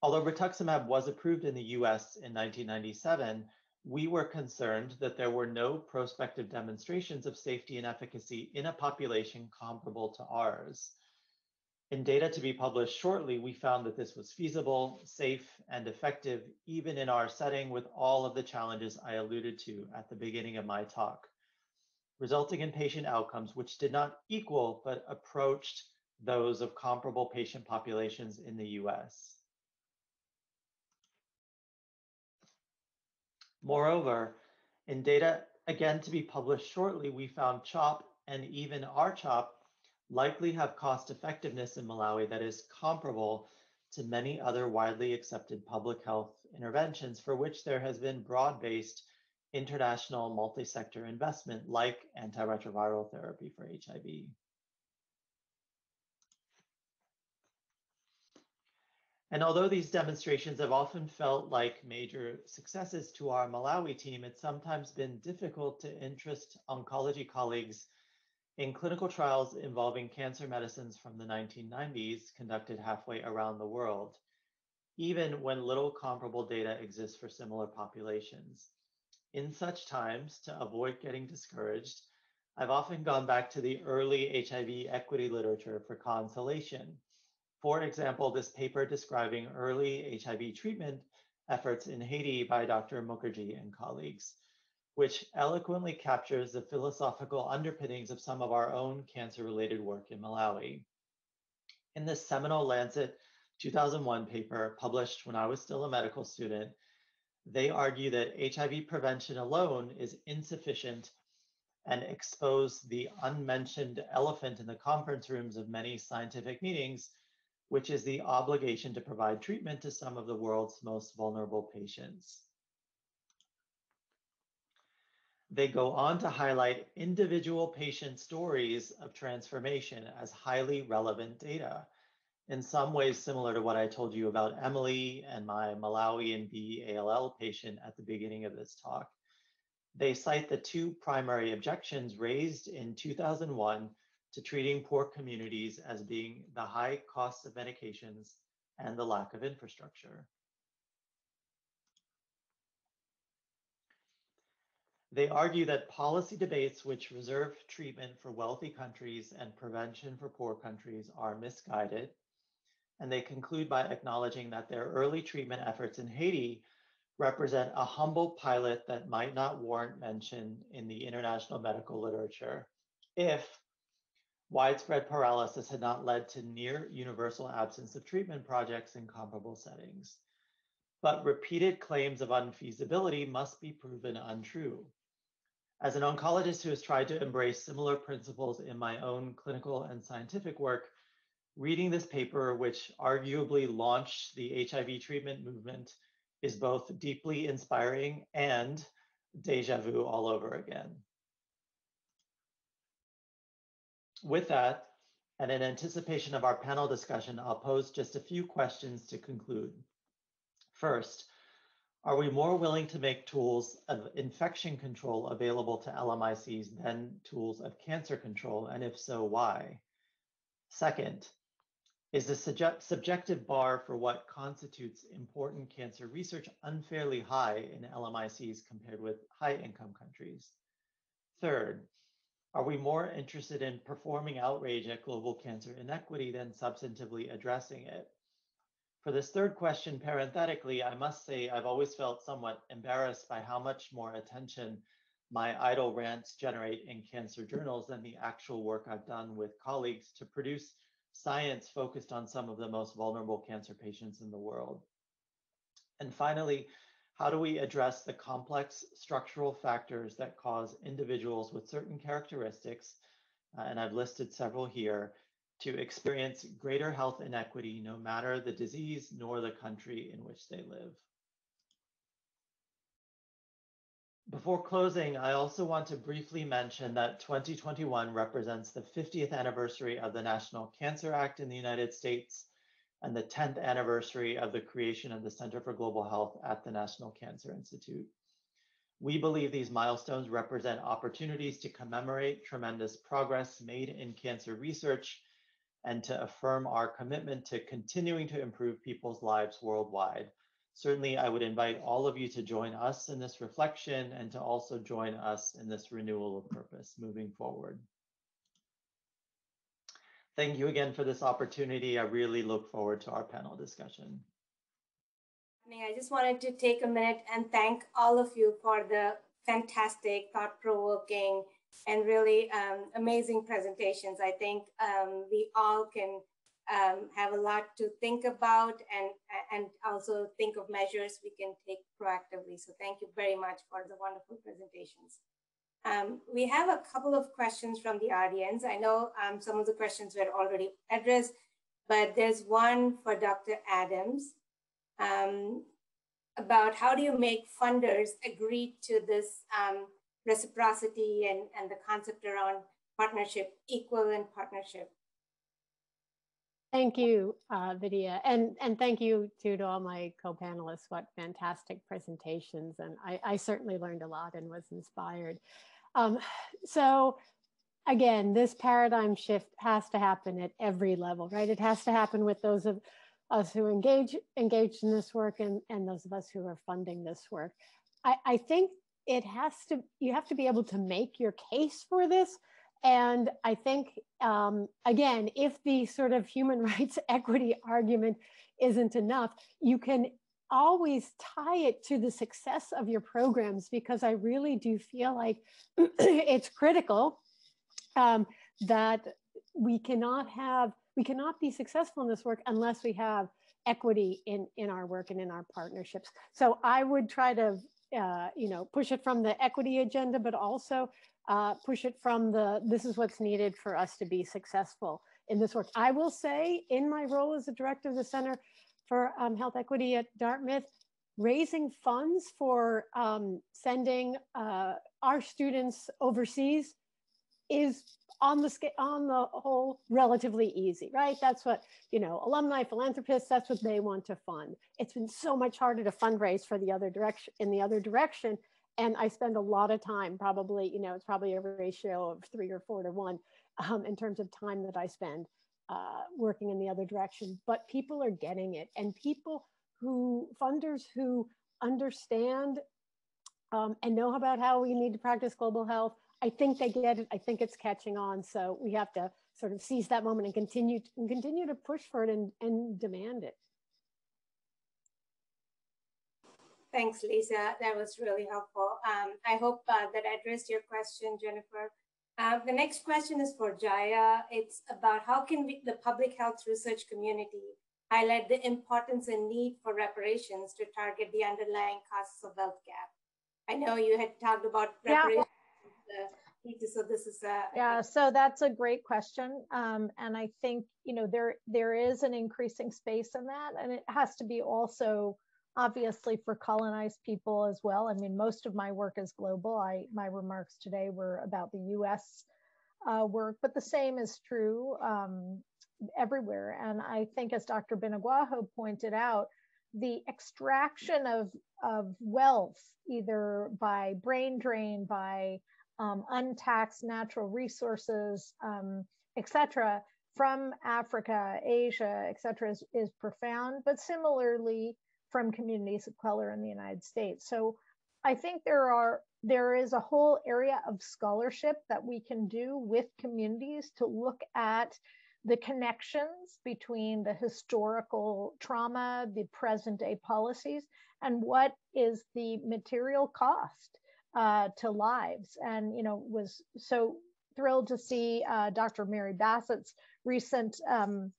Although rituximab was approved in the US in 1997, we were concerned that there were no prospective demonstrations of safety and efficacy in a population comparable to ours. In data to be published shortly, we found that this was feasible, safe, and effective, even in our setting with all of the challenges I alluded to at the beginning of my talk, resulting in patient outcomes which did not equal but approached those of comparable patient populations in the US. Moreover, in data again to be published shortly, we found CHOP and even R-CHOP likely have cost effectiveness in Malawi that is comparable to many other widely accepted public health interventions for which there has been broad-based international multi-sector investment like antiretroviral therapy for HIV. And although these demonstrations have often felt like major successes to our Malawi team, it's sometimes been difficult to interest oncology colleagues in clinical trials involving cancer medicines from the 1990s conducted halfway around the world, even when little comparable data exists for similar populations. In such times, to avoid getting discouraged, I've often gone back to the early HIV equity literature for consolation for example, this paper describing early HIV treatment efforts in Haiti by Dr. Mukherjee and colleagues, which eloquently captures the philosophical underpinnings of some of our own cancer-related work in Malawi. In this seminal Lancet 2001 paper published when I was still a medical student, they argue that HIV prevention alone is insufficient and expose the unmentioned elephant in the conference rooms of many scientific meetings, which is the obligation to provide treatment to some of the world's most vulnerable patients. They go on to highlight individual patient stories of transformation as highly relevant data, in some ways similar to what I told you about Emily and my Malawi and B ALL patient at the beginning of this talk. They cite the two primary objections raised in 2001 to treating poor communities as being the high costs of medications and the lack of infrastructure. They argue that policy debates which reserve treatment for wealthy countries and prevention for poor countries are misguided. And they conclude by acknowledging that their early treatment efforts in Haiti represent a humble pilot that might not warrant mention in the international medical literature if widespread paralysis had not led to near universal absence of treatment projects in comparable settings. But repeated claims of unfeasibility must be proven untrue. As an oncologist who has tried to embrace similar principles in my own clinical and scientific work, reading this paper, which arguably launched the HIV treatment movement, is both deeply inspiring and deja vu all over again. With that, and in anticipation of our panel discussion, I'll pose just a few questions to conclude. First, are we more willing to make tools of infection control available to LMICs than tools of cancer control? And if so, why? Second, is the subjective bar for what constitutes important cancer research unfairly high in LMICs compared with high income countries? Third, are we more interested in performing outrage at global cancer inequity than substantively addressing it? For this third question, parenthetically, I must say I've always felt somewhat embarrassed by how much more attention my idle rants generate in cancer journals than the actual work I've done with colleagues to produce science focused on some of the most vulnerable cancer patients in the world. And finally, how do we address the complex structural factors that cause individuals with certain characteristics, uh, and I've listed several here, to experience greater health inequity no matter the disease nor the country in which they live? Before closing, I also want to briefly mention that 2021 represents the 50th anniversary of the National Cancer Act in the United States and the 10th anniversary of the creation of the Center for Global Health at the National Cancer Institute. We believe these milestones represent opportunities to commemorate tremendous progress made in cancer research and to affirm our commitment to continuing to improve people's lives worldwide. Certainly, I would invite all of you to join us in this reflection and to also join us in this renewal of purpose moving forward. Thank you again for this opportunity. I really look forward to our panel discussion.
I just wanted to take a minute and thank all of you for the fantastic, thought provoking, and really um, amazing presentations. I think um, we all can um, have a lot to think about and, and also think of measures we can take proactively. So thank you very much for the wonderful presentations. Um, we have a couple of questions from the audience. I know um, some of the questions were already addressed, but there's one for Dr. Adams um, about how do you make funders agree to this um, reciprocity and, and the concept around partnership, equivalent partnership.
Thank you, uh, Vidya, and and thank you too to all my co-panelists. What fantastic presentations, and I, I certainly learned a lot and was inspired. Um, so, again, this paradigm shift has to happen at every level, right? It has to happen with those of us who engage engaged in this work and and those of us who are funding this work. I, I think it has to you have to be able to make your case for this and i think um, again if the sort of human rights equity argument isn't enough you can always tie it to the success of your programs because i really do feel like it's critical um, that we cannot have we cannot be successful in this work unless we have equity in in our work and in our partnerships. So i would try to uh, you know, push it from the equity agenda, but also uh, push it from the, this is what's needed for us to be successful in this work. I will say in my role as the director of the Center for um, Health Equity at Dartmouth, raising funds for um, sending uh, our students overseas is on the on the whole relatively easy right that's what you know alumni philanthropists that's what they want to fund it's been so much harder to fundraise for the other direction in the other direction and i spend a lot of time probably you know it's probably a ratio of three or four to one um, in terms of time that i spend uh, working in the other direction but people are getting it and people who funders who understand um, and know about how we need to practice global health I think they get it. I think it's catching on. So we have to sort of seize that moment and continue to, and continue to push for it and, and demand it.
Thanks, Lisa. That was really helpful. Um, I hope uh, that addressed your question, Jennifer. Uh, the next question is for Joia. It's about how can we, the public health research community highlight the importance and need for reparations to target the underlying causes of wealth gap. I know you had talked about reparations so this is a
yeah so that's a great question um, and i think you know there there is an increasing space in that and it has to be also obviously for colonized people as well i mean most of my work is global i my remarks today were about the us uh, work but the same is true um, everywhere and i think as dr Binagwaho pointed out the extraction of of wealth either by brain drain by um, untaxed natural resources, um, etc., from Africa, Asia, etc., is, is profound, but similarly from communities of color in the United States. So I think there are there is a whole area of scholarship that we can do with communities to look at the connections between the historical trauma, the present day policies, and what is the material cost uh, to lives and you know was so thrilled to see uh, dr mary bassett's recent um,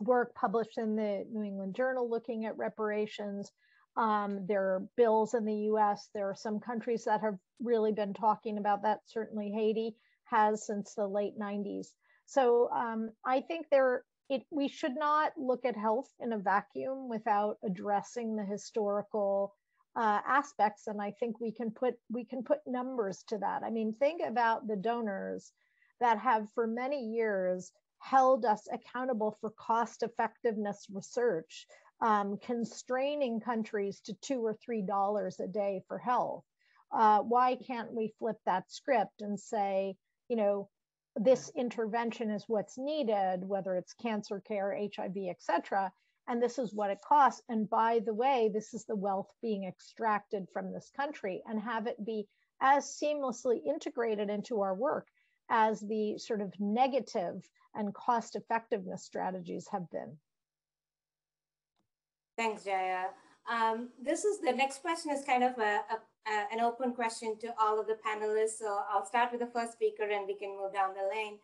work published in the new england journal looking at reparations. Um, there are bills in the us there are some countries that have really been talking about that. Certainly haiti has since the late 90s so um, i think there it, we should not look at health in a vacuum without addressing the historical uh, aspects. And i think we can put we can put numbers to that. I mean think about the donors that have for many years held us accountable for cost effectiveness research um, constraining countries to two or three dollars a day for health uh, why can't we flip that script and say you know this intervention is what's needed, whether it's cancer care, HIV, et cetera, and this is what it costs. And by the way, this is the wealth being extracted from this country and have it be as seamlessly integrated into our work as the sort of negative and cost effectiveness strategies have been.
Thanks, Joia. Um, this is the next question is kind of a, a, a, an open question to all of the panelists. So I'll start with the first speaker and we can move down the lane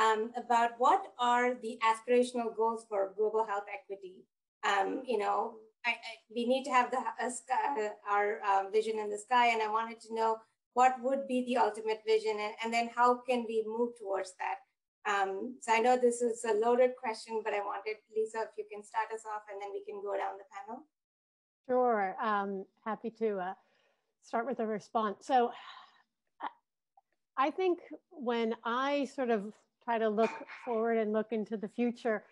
um, about what are the aspirational goals for global health equity. Um, you know, I, I, we need to have the uh, our um, vision in the sky, and I wanted to know what would be the ultimate vision, and, and then how can we move towards that. Um, so I know this is a loaded question, but I wanted Lisa, if you can start us off, and then we can go down the panel.
Sure, um, happy to uh, start with a response. So I think when I sort of try to look forward and look into the future,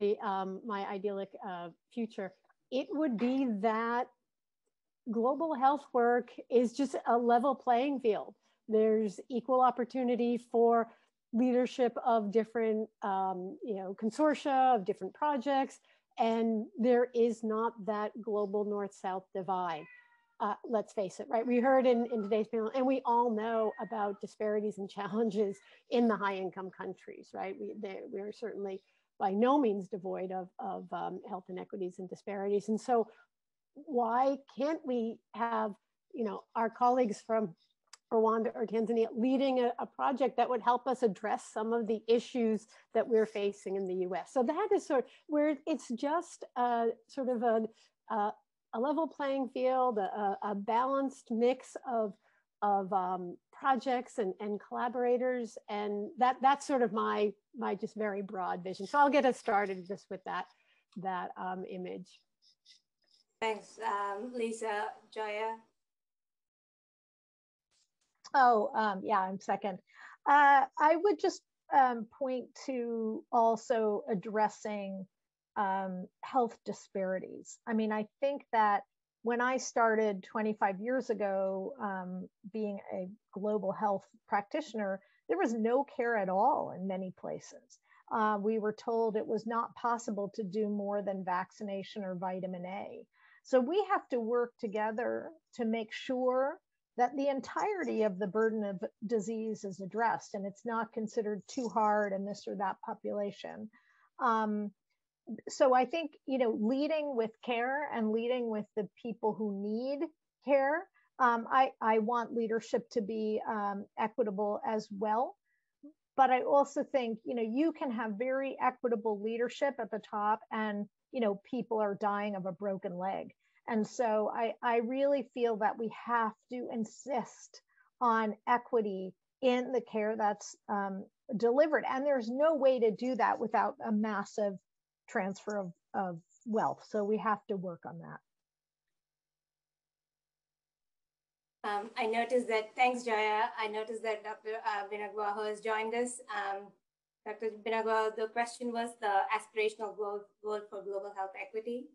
the, um, my idyllic uh, future, it would be that global health work is just a level playing field. There's equal opportunity for leadership of different, um, you know, consortia of different projects, and there is not that global north-south divide. Uh, let's face it, right? We heard in, in today's panel, and we all know about disparities and challenges in the high-income countries, right? We, they, we are certainly by no means devoid of, of um, health inequities and disparities. And so why can't we have, you know, our colleagues from Rwanda or Tanzania leading a, a, project that would help us address some of the issues that we're facing in the US. So that is sort of where it's just a, sort of a, a, a level playing field, a, balanced mix of, of um, projects and, and collaborators. And that, that's sort of my, my just very broad vision. So I'll get us started just with that, that um, image.
Thanks, um, Lisa. Joia?
Oh, um, yeah, I'm second. Uh, I would just um, point to also addressing um, health disparities. I mean, I think that when I started 25 years ago, um, being a global health practitioner, there was no care at all in many places. Uh, we were told it was not possible to do more than vaccination or vitamin A. So we have to work together to make sure that the entirety of the burden of disease is addressed and it's not considered too hard in this or that population. Um, so I think, you know, leading with care and leading with the people who need care, um, I, I want leadership to be um, equitable as well. But I also think, you know, you can have very equitable leadership at the top and you know, people are dying of a broken leg. And so I, I really feel that we have to insist on equity in the care that's um, delivered. And there's no way to do that without a massive transfer of, of wealth. So we have to work on that.
Um, I noticed that, thanks Joia, I noticed that Dr. Uh, has joined us. Um, Dr. Binagwaho, the question was the aspirational goal, goal for global health equity.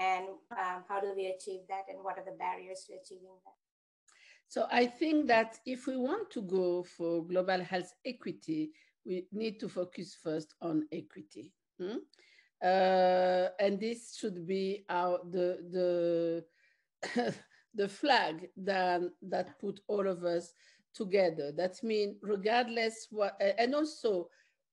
And um, how do we achieve that and what are the barriers to achieving that?
So I think that if we want to go for global health equity, we need to focus first on equity. Hmm? Uh, and this should be our the the the flag that that put all of us together. That means regardless what, and also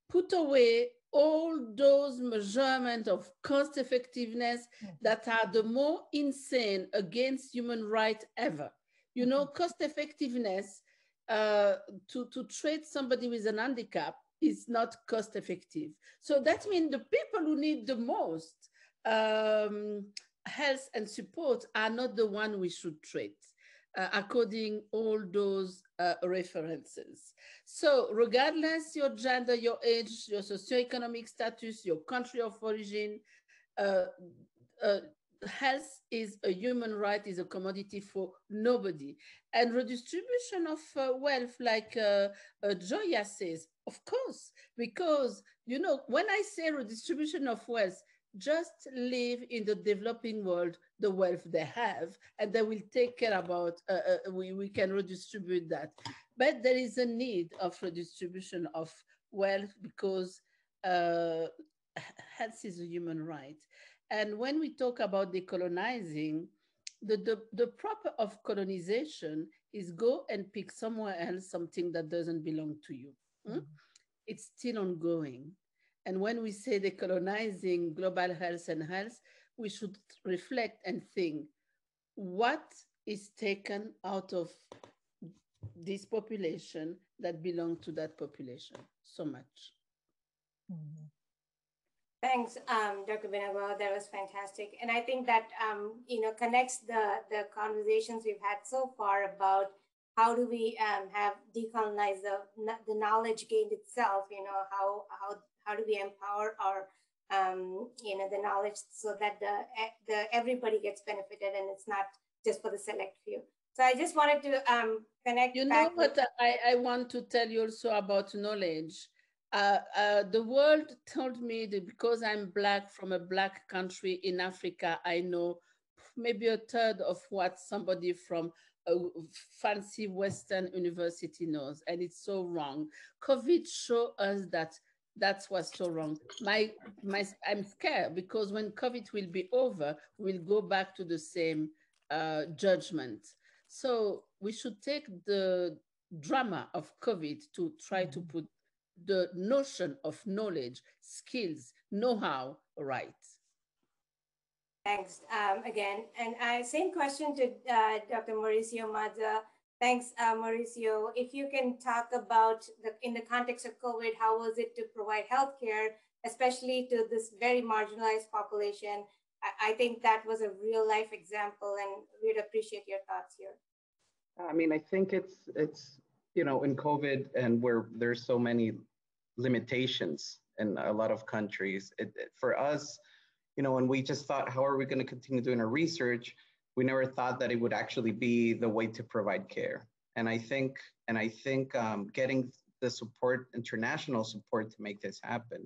put away all those measurements of cost effectiveness mm-hmm. that are the more insane against human rights ever. You know, mm-hmm. cost effectiveness uh, to, to treat somebody with an handicap is not cost effective. So that means the people who need the most um, health and support are not the one we should treat uh, according all those uh, references. So regardless your gender, your age, your socioeconomic status, your country of origin, uh, uh, health is a human right, is a commodity for nobody. And redistribution of uh, wealth, like uh, Joia says, of course, because, you know, when I say redistribution of wealth, just live in the developing world the wealth they have and they will take care about uh, uh, we, we can redistribute that but there is a need of redistribution of wealth because uh, health is a human right. And when we talk about decolonizing, the, the, the proper of colonization is go and pick somewhere else something that doesn't belong to you. Mm -hmm. It's still ongoing. And when we say decolonizing global health and health, we should reflect and think what is taken out of this population that belong to that population so much. Mm -hmm.
Thanks, um, Dr. Binago. That was fantastic, and I think that um, you know connects the the conversations we've had so far about how do we um, have decolonize the the knowledge gained itself. You know how how how do we empower our um, you know the knowledge so that the the everybody gets benefited and it's not just for the select few. So I just wanted to um, connect.
You know what I, I want to tell you also about knowledge uh, uh, the world told me that because I'm Black from a Black country in Africa, I know maybe a third of what somebody from a fancy Western university knows. And it's so wrong. COVID showed us that that's what's so wrong. My, my, I'm scared because when COVID will be over, we'll go back to the same uh, judgment. So we should take the drama of COVID to try to mm-hmm. put the notion of knowledge, skills, know-how right?
Thanks um, again. And uh, same question to uh, Dr. Mauricio Maza. Thanks, uh, Mauricio. If you can talk about, the, in the context of COVID, how was it to provide healthcare, especially to this very marginalized population? I, I think that was a real life example and we'd appreciate your thoughts here.
I mean, I think it's, it's you know, in COVID and where there's so many limitations in a lot of countries, it, it, for us, you know, when we just thought, how are we going to continue doing our research? We never thought that it would actually be the way to provide care. And I think, and I think um, getting the support, international support to make this happen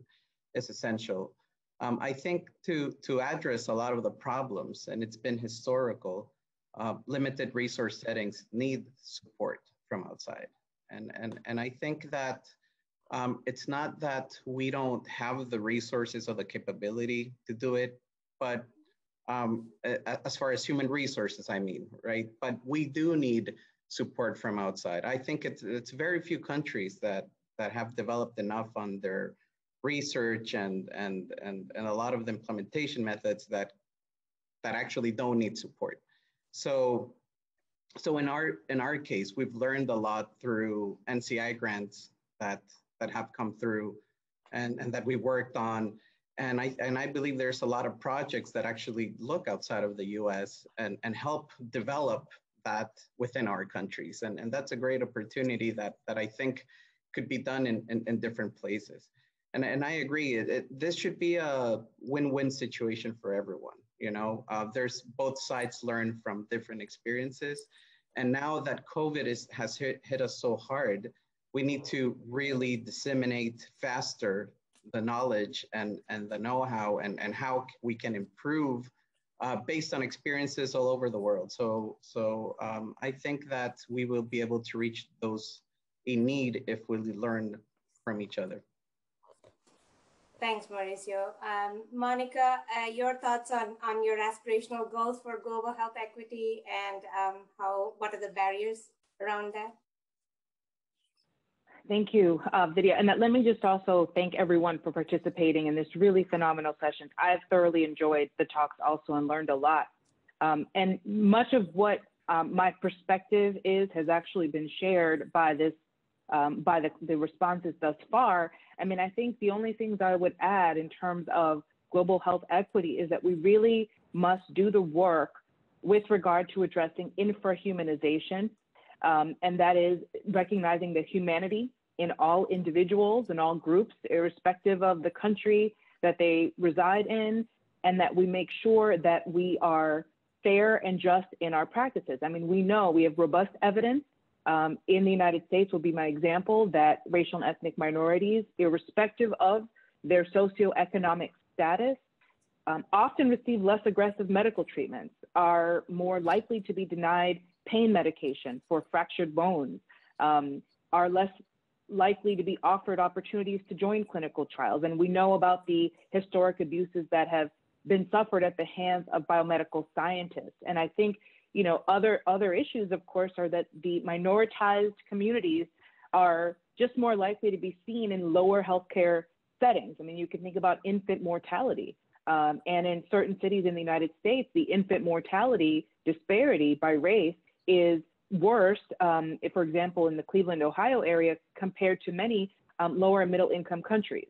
is essential. Um, I think to, to address a lot of the problems, and it's been historical, uh, limited resource settings need support from outside. And, and, and I think that um, it's not that we don't have the resources or the capability to do it, but um, as far as human resources, I mean, right? But we do need support from outside. I think it's, it's very few countries that, that have developed enough on their research and, and, and, and a lot of the implementation methods that, that actually don't need support. So so in our in our case, we've learned a lot through NCI grants that that have come through and, and that we worked on. And I and I believe there's a lot of projects that actually look outside of the US and, and help develop that within our countries. And, and that's a great opportunity that that I think could be done in, in, in different places. And, and I agree, it, it, this should be a win-win situation for everyone. You know, uh, there's both sides learn from different experiences. And now that COVID is, has hit, hit us so hard, we need to really disseminate faster the knowledge and, and the know-how and, and how we can improve uh, based on experiences all over the world. So, so um, I think that we will be able to reach those in need if we learn from each other.
Thanks, Mauricio. Um, Monica, uh, your thoughts on, on your aspirational goals for global health equity and um, how what are the barriers around that?
Thank you, uh, Vidya. And let me just also thank everyone for participating in this really phenomenal session. I've thoroughly enjoyed the talks also and learned a lot. Um, and much of what um, my perspective is has actually been shared by this, um, by the, the responses thus far. I mean, I think the only things I would add in terms of global health equity is that we really must do the work with regard to addressing infrahumanization, um, and that is recognizing the humanity in all individuals and all groups, irrespective of the country that they reside in, and that we make sure that we are fair and just in our practices. I mean, we know we have robust evidence um, in the United States will be my example that racial and ethnic minorities, irrespective of their socioeconomic status, um, often receive less aggressive medical treatments, are more likely to be denied pain medication for fractured bones, um, are less likely to be offered opportunities to join clinical trials. And we know about the historic abuses that have been suffered at the hands of biomedical scientists. And I think, you know, other other issues, of course, are that the minoritized communities are just more likely to be seen in lower healthcare settings. I mean, you can think about infant mortality. Um, and in certain cities in the United States, the infant mortality disparity by race is worst, um, if, for example, in the Cleveland, Ohio area, compared to many um, lower and middle income countries.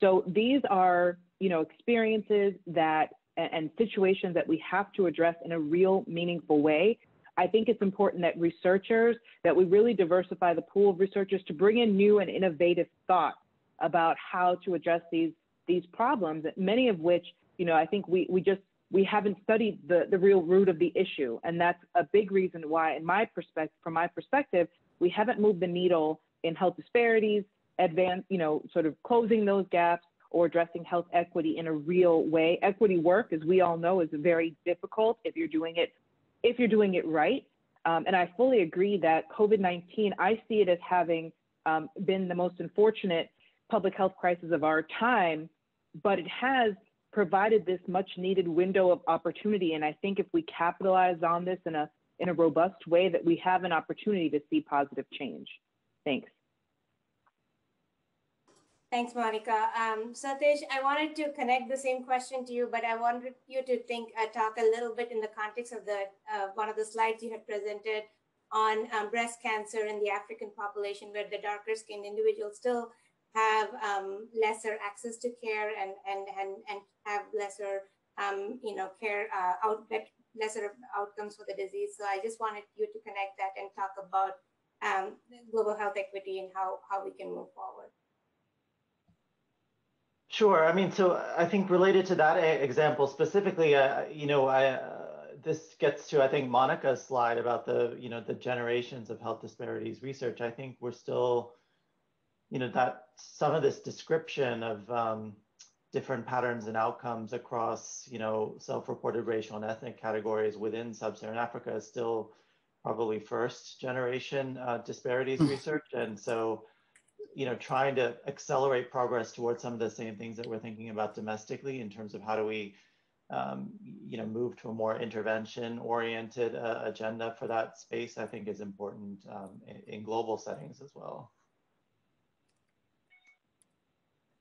So these are, you know, experiences that and situations that we have to address in a real meaningful way. I think it's important that researchers, that we really diversify the pool of researchers to bring in new and innovative thoughts about how to address these these problems, many of which, you know, I think we we just we haven't studied the, the real root of the issue. And that's a big reason why, in my perspective, from my perspective, we haven't moved the needle in health disparities, advance, you know, sort of closing those gaps or addressing health equity in a real way. Equity work, as we all know, is very difficult if you're doing it, if you're doing it right. Um, and I fully agree that COVID-19, I see it as having um, been the most unfortunate public health crisis of our time, but it has provided this much needed window of opportunity. And I think if we capitalize on this in a in a robust way, that we have an opportunity to see positive change. Thanks.
Thanks, Monica. Um, Satish, I wanted to connect the same question to you, but I wanted you to think, uh, talk a little bit in the context of the uh, one of the slides you had presented on um, breast cancer in the African population, where the darker skinned individuals still have um, lesser access to care and and and and have lesser um, you know care uh, out lesser outcomes for the disease. So I just wanted you to connect that and talk about um, global health equity and how how we can move forward.
Sure. I mean, so I think related to that example specifically, uh, you know, I, uh, this gets to I think Monica's slide about the you know the generations of health disparities research. I think we're still you know, that some of this description of um, different patterns and outcomes across, you know, self-reported racial and ethnic categories within sub-Saharan Africa is still probably first generation uh, disparities mm. research. And so, you know, trying to accelerate progress towards some of the same things that we're thinking about domestically in terms of how do we, um, you know, move to a more intervention-oriented uh, agenda for that space, I think is important um, in, in global settings as well.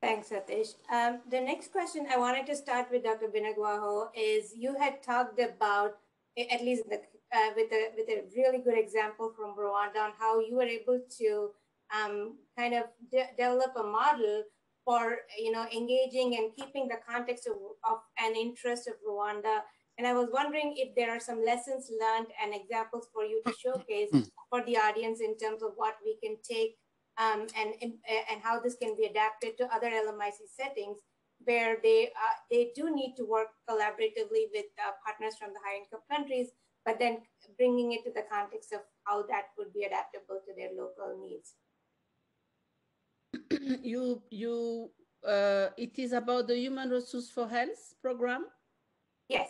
Thanks, Satish. Um, the next question I wanted to start with Dr. Binagwaho is you had talked about, at least the, uh, with, a, with a really good example from Rwanda on how you were able to um, kind of de develop a model for you know engaging and keeping the context of, of an interest of Rwanda. And I was wondering if there are some lessons learned and examples for you to showcase hmm. for the audience in terms of what we can take um, and, and how this can be adapted to other LMIC settings where they, uh, they do need to work collaboratively with uh, partners from the high income countries, but then bringing it to the context of how that would be adaptable to their local needs.
you, you, uh, it is about the Human Resource for Health program?
Yes.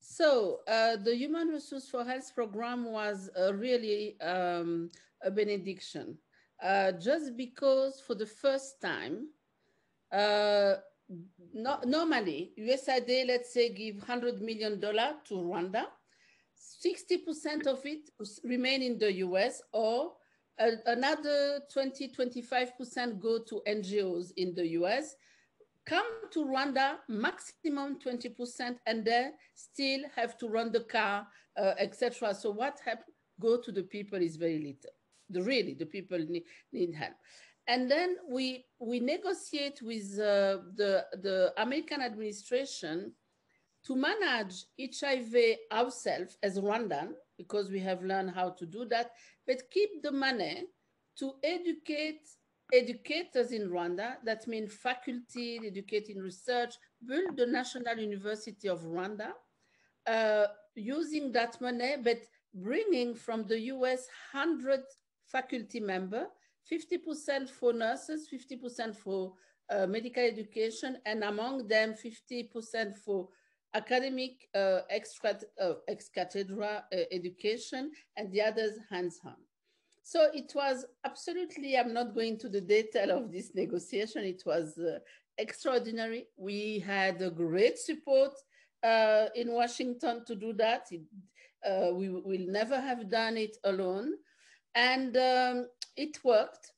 So uh, the Human Resource for Health program was uh, really um, a benediction uh, just because for the first time, uh, no, normally USAID, let's say, give $100 million to Rwanda, 60% of it remain in the US or uh, another 20, 25% go to NGOs in the US, come to Rwanda, maximum 20%, and then still have to run the car, uh, etc. So what have go to the people is very little the really the people need, need help. And then we we negotiate with uh, the the American administration to manage HIV ourselves as Rwandan because we have learned how to do that, but keep the money to educate educators in Rwanda. That means faculty, educating research, build the National University of Rwanda, uh, using that money, but bringing from the US 100 faculty member, 50% for nurses, 50% for uh, medical education, and among them 50% for academic uh, extra, uh, ex cathedra uh, education, and the others hands-on. So it was absolutely, I'm not going to the detail of this negotiation. It was uh, extraordinary. We had a great support uh, in Washington to do that. It, we will never have done it alone. And um, it worked.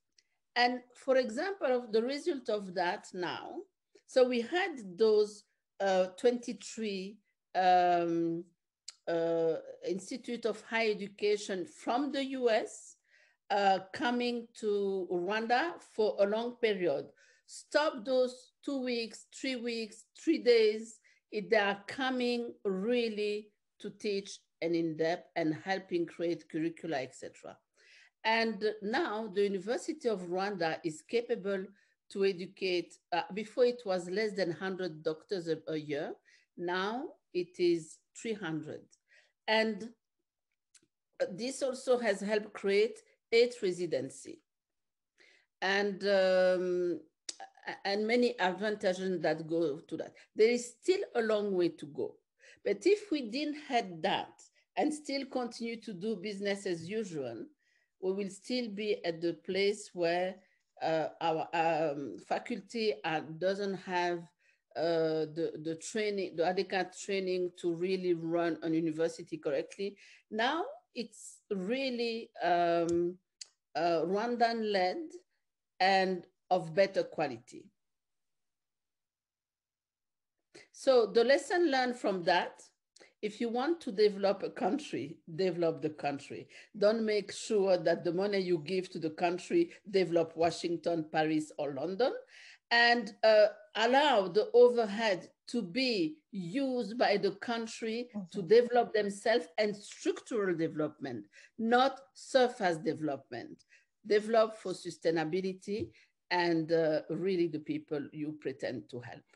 And for example, of the result of that now, so we had those uh, 23 um, uh, Institute of Higher Education from the US uh, coming to Rwanda for a long period. Stop those two weeks, three weeks, three days. They are coming really to teach and in depth and helping create curricula, etc. And now the University of Rwanda is capable to educate, uh, before it was less than 100 doctors a, a year, now it is 300. And this also has helped create eight residency and um, and many advantages that go to that. There is still a long way to go. But if we didn't had that and still continue to do business as usual, we will still be at the place where uh, our um, faculty uh, doesn't have uh, the, the training, the adequate training to really run an university correctly. Now it's really um, uh, Rwandan led and of better quality. So the lesson learned from that, if you want to develop a country, develop the country. Don't make sure that the money you give to the country develop Washington, Paris, or London and uh, allow the overhead to be used by the country mm -hmm. to develop themselves and structural development, not surface development. Develop for sustainability and uh, really the people you pretend to help.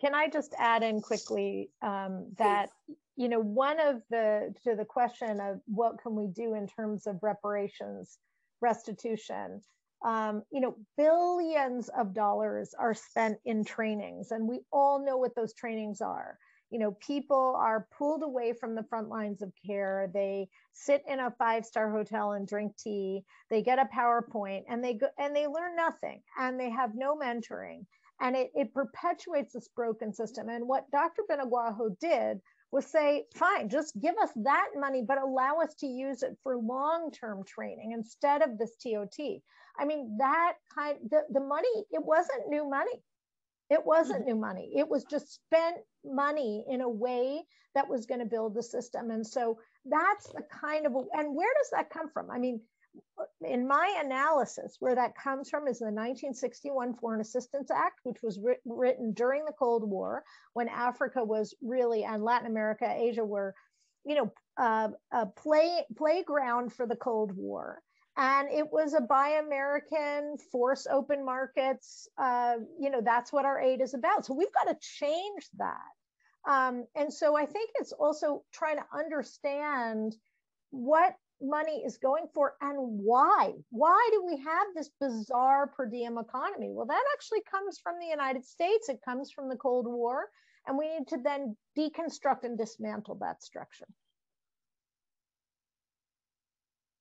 Can I just add in quickly um, that, you know, one of the, to the question of what can we do in terms of reparations, restitution, um, you know, billions of dollars are spent in trainings, and we all know what those trainings are. You know, people are pulled away from the front lines of care. They sit in a five-star hotel and drink tea. They get a PowerPoint, and they go and they learn nothing, and they have no mentoring, and it, it perpetuates this broken system. And what Dr. Binagwaho did was say, fine, just give us that money, but allow us to use it for long-term training instead of this TOT. I mean, that kind the, the money, it wasn't new money. It wasn't new money. It was just spent money in a way that was going to build the system. And so that's the kind of, and where does that come from? I mean, in my analysis, where that comes from is the 1961 Foreign Assistance Act, which was writ- written during the Cold War when Africa was really, and Latin America, Asia were, you know, uh, a play playground for the Cold War and it was a buy American, force open markets. Uh, you know, that's what our aid is about. So we've got to change that. Um, and so I think it's also trying to understand what money is going for and why. Why do we have this bizarre per diem economy? Well, that actually comes from the United States, it comes from the Cold War, and we need to then deconstruct and dismantle that structure.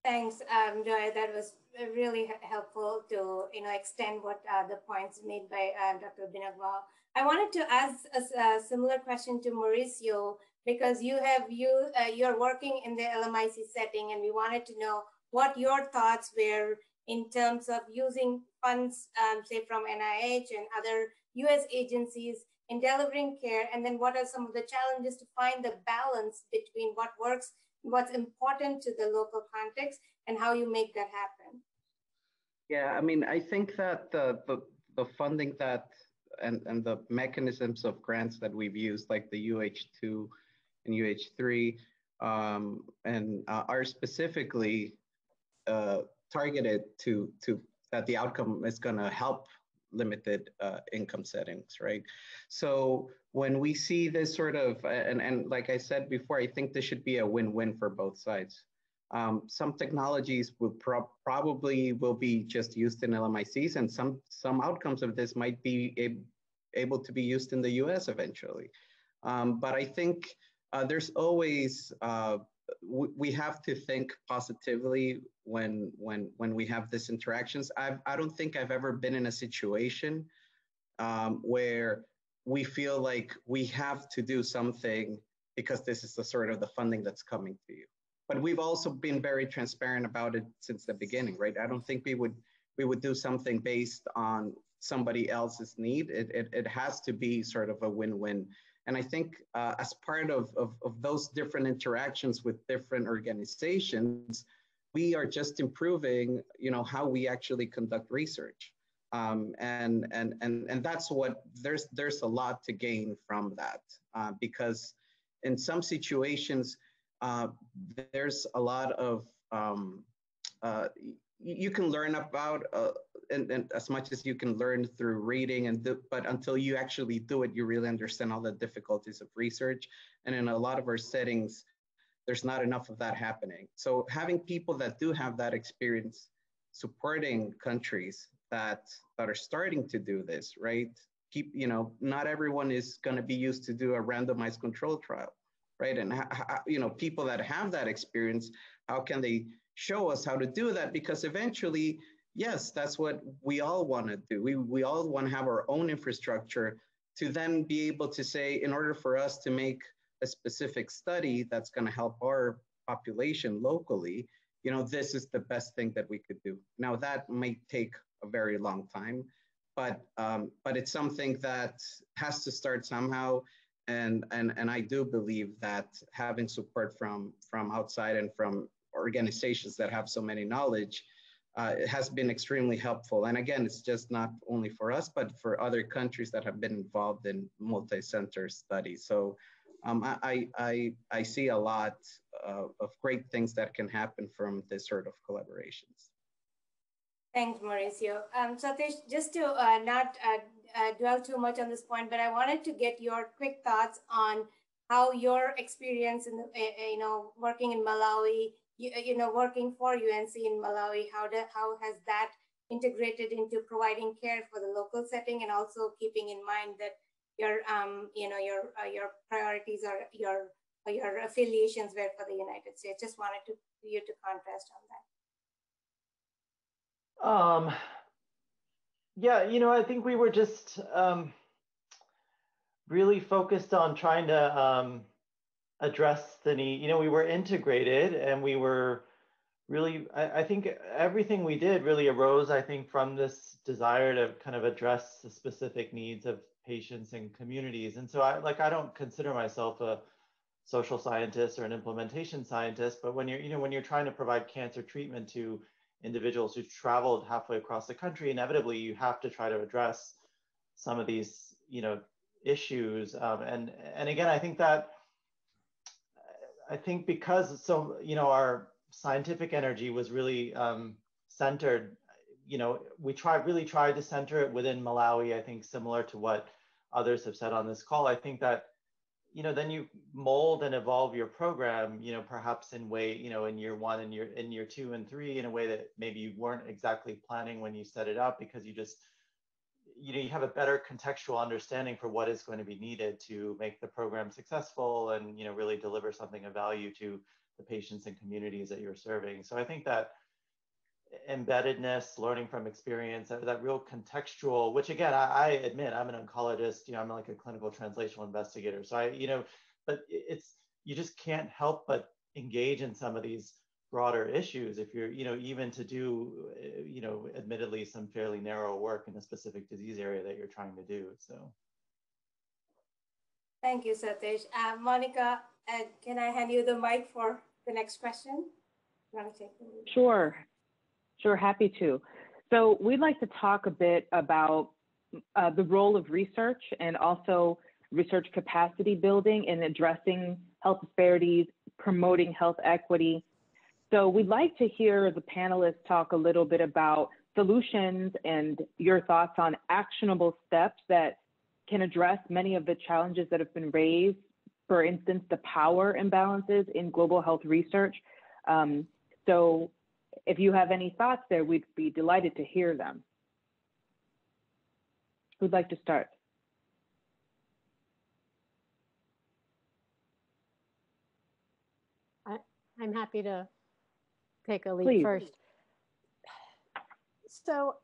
Thanks, um, Joy. That was really helpful to you know extend what uh, the points made by uh, Dr. Binagwaho. I wanted to ask a, a, similar question to Mauricio because you have you uh, you're working in the LMIC setting, and we wanted to know what your thoughts were in terms of using funds, um, say from NIH and other U.S. agencies in delivering care, and then what are some of the challenges to find the balance between what works what's important to the local context and how you make that happen.
Yeah, I mean, I think that the, the, the funding that and, and the mechanisms of grants that we've used, like the UH2 and UH3, um, and uh, are specifically uh, targeted to, to that the outcome is going to help limited uh, income settings, right? So when we see this sort of, and, and like I said before, I think this should be a win-win for both sides. Um, some technologies will pro probably will be just used in LMICs, and some some outcomes of this might be ab able to be used in the U.S. eventually. Um, but I think uh, there's always uh, we have to think positively when when when we have these interactions. I I don't think I've ever been in a situation um, where we feel like we have to do something because this is the sort of the funding that's coming to you. But we've also been very transparent about it since the beginning, right? I don't think we would we would do something based on somebody else's need. It, it, it has to be sort of a win-win. And I think uh, as part of, of, of those different interactions with different organizations, we are just improving, you know, how we actually conduct research. Um, and, and, and, and that's what, there's, there's a lot to gain from that uh, because in some situations, uh, there's a lot of, um, uh, you can learn about uh, and, and, as much as you can learn through reading and do, but until you actually do it you really understand all the difficulties of research. And in a lot of our settings there's not enough of that happening. So having people that do have that experience supporting countries that that are starting to do this right? Keep you know not everyone is going to be used to do a randomized control trial right? And you know people that have that experience how can they show us how to do that because eventually yes that's what we all want to do. We, we all want to have our own infrastructure to then be able to say in order for us to make a specific study that's going to help our population locally you know this is the best thing that we could do. Now that might take a very long time but um, but it's something that has to start somehow. And and and i do believe that having support from from outside and from organizations that have so many knowledge uh, has been extremely helpful. And again, it's just not only for us, but for other countries that have been involved in multi-center studies. So um, I, I, I see a lot uh, of great things that can happen from this sort of collaborations.
Thanks, Mauricio. Um, Satish, just to uh, not uh, uh, dwell too much on this point, but I wanted to get your quick thoughts on how your experience in the, eh, eh, you know, working in Malawi you, you know, working for UNC in Malawi, how, do, how has that integrated into providing care for the local setting and also keeping in mind that your, um, you know, your, uh, your priorities are your, your affiliations were for the United States. Just wanted to, you to contrast
on that. Um, yeah, you know, I think we were just um, really focused on trying to um, address the need. You know, we were integrated and we were really, I, I, think everything we did really arose, I think, from this desire to kind of address the specific needs of patients and communities. And so I like I don't consider myself a social scientist or an implementation scientist, but when you're, you know, when you're trying to provide cancer treatment to individuals who've traveled halfway across the country, inevitably you have to try to address some of these, you know, issues. Um, and and again, I think that I think because so you know our scientific energy was really um, centered. You know, we tried really tried to center it within Malawi. I think similar to what others have said on this call. I think that you know then you mold and evolve your program. You know, perhaps in way you know in year one and year in year two and three in a way that maybe you weren't exactly planning when you set it up because you just you know you have a better contextual understanding for what is going to be needed to make the program successful and you know really deliver something of value to the patients and communities that you're serving. So i think that embeddedness learning from experience that, that real contextual which again I, I, admit i'm an oncologist you know i'm like a clinical translational investigator. So i you know but it's you just can't help but engage in some of these broader issues if you're, you know, even to do, uh, you know, admittedly some fairly narrow work in a specific disease area that you're trying to do. So.
Thank you, Satish. Uh, Monica, uh, can I hand you the mic for the next question?
Sure, sure, happy to. So we'd like to talk a bit about uh, the role of research and also research capacity building in addressing health disparities, promoting health equity, so we'd like to hear the panelists talk a little bit about solutions and your thoughts on actionable steps that can address many of the challenges that have been raised. For instance, the power imbalances in global health research. Um, so if you have any thoughts there, we'd be delighted to hear them. Who'd like to start?
I'm happy to take a lead
Please.
first. So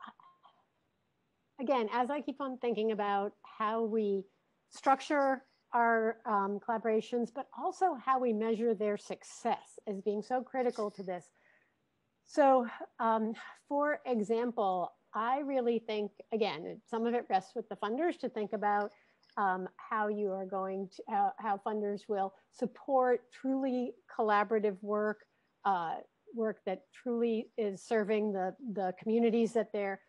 again, as I keep on thinking about how we structure our um, collaborations, but also how we measure their success as being so critical to this. So um, for example, I really think, again, some of it rests with the funders to think about um, how you are going to, how, how, funders will support truly collaborative work, uh, work that truly is serving the, the communities that they're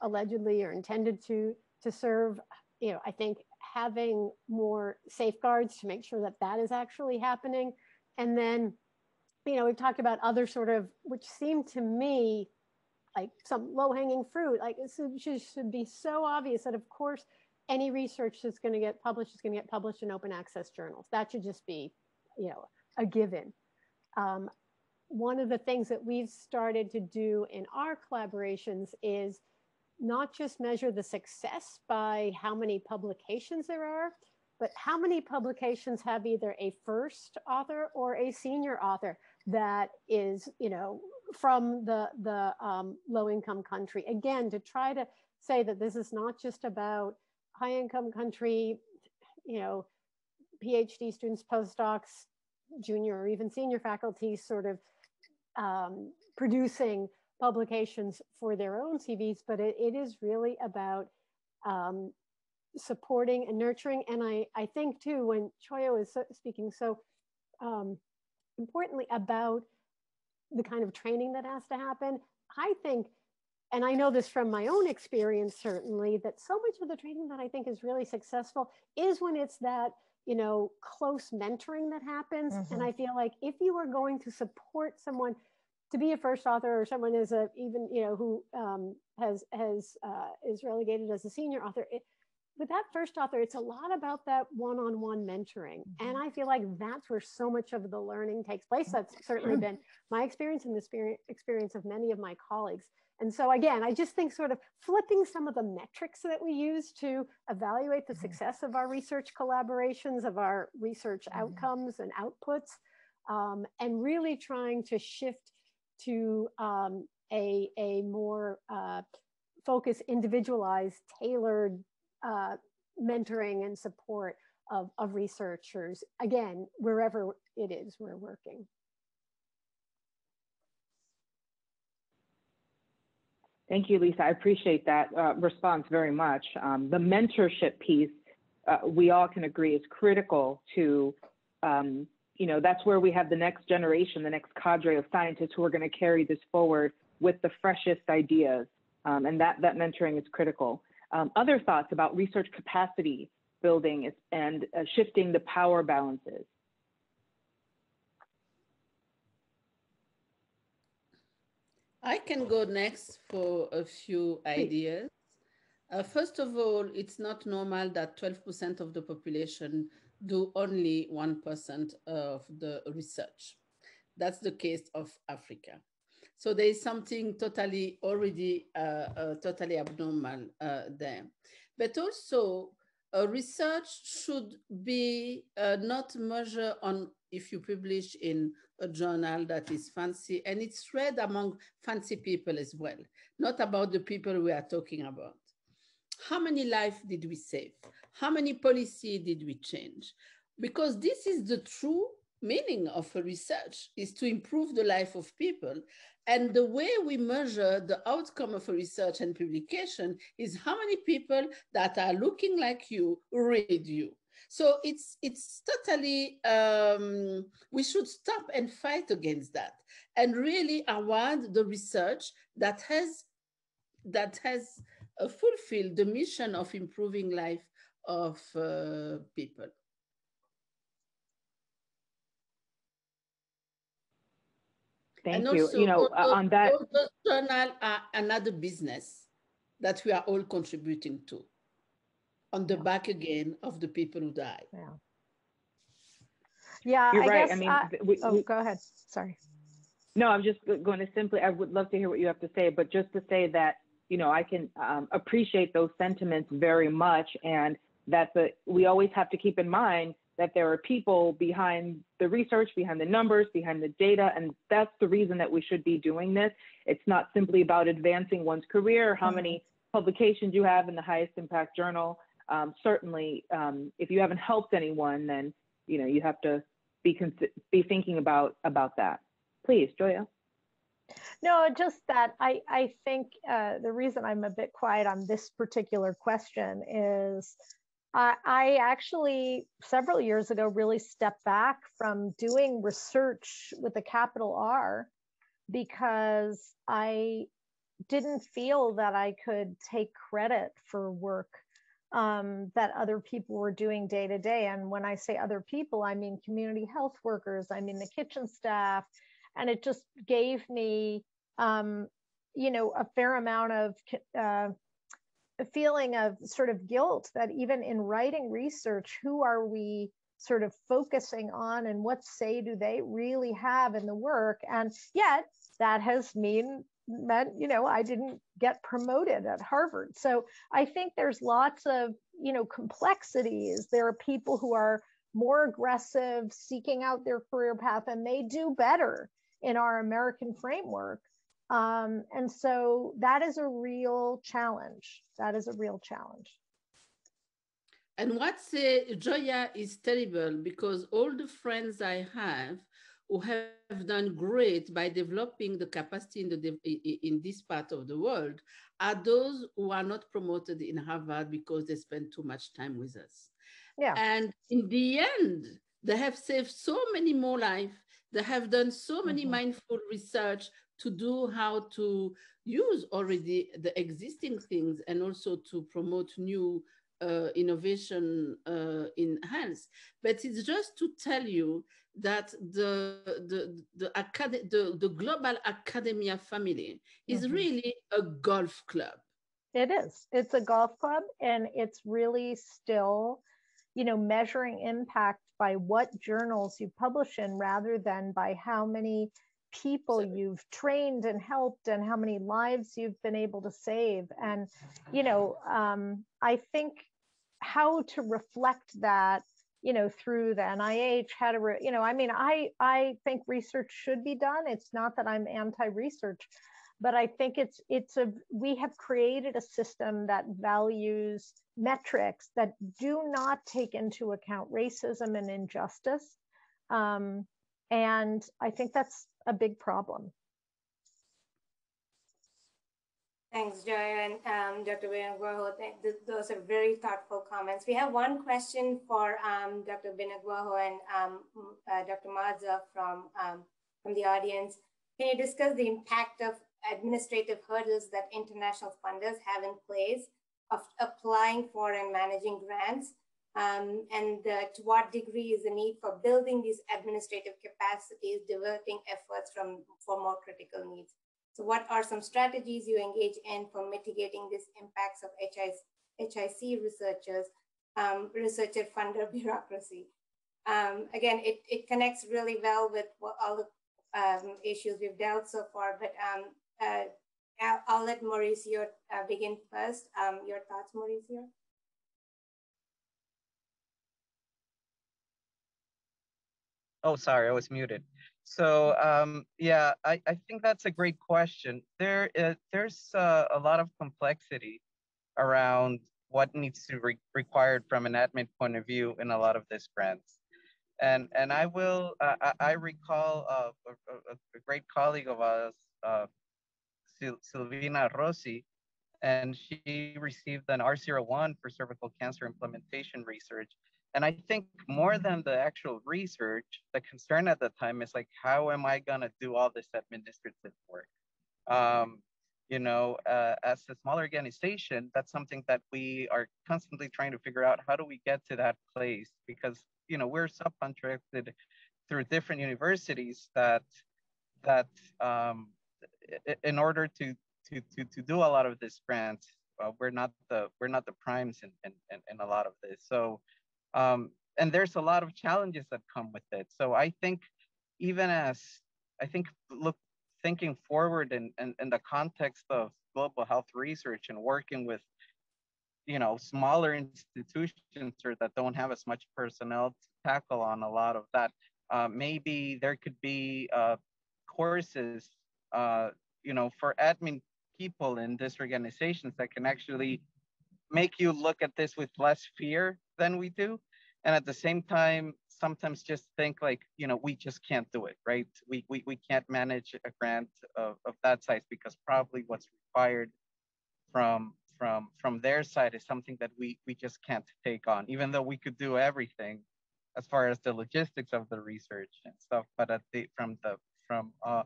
allegedly or intended to, to serve. You know, I think having more safeguards to make sure that that is actually happening. And then, you know, we've talked about other sort of, which seem to me like some low hanging fruit, like it should, should be so obvious that of course, any research that's going to get published is going to get published in open access journals. That should just be, you know, a given. Um, one of the things that we've started to do in our collaborations is not just measure the success by how many publications there are, but how many publications have either a first author or a senior author that is, you know, from the, the um, low income country. Again, to try to say that this is not just about high income country, you know, PhD students, postdocs, junior or even senior faculty sort of um, producing publications for their own CVs, but it, it is really about um, supporting and nurturing. And I, I think too, when Joia is so, speaking so um, importantly about the kind of training that has to happen, I think, and I know this from my own experience, certainly, that so much of the training that I think is really successful is when it's that you know close mentoring that happens mm-hmm. and i feel like if you are going to support someone to be a first author or someone is a even you know who um, has has uh, is relegated as a senior author it, with that first author it's a lot about that one-on-one mentoring mm-hmm. and i feel like that's where so much of the learning takes place that's certainly been my experience and the experience of many of my colleagues and so again i just think sort of flipping some of the metrics that we use to evaluate the mm-hmm. success of our research collaborations of our research mm-hmm. outcomes and outputs um, and really trying to shift to um, a, a more uh, focused, individualized, tailored uh, mentoring and support of, of researchers, again, wherever it is we're working.
Thank you, Lisa. I appreciate that uh, response very much. Um, the mentorship piece, uh, we all can agree, is critical to um, you know, that's where we have the next generation, the next cadre of scientists who are going to carry this forward with the freshest ideas. Um, and that, that mentoring is critical. Um, other thoughts about research capacity building is, and uh, shifting the power balances.
I can go next for a few ideas. Uh, first of all, it's not normal that 12% of the population do only 1% of the research. That's the case of Africa. So there is something totally already uh, uh, totally abnormal uh, there. But also research should be uh, not measured on if you publish in a journal that is fancy and it's read among fancy people as well, not about the people we are talking about. How many lives did we save? How many policy did we change? Because this is the true meaning of a research is to improve the life of people. And the way we measure the outcome of a research and publication is how many people that are looking like you read you. So it's it's totally um, we should stop and fight against that and really award the research that has that has uh, fulfilled the mission of improving life of uh, people.
Thank and you. Also, you know, uh, on that.
Journal are another business that we are all contributing to on the back again of the people who died.
Yeah. Yeah,
You're
I
right.
Guess,
I mean,
uh,
we,
oh,
we,
go ahead. Sorry.
No, I'm just going to simply, I would love to hear what you have to say, but just to say that, you know, I can um, appreciate those sentiments very much. And that the, we always have to keep in mind that there are people behind the research, behind the numbers, behind the data, and that's the reason that we should be doing this. It's not simply about advancing one's career, how many publications you have in the highest impact journal. Um, certainly, um, if you haven't helped anyone, then you know you have to be be thinking about about that. Please, Joia.
No, just that I I think uh, the reason I'm a bit quiet on this particular question is I, I actually several years ago really stepped back from doing research with a capital R because I didn't feel that I could take credit for work um, that other people were doing day to day. And when I say other people, I mean community health workers, I mean the kitchen staff. And it just gave me, um, you know, a fair amount of uh, feeling of sort of guilt that even in writing research, who are we sort of focusing on and what say do they really have in the work? And yet that has mean meant you know i didn't get promoted at harvard so i think there's lots of you know complexities there are people who are more aggressive seeking out their career path and they do better in our american framework um, and so that is a real challenge that is a real challenge
and what's uh, Joia is terrible because all the friends i have who have done great by developing the capacity in, the, in this part of the world are those who are not promoted in Harvard because they spend too much time with us.
Yeah.
And in the end, they have saved so many more lives. They have done so many mm-hmm. mindful research to do how to use already the existing things and also to promote new uh, innovation uh, in health. But it's just to tell you that the the the, acad- the, the global academia family is mm-hmm. really a golf club
it is it's a golf club and it's really still you know measuring impact by what journals you publish in rather than by how many people you've trained and helped and how many lives you've been able to save. And you know um, i think how to reflect that you know through the nih how to re, you know i mean i i think research should be done. It's not that i'm anti-research but i think it's it's a we have created a system that values metrics that do not take into account racism and injustice. Um, and i think that's a big problem
Thanks, Joy and um, Dr. Binagwaho. Those are very thoughtful comments. We have one question for um, Dr. Binagwaho and um, uh, Dr. Maza from, um, from the audience. Can you discuss the impact of administrative hurdles that international funders have in place of applying for and managing grants? Um, and to what degree is the need for building these administrative capacities, diverting efforts from for more critical needs? So what are some strategies you engage in for mitigating these impacts of HIC researchers, um, researcher funder bureaucracy? Um, again, it, it connects really well with all the um, issues we've dealt so far, but um, uh, I'll, I'll, let Mauricio uh, begin first. Um, your thoughts, Mauricio?
Oh, sorry, I was muted. So um, yeah, I, I think that's a great question. There, uh, there's uh, a lot of complexity around what needs to be required from an admin point of view in a lot of these grants. And, and I will, uh, I, I, recall uh, a, a, great colleague of ours, uh, Silvina Arrossi, and she received an R01 for cervical cancer implementation research. And I think more than the actual research, the concern at the time is like, how am I gonna do all this administrative work? Um, you know, uh, as a small organization, that's something that we are constantly trying to figure out. How do we get to that place? Because you know we're subcontracted through different universities that that um, in order to to to to do a lot of this grant, uh, we're not the we're not the primes in in in a lot of this. So um, and there's a lot of challenges that come with it. So I think even as I think look thinking forward in, in, in the context of global health research and working with you know, smaller institutions or that don't have as much personnel to tackle on a lot of that. Uh, maybe there could be uh, courses, uh, you know, for admin people in these organizations that can actually make you look at this with less fear than we do. And at the same time, sometimes just think like, you know, we just can't do it, right? We, we, we can't manage a grant of, of that size because probably what's required from from from their side is something that we we just can't take on even though we could do everything as far as the logistics of the research and stuff but at the from the from uh,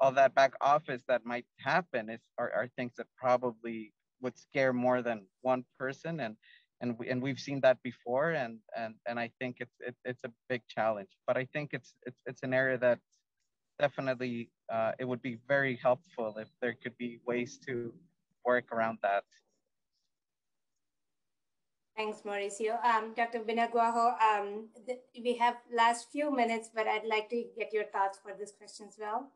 all that back office that might happen is are, are things that probably would scare more than one person and and we, and we've seen that before and and and I think it's it, it's a big challenge but I think it's it's it's an area that definitely uh, it would be very helpful if there could be ways to work around that
Thanks, Mauricio. Um, Dr. Binagwaho, um, we have last few minutes, but I'd like to get your thoughts for this question as well.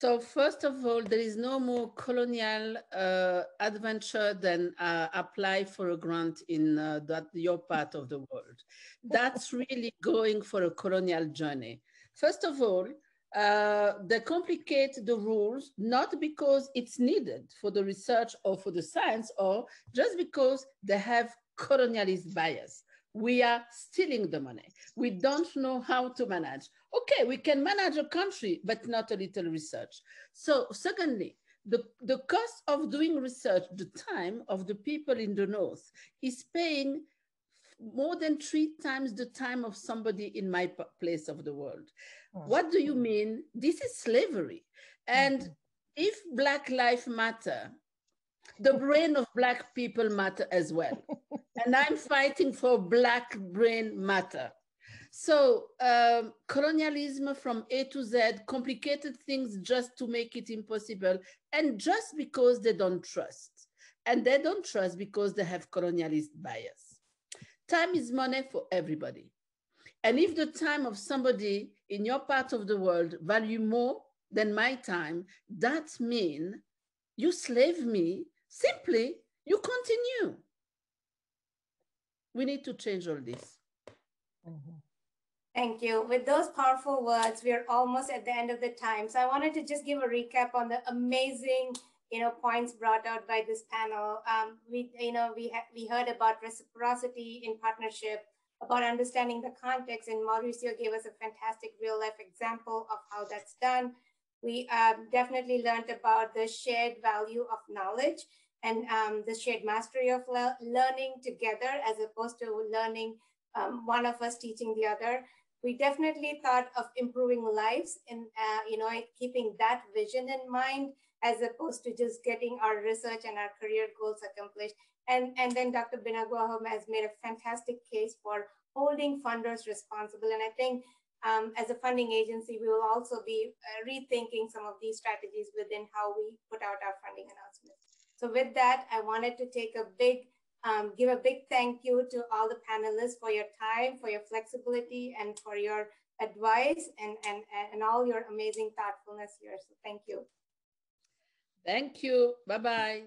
So first of all, there is no more colonial uh, adventure than uh, apply for a grant in uh, that your part of the world. That's really going for a colonial journey. First of all, uh, they complicate the rules not because it's needed for the research or for the science, or just because they have colonialist bias. We are stealing the money. We don't know how to manage. Okay, we can manage a country, but not a little research. So secondly, the, the cost of doing research, the time of the people in the North is paying more than three times the time of somebody in my place of the world. Oh. What do you mean? This is slavery. And mm -hmm. if Black life Matter the brain of black people matter as well and i'm fighting for black brain matter so um, colonialism from a to z complicated things just to make it impossible and just because they don't trust and they don't trust because they have colonialist bias time is money for everybody and if the time of somebody in your part of the world value more than my time that means you slave me Simply, you continue. We need to change all this.
Mm-hmm. Thank you. With those powerful words, we are almost at the end of the time. So I wanted to just give a recap on the amazing, you know, points brought out by this panel. Um, we, you know, we we heard about reciprocity in partnership, about understanding the context, and Mauricio gave us a fantastic real life example of how that's done. We um, definitely learned about the shared value of knowledge and um, the shared mastery of le learning together as opposed to learning um, one of us teaching the other. We definitely thought of improving lives and, uh, you know, keeping that vision in mind as opposed to just getting our research and our career goals accomplished. And, and then Dr. Binagwaho has made a fantastic case for holding funders responsible. And I think um, as a funding agency, we will also be uh, rethinking some of these strategies within how we put out our funding announcements. So with that, I wanted to take a big, um, give a big thank you to all the panelists for your time, for your flexibility, and for your advice and, and, and all your amazing thoughtfulness here. So thank you.
Thank you. Bye-bye.